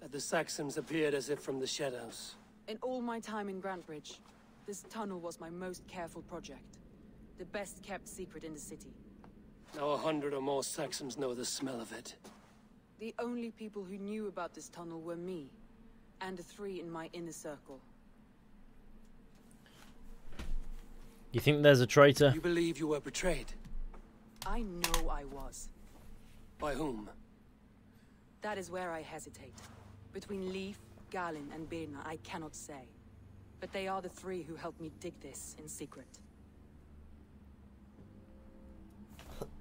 That the Saxons appeared as if from the shadows. In all my time in Grantebridge, this tunnel was my most careful project. The best kept secret in the city. Now a hundred or more Saxons know the smell of it. The only people who knew about this tunnel were me, and the three in my inner circle. You think there's a traitor? You believe you were betrayed? I know I was. By whom? That is where I hesitate. Between Leif, Galinn, and Birna, I cannot say. But they are the three who helped me dig this in secret.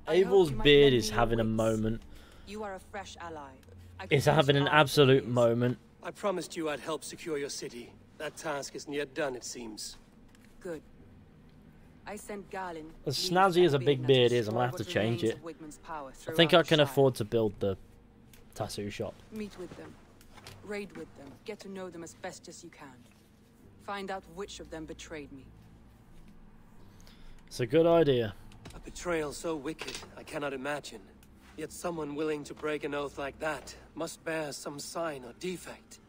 Abel's beard is me your having a moment. You are a fresh ally. I It's having an absolute ideas. moment. I promised you I'd help secure your city. That task isn't yet done, it seems. Good. I sent Galinn. As snazzy as a big beard is, I'm gonna have to change it. of Wigmund's power I think I can afford to build the tattoo shop. Meet with them. Raid with them. Get to know them as best as you can. Find out which of them betrayed me. It's a good idea. A betrayal so wicked, I cannot imagine. Yet someone willing to break an oath like that must bear some sign or defect.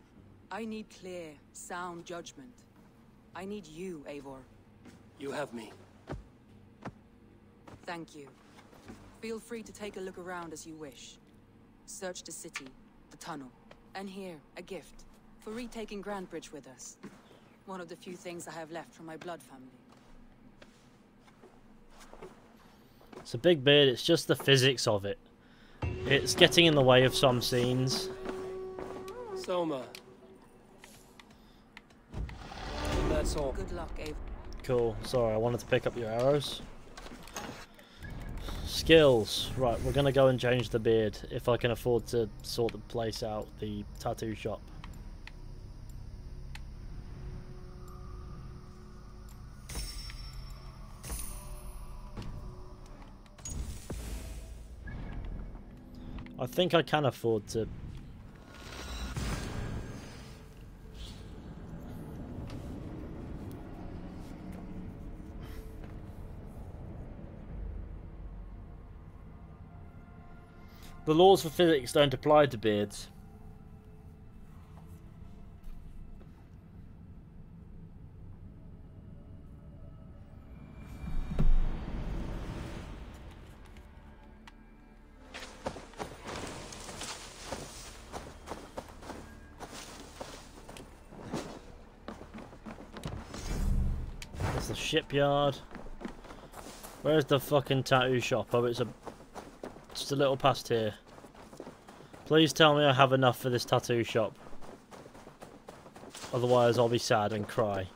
I need clear, sound judgment. I need you, Eivor. You have me. Thank you. Feel free to take a look around as you wish. Search the city, the tunnel, and here, a gift. For retaking Grantebridge with us. One of the few things I have left from my blood family. It's a big beard, it's just the physics of it. It's getting in the way of some scenes. Soma. That's all. Good luck, Eivor. Cool. Sorry, I wanted to pick up your arrows. Skills. Right, we're going to go and change the beard if I can afford to sort the place out, the tattoo shop. I think I can afford to The laws for physics don't apply to beards. There's the shipyard. Where's the fucking tattoo shop? Oh, it's a just a little past here. Please tell me I have enough for this tattoo shop. Otherwise I'll be sad and cry.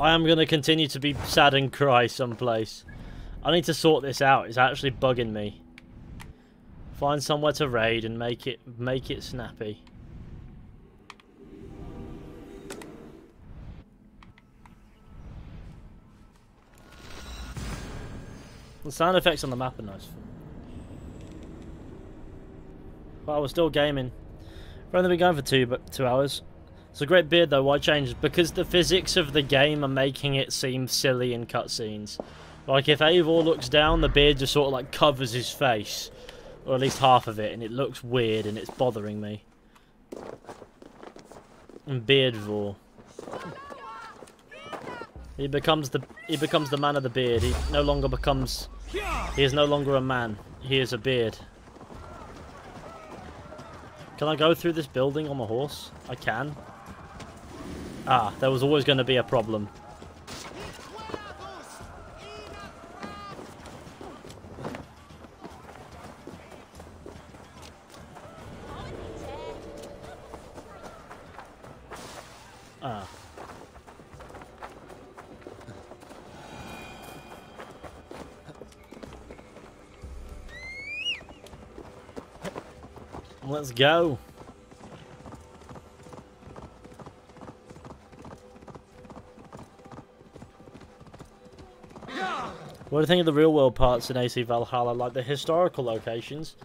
I am going to continue to be sad and cry someplace. I need to sort this out. It's actually bugging me. Find somewhere to raid and make it make it snappy. The sound effects on the map are nice. But I was still gaming. We've only been going for two, but two hours. It's a great beard though. Why change? Because the physics of the game are making it seem silly in cutscenes. Like if Eivor looks down, the beard just sort of like covers his face, or at least half of it, and it looks weird and it's bothering me. And Beardvor. He becomes the he becomes the man of the beard. He no longer becomes he is no longer a man. He is a beard. Can I go through this building on my horse? I can. Ah, there was always going to be a problem. Let's go. What do you think of the real world parts in AC Valhalla, like the historical locations?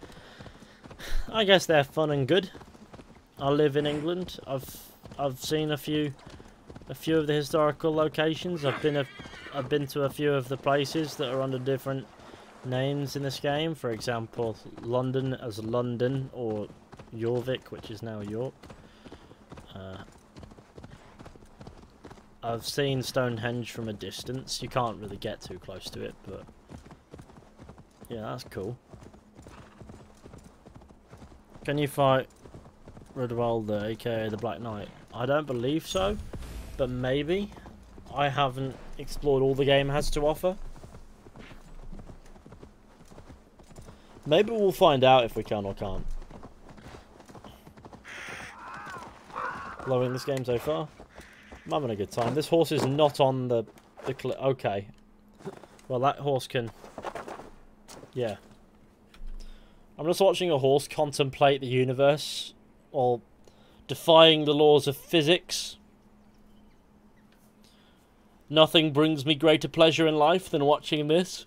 I guess they're fun and good. I live in England. I've I've seen a few a few of the historical locations. I've been a I've been to a few of the places that are under different names in this game. For example, London as London or Jorvik, which is now York. Uh, I've seen Stonehenge from a distance. You can't really get too close to it, but yeah, that's cool. Can you fight Rudwalda, aka the Black Knight? I don't believe so, but maybe. I haven't explored all the game has to offer. Maybe we'll find out if we can or can't. Loving this game so far. I'm having a good time. This horse is not on the the okay. Well, that horse can. Yeah. I'm just watching a horse contemplate the universe, while defying the laws of physics. Nothing brings me greater pleasure in life than watching this.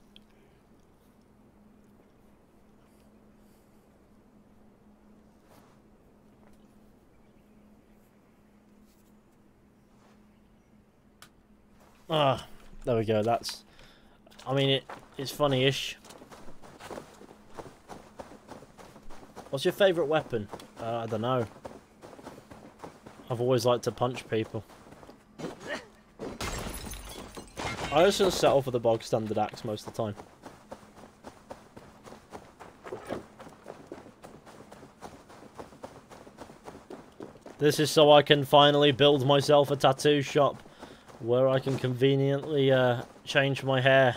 Ah, there we go. That's. I mean, it. It's funny-ish. What's your favourite weapon? Uh, I don't know. I've always liked to punch people. I also settle for the bog standard axe most of the time. This is so I can finally build myself a tattoo shop where I can conveniently uh, change my hair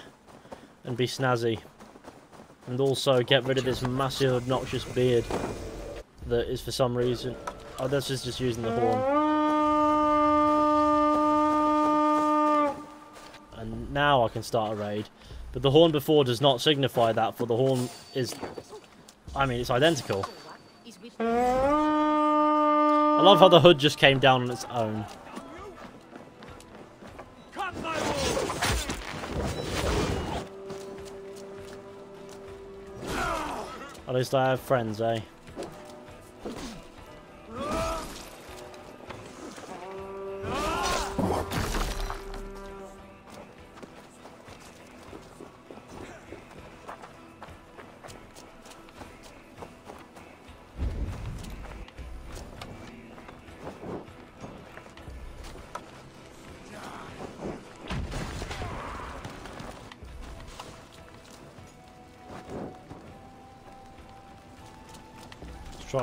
and be snazzy. And also get rid of this massive obnoxious beard that is for some reason... Oh, this is just using the horn. And now I can start a raid. But the horn before does not signify that, for the horn is... I mean, it's identical. I love how the hood just came down on its own. At least I have friends, eh?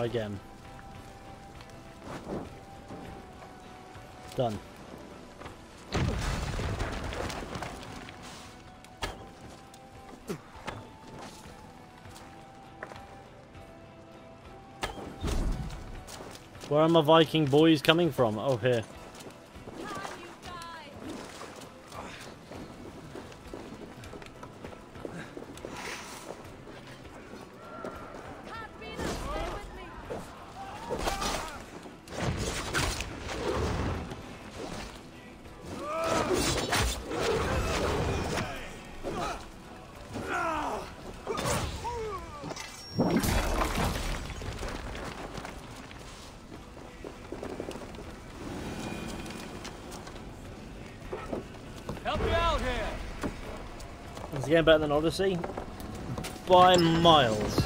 Try again. Done. Where are my Viking boys coming from? Oh, here. Better than Odyssey? By miles.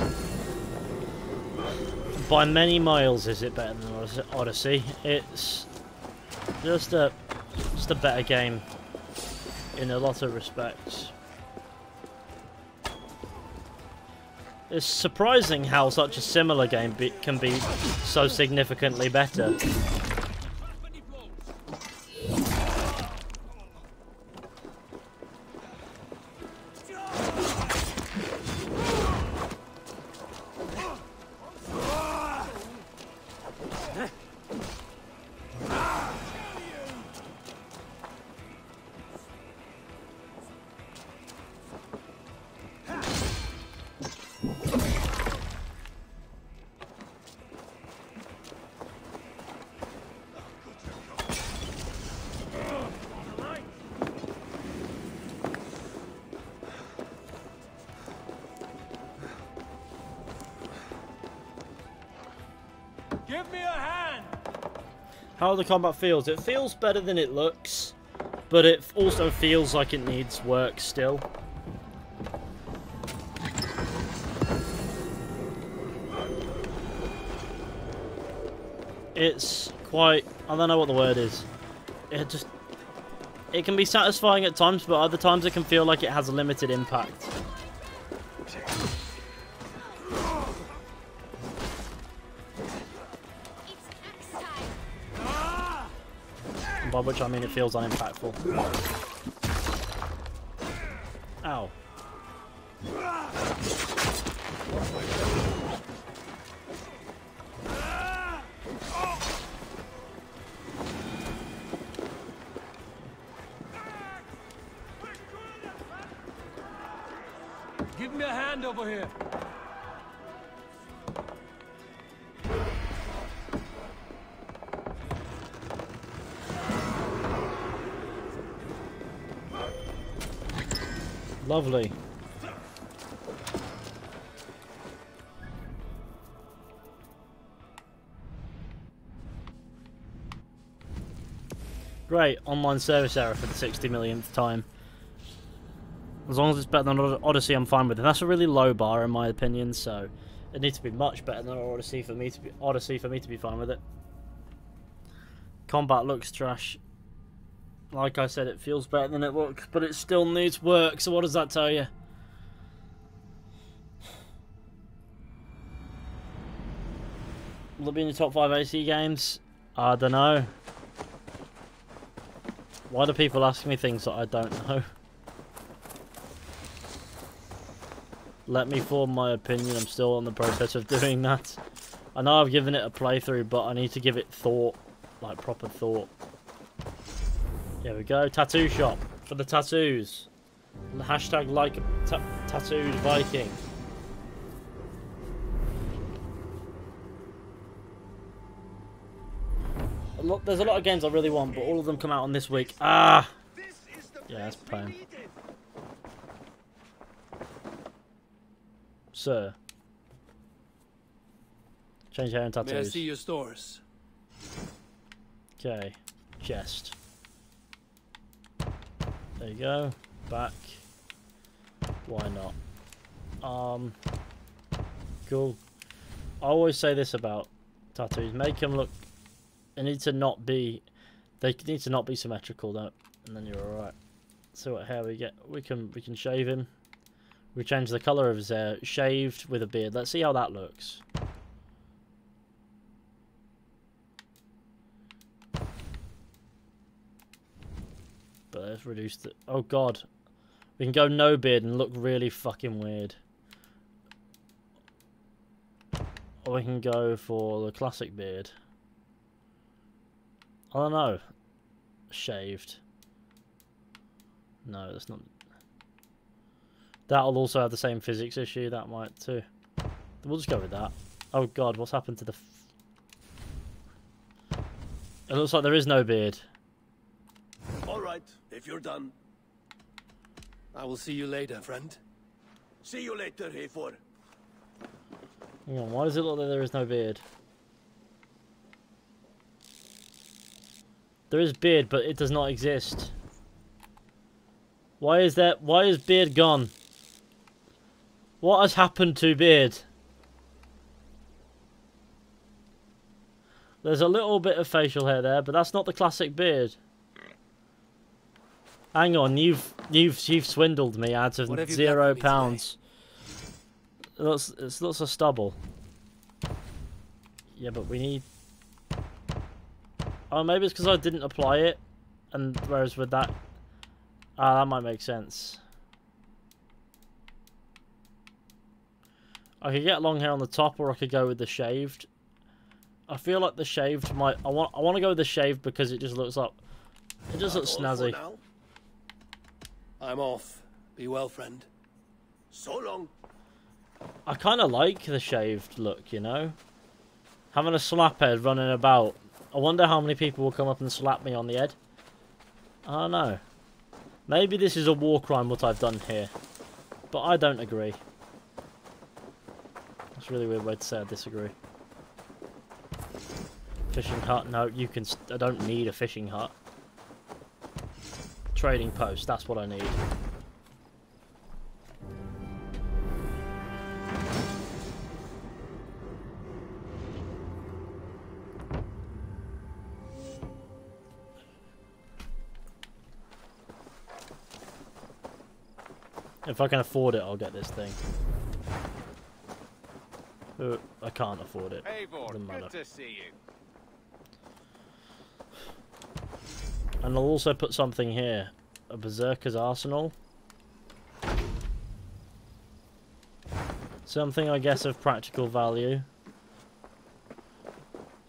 By many miles is it better than Odyssey. It's just a just a better game in a lot of respects. It's surprising how such a similar game be can be so significantly better. Give me a hand! How the combat feels. It feels better than it looks, but it also feels like it needs work still. It's quite... I don't know what the word is. It just... It can be satisfying at times, but other times it can feel like it has a limited impact. Which I mean it feels unimpactful. Lovely. Great, online service error for the 60 millionth time. As long as it's better than Odyssey, I'm fine with it. That's a really low bar in my opinion, so it needs to be much better than Odyssey for me to be Odyssey for me to be fine with it. Combat looks trash. Like I said, it feels better than it looks, but it still needs work. So what does that tell you? Will it be in the top five AC games? I don't know. Why do people ask me things that I don't know? Let me form my opinion. I'm still in the process of doing that. I know I've given it a playthrough, but I need to give it thought. Like, proper thought. There we go. Tattoo shop for the tattoos. Hashtag like a ta tattooed Viking. A lot, there's a lot of games I really want, but all of them come out on this week. Ah! Yeah, that's pain. Sir. Change hair and May I see your stores? Okay, chest. There you go. Back. Why not? Um. Cool. I always say this about tattoos: make them look. They need to not be. They need to not be symmetrical, though, and then you're all right. See what hair we get. We can we can shave him. We change the color of his hair. Shaved with a beard. Let's see how that looks. Let's reduce the... Oh god. We can go no beard and look really fucking weird. Or we can go for the classic beard. I don't know. Shaved. No, that's not... That'll also have the same physics issue. That might too. We'll just go with that. Oh god, what's happened to the... It looks like there is no beard. If you're done. I will see you later, friend. See you later, Eivor. Hang on, why does it look like there is no beard? There is beard, but it does not exist. Why is that? Why is beard gone? What has happened to beard? There's a little bit of facial hair there, but that's not the classic beard. Hang on, you've you've you've swindled me out of What have you zero got for me pounds. It looks it looks a stubble. Yeah, but we need. Oh, maybe it's because I didn't apply it, and whereas with that, ah, that might make sense. I could get long hair on the top, or I could go with the shaved. I feel like the shaved might. I want. I want to go with the shaved because it just looks like. It just looks snazzy. I'm off. Be well, friend. So long. I kind of like the shaved look, you know? Having a slap head running about. I wonder how many people will come up and slap me on the head. I don't know. Maybe this is a war crime what I've done here. But I don't agree. That's a really weird way to say I disagree. Fishing hut? No, you can... I don't need a fishing hut. Trading post, that's what I need. If I can afford it, I'll get this thing. Uh, I can't afford it. Eivor, good to see you. And I'll also put something here. A Berserker's Arsenal. Something, I guess, of practical value.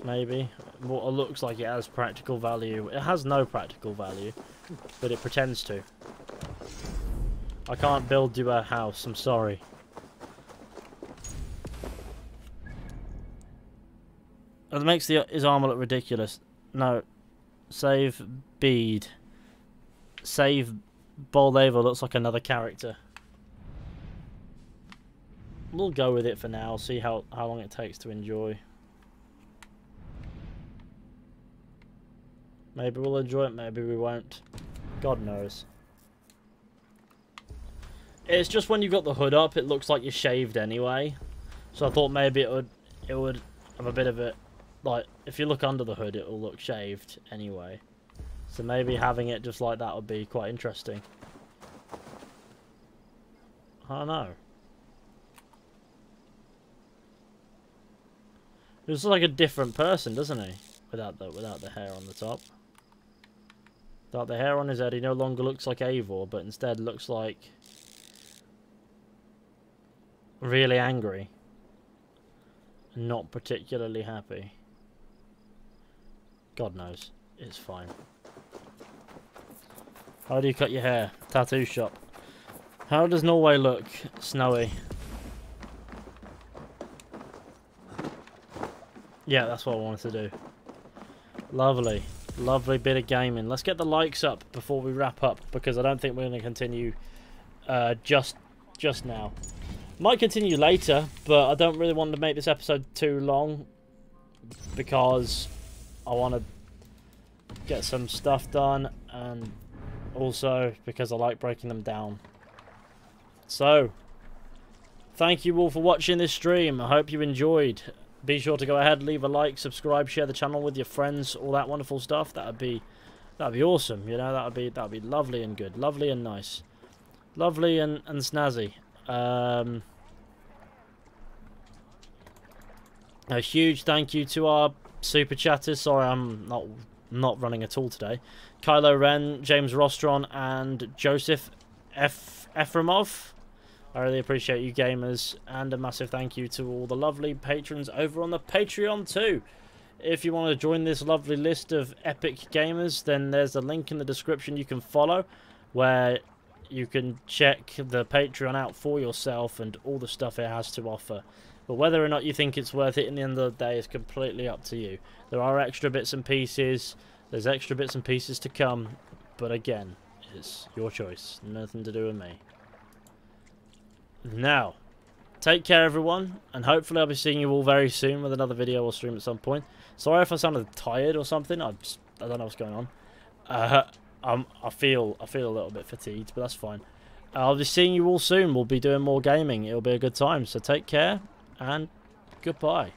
Maybe. What it looks like it has practical value. It has no practical value, but it pretends to. I can't build you a house, I'm sorry. It makes the, his armor look ridiculous. No. Save Bead. Save Boldeva looks like another character. We'll go with it for now, see how, how long it takes to enjoy. Maybe we'll enjoy it, maybe we won't. God knows. It's just when you've got the hood up, it looks like you're shaved anyway. So I thought maybe it would it would have a bit of it like if you look under the hood it will look shaved anyway. So maybe having it just like that would be quite interesting. I don't know. He looks like a different person, doesn't he? Without the without the hair on the top. Without the hair on his head, he no longer looks like Eivor, but instead looks like really angry. Not particularly happy. God knows. It's fine. How do you cut your hair? Tattoo shop. How does Norway look? Snowy. Yeah, that's what I wanted to do. Lovely. Lovely bit of gaming. Let's get the likes up before we wrap up because I don't think we're going to continue uh, just just now. Might continue later, but I don't really want to make this episode too long. because I want to get some stuff done and also because I like breaking them down. So, thank you all for watching this stream. I hope you enjoyed. Be sure to go ahead, leave a like, subscribe, share the channel with your friends, all that wonderful stuff. That would be that'd be awesome. You know, that would be that would be lovely and good, lovely and nice, lovely and and snazzy. Um, a huge thank you to our super chatters. Sorry, I'm not not running at all today. Kylo Ren, James Rostron, and Joseph F. Efremov. I really appreciate you gamers, and a massive thank you to all the lovely patrons over on the Patreon too. If you want to join this lovely list of epic gamers, then there's a link in the description you can follow, where you can check the Patreon out for yourself and all the stuff it has to offer. But whether or not you think it's worth it in the end of the day is completely up to you. There are extra bits and pieces, there's extra bits and pieces to come, but again, it's your choice, nothing to do with me. Now, take care everyone, and hopefully I'll be seeing you all very soon with another video or stream at some point. Sorry if I sounded tired or something, I just, I don't know what's going on. Uh, I'm, I feel I feel a little bit fatigued, but that's fine. I'll be seeing you all soon. We'll be doing more gaming. It'll be a good time. So take care and goodbye.